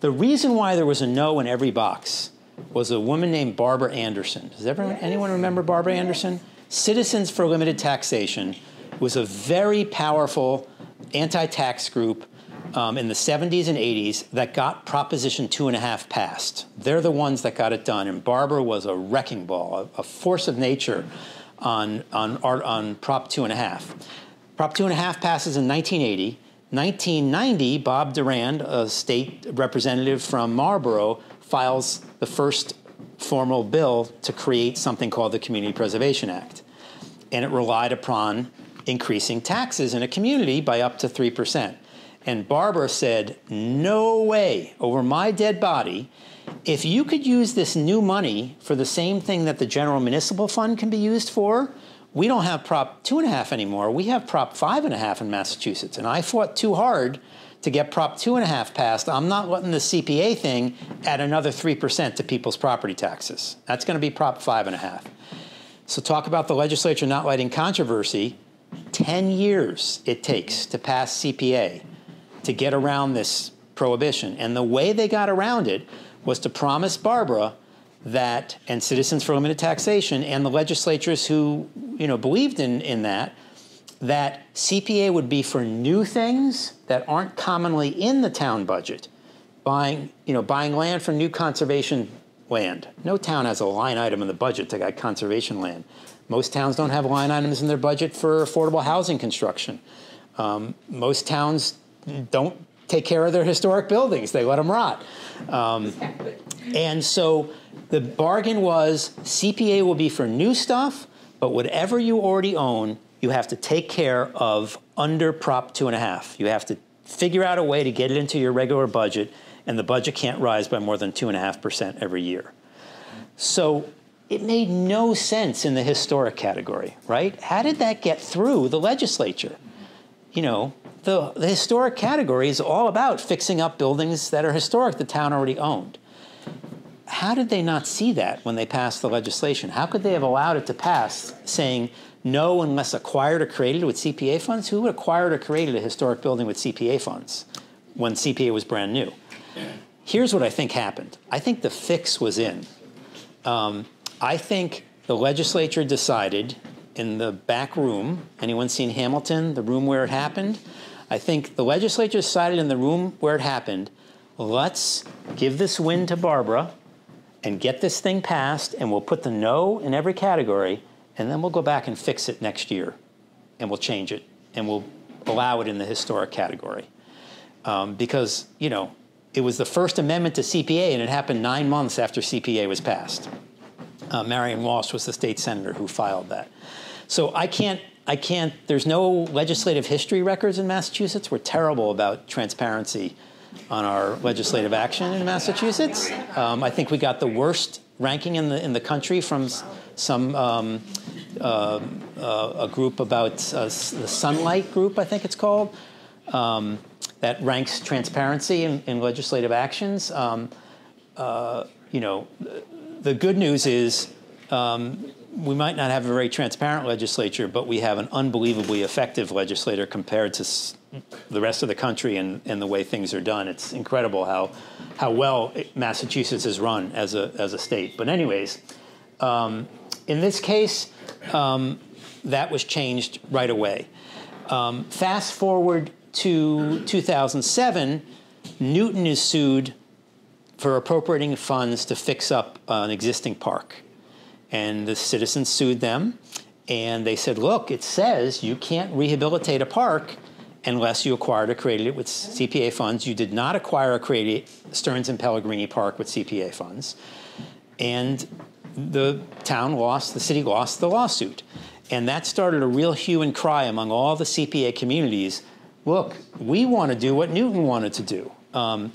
The reason why there was a no in every box was a woman named Barbara Anderson. Does everyone, anyone remember Barbara Anderson? Citizens for Limited Taxation was a very powerful anti-tax group um, in the 70s and 80s that got Proposition Two and a Half passed. They're the ones that got it done, and Barbara was a wrecking ball, a, a force of nature on on on Prop Two and a Half. Prop Two and a Half passes in 1980. 1990, Bob Durand, a state representative from Marlborough, files the first formal bill to create something called the Community Preservation Act. And it relied upon increasing taxes in a community by up to 3%. And Barbara said, No way, over my dead body. If you could use this new money for the same thing that the general municipal fund can be used for, we don't have Prop two and a half anymore. We have Prop five and a half in Massachusetts. And I fought too hard to get Prop two and a half passed. I'm not letting the CPA thing add another 3% to people's property taxes. That's going to be Prop five and a half. So talk about the legislature not lighting controversy. 10 years it takes to pass CPA to get around this prohibition. And the way they got around it was to promise Barbara that, and Citizens for Limited Taxation, and the legislatures who, you know, believed in, in that, that CPA would be for new things that aren't commonly in the town budget. Buying, you know, buying land for new conservation land. No town has a line item in the budget to got conservation land. Most towns don't have line items in their budget for affordable housing construction. Um, most towns don't take care of their historic buildings; they let them rot. Um, and so the bargain was CPA will be for new stuff, but whatever you already own, you have to take care of under Prop two and a half. You have to figure out a way to get it into your regular budget, and the budget can't rise by more than two and a half percent every year. So it made no sense in the historic category, right? How did that get through the legislature? You know, the, the historic category is all about fixing up buildings that are historic the town already owned. How did they not see that when they passed the legislation? How could they have allowed it to pass saying no unless acquired or created with CPA funds? Who acquired or created a historic building with CPA funds when CPA was brand new? Here's what I think happened. I think the fix was in. Um, I think the legislature decided in the back room, anyone seen Hamilton, the room where it happened? I think the legislature decided in the room where it happened, let's give this win to Barbara and get this thing passed, and we'll put the no in every category, and then we'll go back and fix it next year, and we'll change it, and we'll allow it in the historic category. Um, because, you know, it was the first amendment to CPA, and it happened nine months after CPA was passed. Uh, Marian Walsh was the state senator who filed that. So I can't, I can't, there's no legislative history records in Massachusetts. We're terrible about transparency on our legislative action in Massachusetts. Um, I think we got the worst ranking in the, in the country from some, um, uh, uh, a group about uh, the Sunlight Group, I think it's called, um, that ranks transparency in, in legislative actions. Um, uh, you know, the good news is um, we might not have a very transparent legislature, but we have an unbelievably effective legislator compared to the rest of the country and, and the way things are done. It's incredible how, how well Massachusetts is run as a, as a state. But, anyways, um, in this case, um, that was changed right away. Um, fast forward to 2007, Newton is sued for appropriating funds to fix up an existing park. And the citizens sued them, and they said, look, it says you can't rehabilitate a park unless you acquired or created it with CPA funds. You did not acquire or create Stearns and Pellegrini Park with CPA funds. And the town lost, the city lost the lawsuit. And that started a real hue and cry among all the CPA communities. Look, we want to do what Newton wanted to do. Um,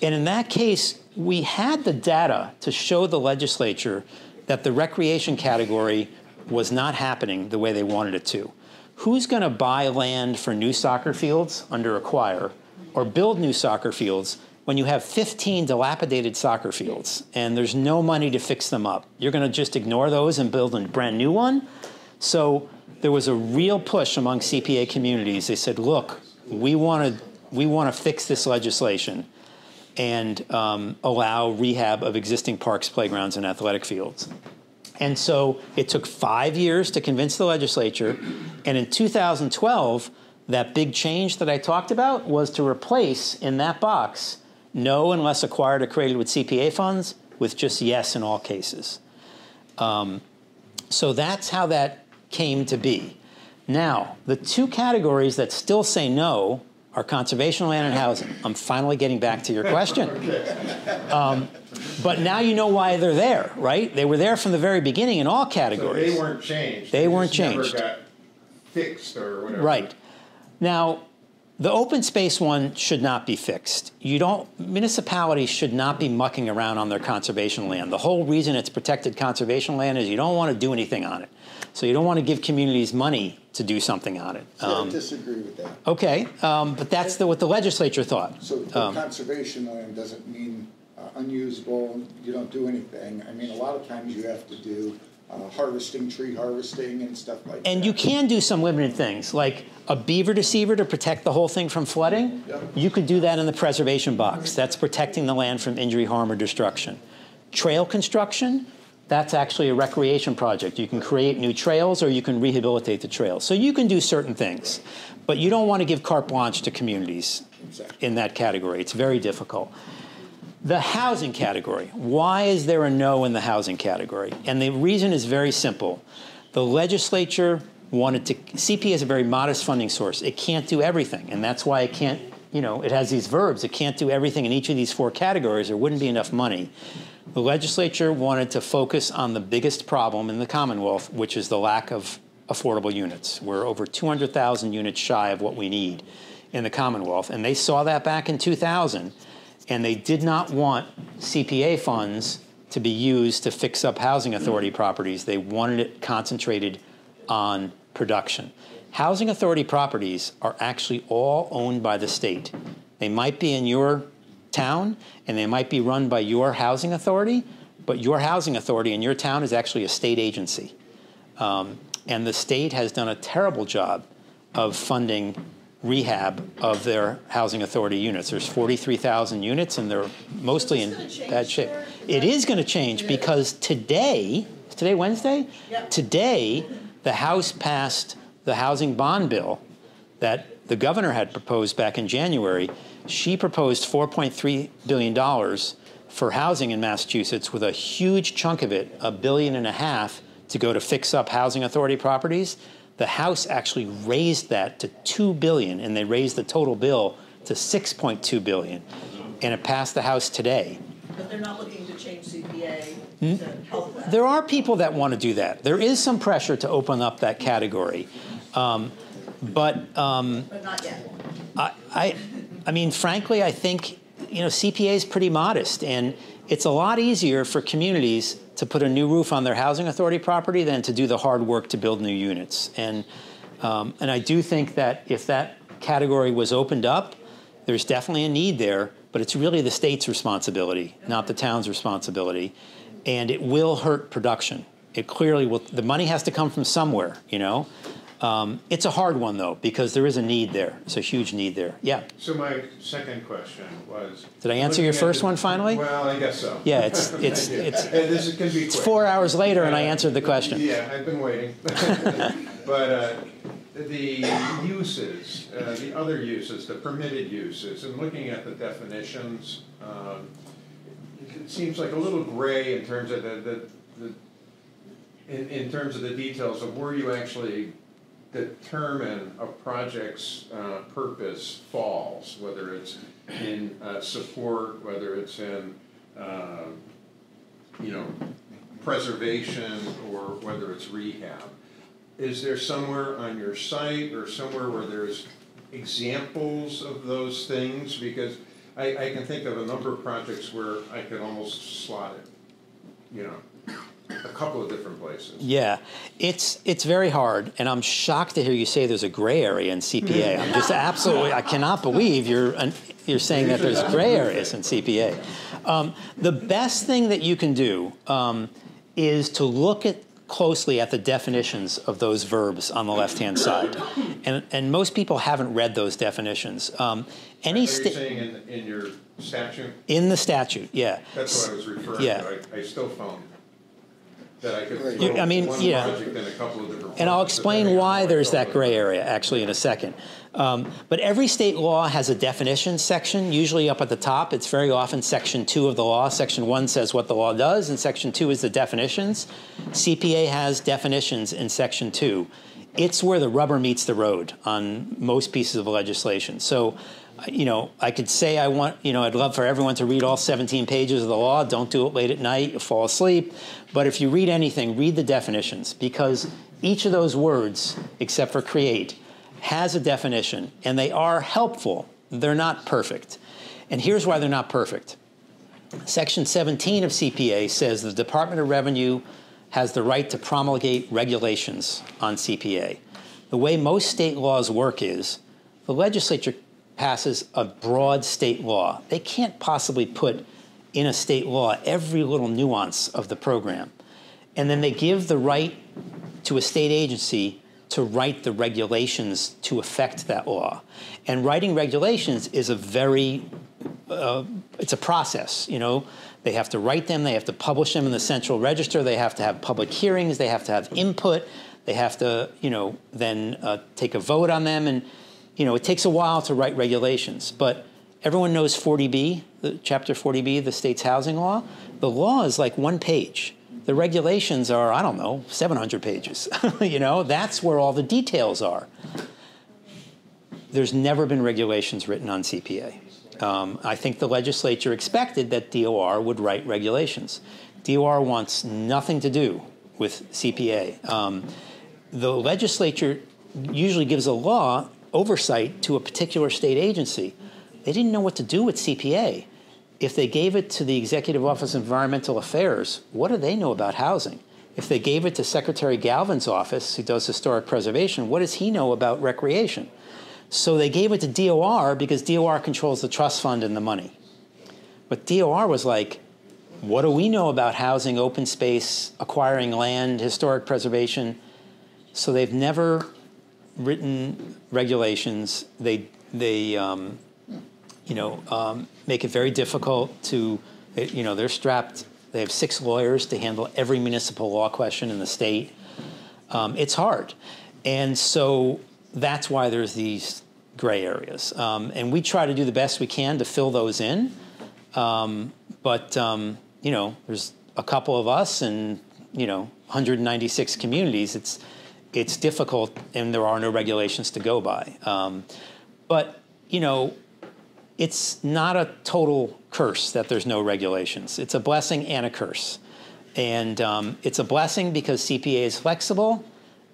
and in that case, we had the data to show the legislature that the recreation category was not happening the way they wanted it to. Who's going to buy land for new soccer fields under acquire or build new soccer fields when you have 15 dilapidated soccer fields and there's no money to fix them up? You're going to just ignore those and build a brand new one? So there was a real push among CPA communities. They said, look, we want to we want to fix this legislation and um, allow rehab of existing parks, playgrounds, and athletic fields. And so it took five years to convince the legislature. And in 2012, that big change that I talked about was to replace in that box no unless acquired or created with CPA funds with just yes in all cases. Um, so that's how that came to be. Now, the two categories that still say no are conservation land and housing. I'm finally getting back to your question. Um, but now you know why they're there, right? They were there from the very beginning in all categories. So they weren't changed. They, weren't just never changed. got fixed or whatever. Right. Now, The open space one should not be fixed. You don't, municipalities should not be mucking around on their conservation land. The whole reason it's protected conservation land is you don't want to do anything on it. So you don't want to give communities money to do something on it. See, I Um, disagree with that. okay, um, but that's the, what the legislature thought. So Um, conservation land doesn't mean uh, unusable, you don't do anything. I mean, a lot of times you have to do uh, harvesting, tree harvesting and stuff like that. And you can do some limited things, like a beaver deceiver to protect the whole thing from flooding. Yep. You could do that in the preservation box. That's protecting the land from injury, harm, or destruction. Trail construction, that's actually a recreation project. You can create new trails or you can rehabilitate the trails. So you can do certain things, but you don't want to give carte blanche to communities Exactly. in that category. It's very difficult. The housing category. Why is there a no in the housing category? And the reason is very simple. The legislature wanted to, CP is a very modest funding source. It can't do everything, and that's why it can't, you know, it has these verbs. It can't do everything in each of these four categories. There wouldn't be enough money. The legislature wanted to focus on the biggest problem in the Commonwealth, which is the lack of affordable units. We're over 200,000 units shy of what we need in the Commonwealth, and they saw that back in 2000 and they did not want CPA funds to be used to fix up housing authority properties. They wanted it concentrated on production. Housing authority properties are actually all owned by the state. They might be in your town and they might be run by your housing authority, but your housing authority in your town is actually a state agency. Um, and the state has done a terrible job of funding rehab of their housing authority units. There's 43,000 units, and they're mostly in Is this gonna bad shape. It is going to change because today, is today Wednesday? Yep. Today, the House passed the housing bond bill that the governor had proposed back in January. She proposed $4.3 billion for housing in Massachusetts, with a huge chunk of it, a billion and a half, to go to fix up housing authority properties. The House actually raised that to 2 billion, and they raised the total bill to 6.2 billion. And it passed the House today. But they're not looking to change CPA to help that. There are people that want to do that. There is some pressure to open up that category. Um, but um, But not yet. I, I, I mean, frankly, I think you know CPA is pretty modest, and it's a lot easier for communities to put a new roof on their housing authority property than to do the hard work to build new units. And um, and I do think that if that category was opened up, there's definitely a need there, but it's really the state's responsibility, not the town's responsibility, and it will hurt production. It clearly will. The money has to come from somewhere, you know. Um, it's a hard one though because there is a need there. It's a huge need there. Yeah. So my second question was. Did I answer your first the- one finally? Well, I guess so. Yeah, it's- it's- it's- this can be It's four hours later and I answered the question. Yeah, I've been waiting. But uh, the uses, uh, the other uses, the permitted uses, and looking at the definitions, um, it seems like a little gray in terms of the, the, the in, in terms of the details of where you actually determine a project's uh, purpose falls, whether it's in uh, support, whether it's in, uh, you know, preservation, or whether it's rehab. Is there somewhere on your site or somewhere where there's examples of those things? Because I, I can think of a number of projects where I could almost slot it, you know, a couple of different places. Yeah, it's it's very hard, and I'm shocked to hear you say there's a gray area in CPA. I'm just absolutely I cannot believe you're an, you're saying that there's gray areas in CPA. Um, the best thing that you can do um, is to look at closely at the definitions of those verbs on the left hand side, and and most people haven't read those definitions. Um, Are any you sta- saying in, in your statute? in the statute, yeah. That's what I was referring Yeah. to. I, I still found that I could You- throw I mean, one yeah. project in a couple of different. And I'll places, explain depending on why how I there's go that with gray area actually in a second. Um, but every state law has a definition section, usually up at the top. It's very often section two of the law. Section one says what the law does, and section two is the definitions. CPA has definitions in section two. It's where the rubber meets the road on most pieces of legislation. So, you know, I could say I want, you know, I'd love for everyone to read all 17 pages of the law. Don't do it late at night, you fall asleep. But if you read anything, read the definitions because each of those words, except for create, has a definition, and they are helpful. They're not perfect. And here's why they're not perfect. Section 17 of CPA says the Department of Revenue has the right to promulgate regulations on CPA. The way most state laws work is the legislature passes a broad state law. They can't possibly put in a state law every little nuance of the program. And then they give the right to a state agency to write the regulations to affect that law. And writing regulations is a very, uh, it's a process, you know. They have to write them, they have to publish them in the central register, they have to have public hearings, they have to have input, they have to, you know, then uh, take a vote on them. And, you know, it takes a while to write regulations. But everyone knows 40B, the, Chapter 40B, the state's housing law. The law is like one page the regulations are, I don't know, 700 pages. you know, that's where all the details are. There's never been regulations written on CPA. Um, I think the legislature expected that DOR would write regulations. DOR wants nothing to do with CPA. Um, the legislature usually gives a law oversight to a particular state agency. They didn't know what to do with CPA if they gave it to the Executive Office of Environmental Affairs, what do they know about housing? If they gave it to Secretary Galvin's office, who does historic preservation, what does he know about recreation? So they gave it to DOR because DOR controls the trust fund and the money. But DOR was like, what do we know about housing, open space, acquiring land, historic preservation? So they've never written regulations. They, they um, you know, um, make it very difficult to, you know, they're strapped. They have six lawyers to handle every municipal law question in the state. Um, it's hard, and so that's why there's these gray areas. Um, and we try to do the best we can to fill those in. Um, but um, you know, there's a couple of us, and you know, 196 communities. It's it's difficult, and there are no regulations to go by. Um, but you know, it's not a total curse that there's no regulations. It's a blessing and a curse. And um, it's a blessing because CPA is flexible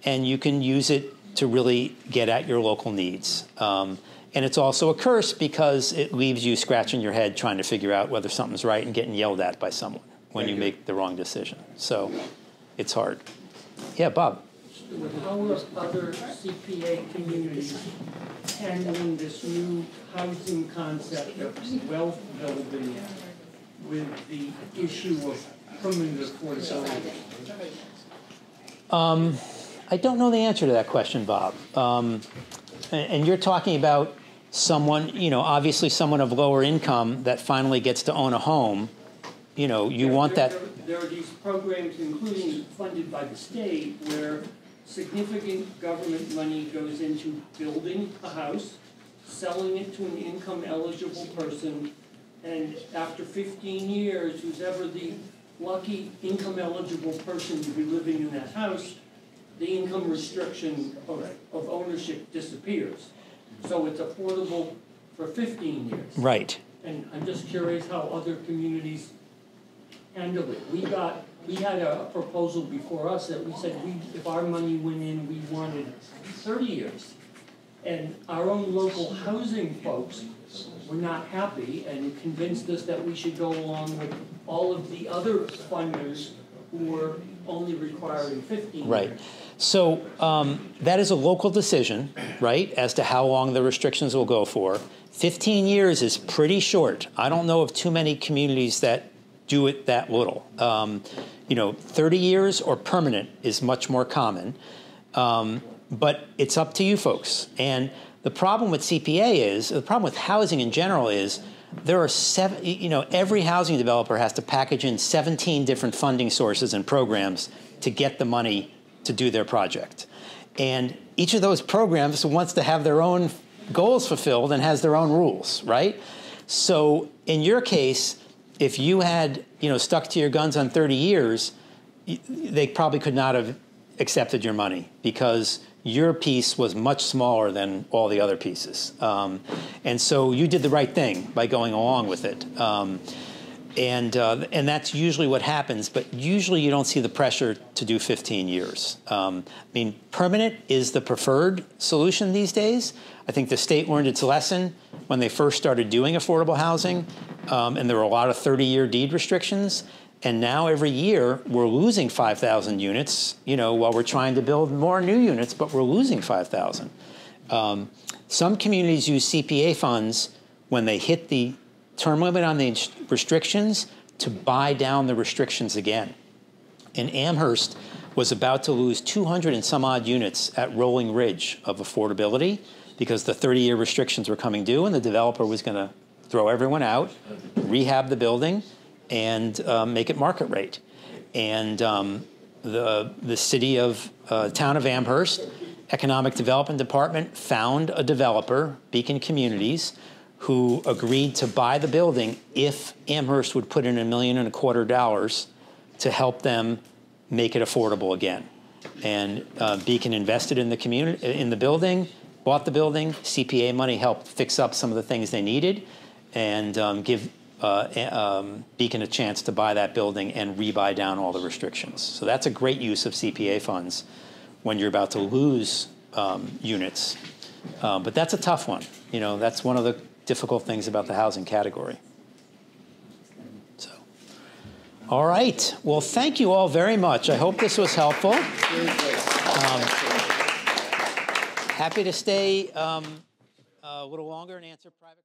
and you can use it to really get at your local needs. Um, and it's also a curse because it leaves you scratching your head trying to figure out whether something's right and getting yelled at by someone when you, you make the wrong decision. So it's hard. Yeah, Bob. How are other CPA communities handling this new housing concept of wealth building with the issue of permanent affordability? Um, I don't know the answer to that question, Bob. Um, and, and you're talking about someone, you know, obviously someone of lower income that finally gets to own a home. You know, you there, want there, that. There, there are these programs, including funded by the state, where significant government money goes into building a house, selling it to an income eligible person, and after 15 years, who's ever the lucky income eligible person to be living in that house, the income restriction of, of ownership disappears. So it's affordable for 15 years. Right. And I'm just curious how other communities handle it. We got we had a proposal before us that we said we, if our money went in, we wanted 30 years. And our own local housing folks were not happy and convinced us that we should go along with all of the other funders who were only requiring 15 Right. years. So um, that is a local decision, right, as to how long the restrictions will go for. 15 years is pretty short. I don't know of too many communities that do it that little. Um, you know, 30 years or permanent is much more common. Um, but it's up to you folks. And the problem with CPA is, the problem with housing in general is, there are seven, you know, every housing developer has to package in 17 different funding sources and programs to get the money to do their project. And each of those programs wants to have their own goals fulfilled and has their own rules, right? So in your case, if you had you know stuck to your guns on 30 years, they probably could not have accepted your money because your piece was much smaller than all the other pieces. Um, and so you did the right thing by going along with it. Um, and uh, and that's usually what happens. But usually you don't see the pressure to do 15 years. Um, I mean, permanent is the preferred solution these days. I think the state learned its lesson when they first started doing affordable housing, um, and there were a lot of 30-year deed restrictions. And now every year we're losing 5,000 units. You know, while we're trying to build more new units, but we're losing 5,000. Um, some communities use CPA funds when they hit the term limit on the restrictions to buy down the restrictions again. And Amherst was about to lose 200 and some odd units at Rolling Ridge of affordability because the 30 year restrictions were coming due and the developer was going to throw everyone out, rehab the building, and um, make it market rate. And um, the, the city of, uh, town of Amherst, Economic Development Department found a developer, Beacon Communities, who agreed to buy the building if Amherst would put in a million and a quarter dollars to help them make it affordable again. And uh, Beacon invested in the community, in the building, bought the building. CPA money helped fix up some of the things they needed, and um, give uh, um, Beacon a chance to buy that building and rebuy down all the restrictions. So that's a great use of CPA funds when you're about to lose um, units. Um, but that's a tough one. You know, that's one of the difficult things about the housing category. So, all right. Well, thank you all very much. I hope this was helpful. Happy to stay um, a little longer and answer private.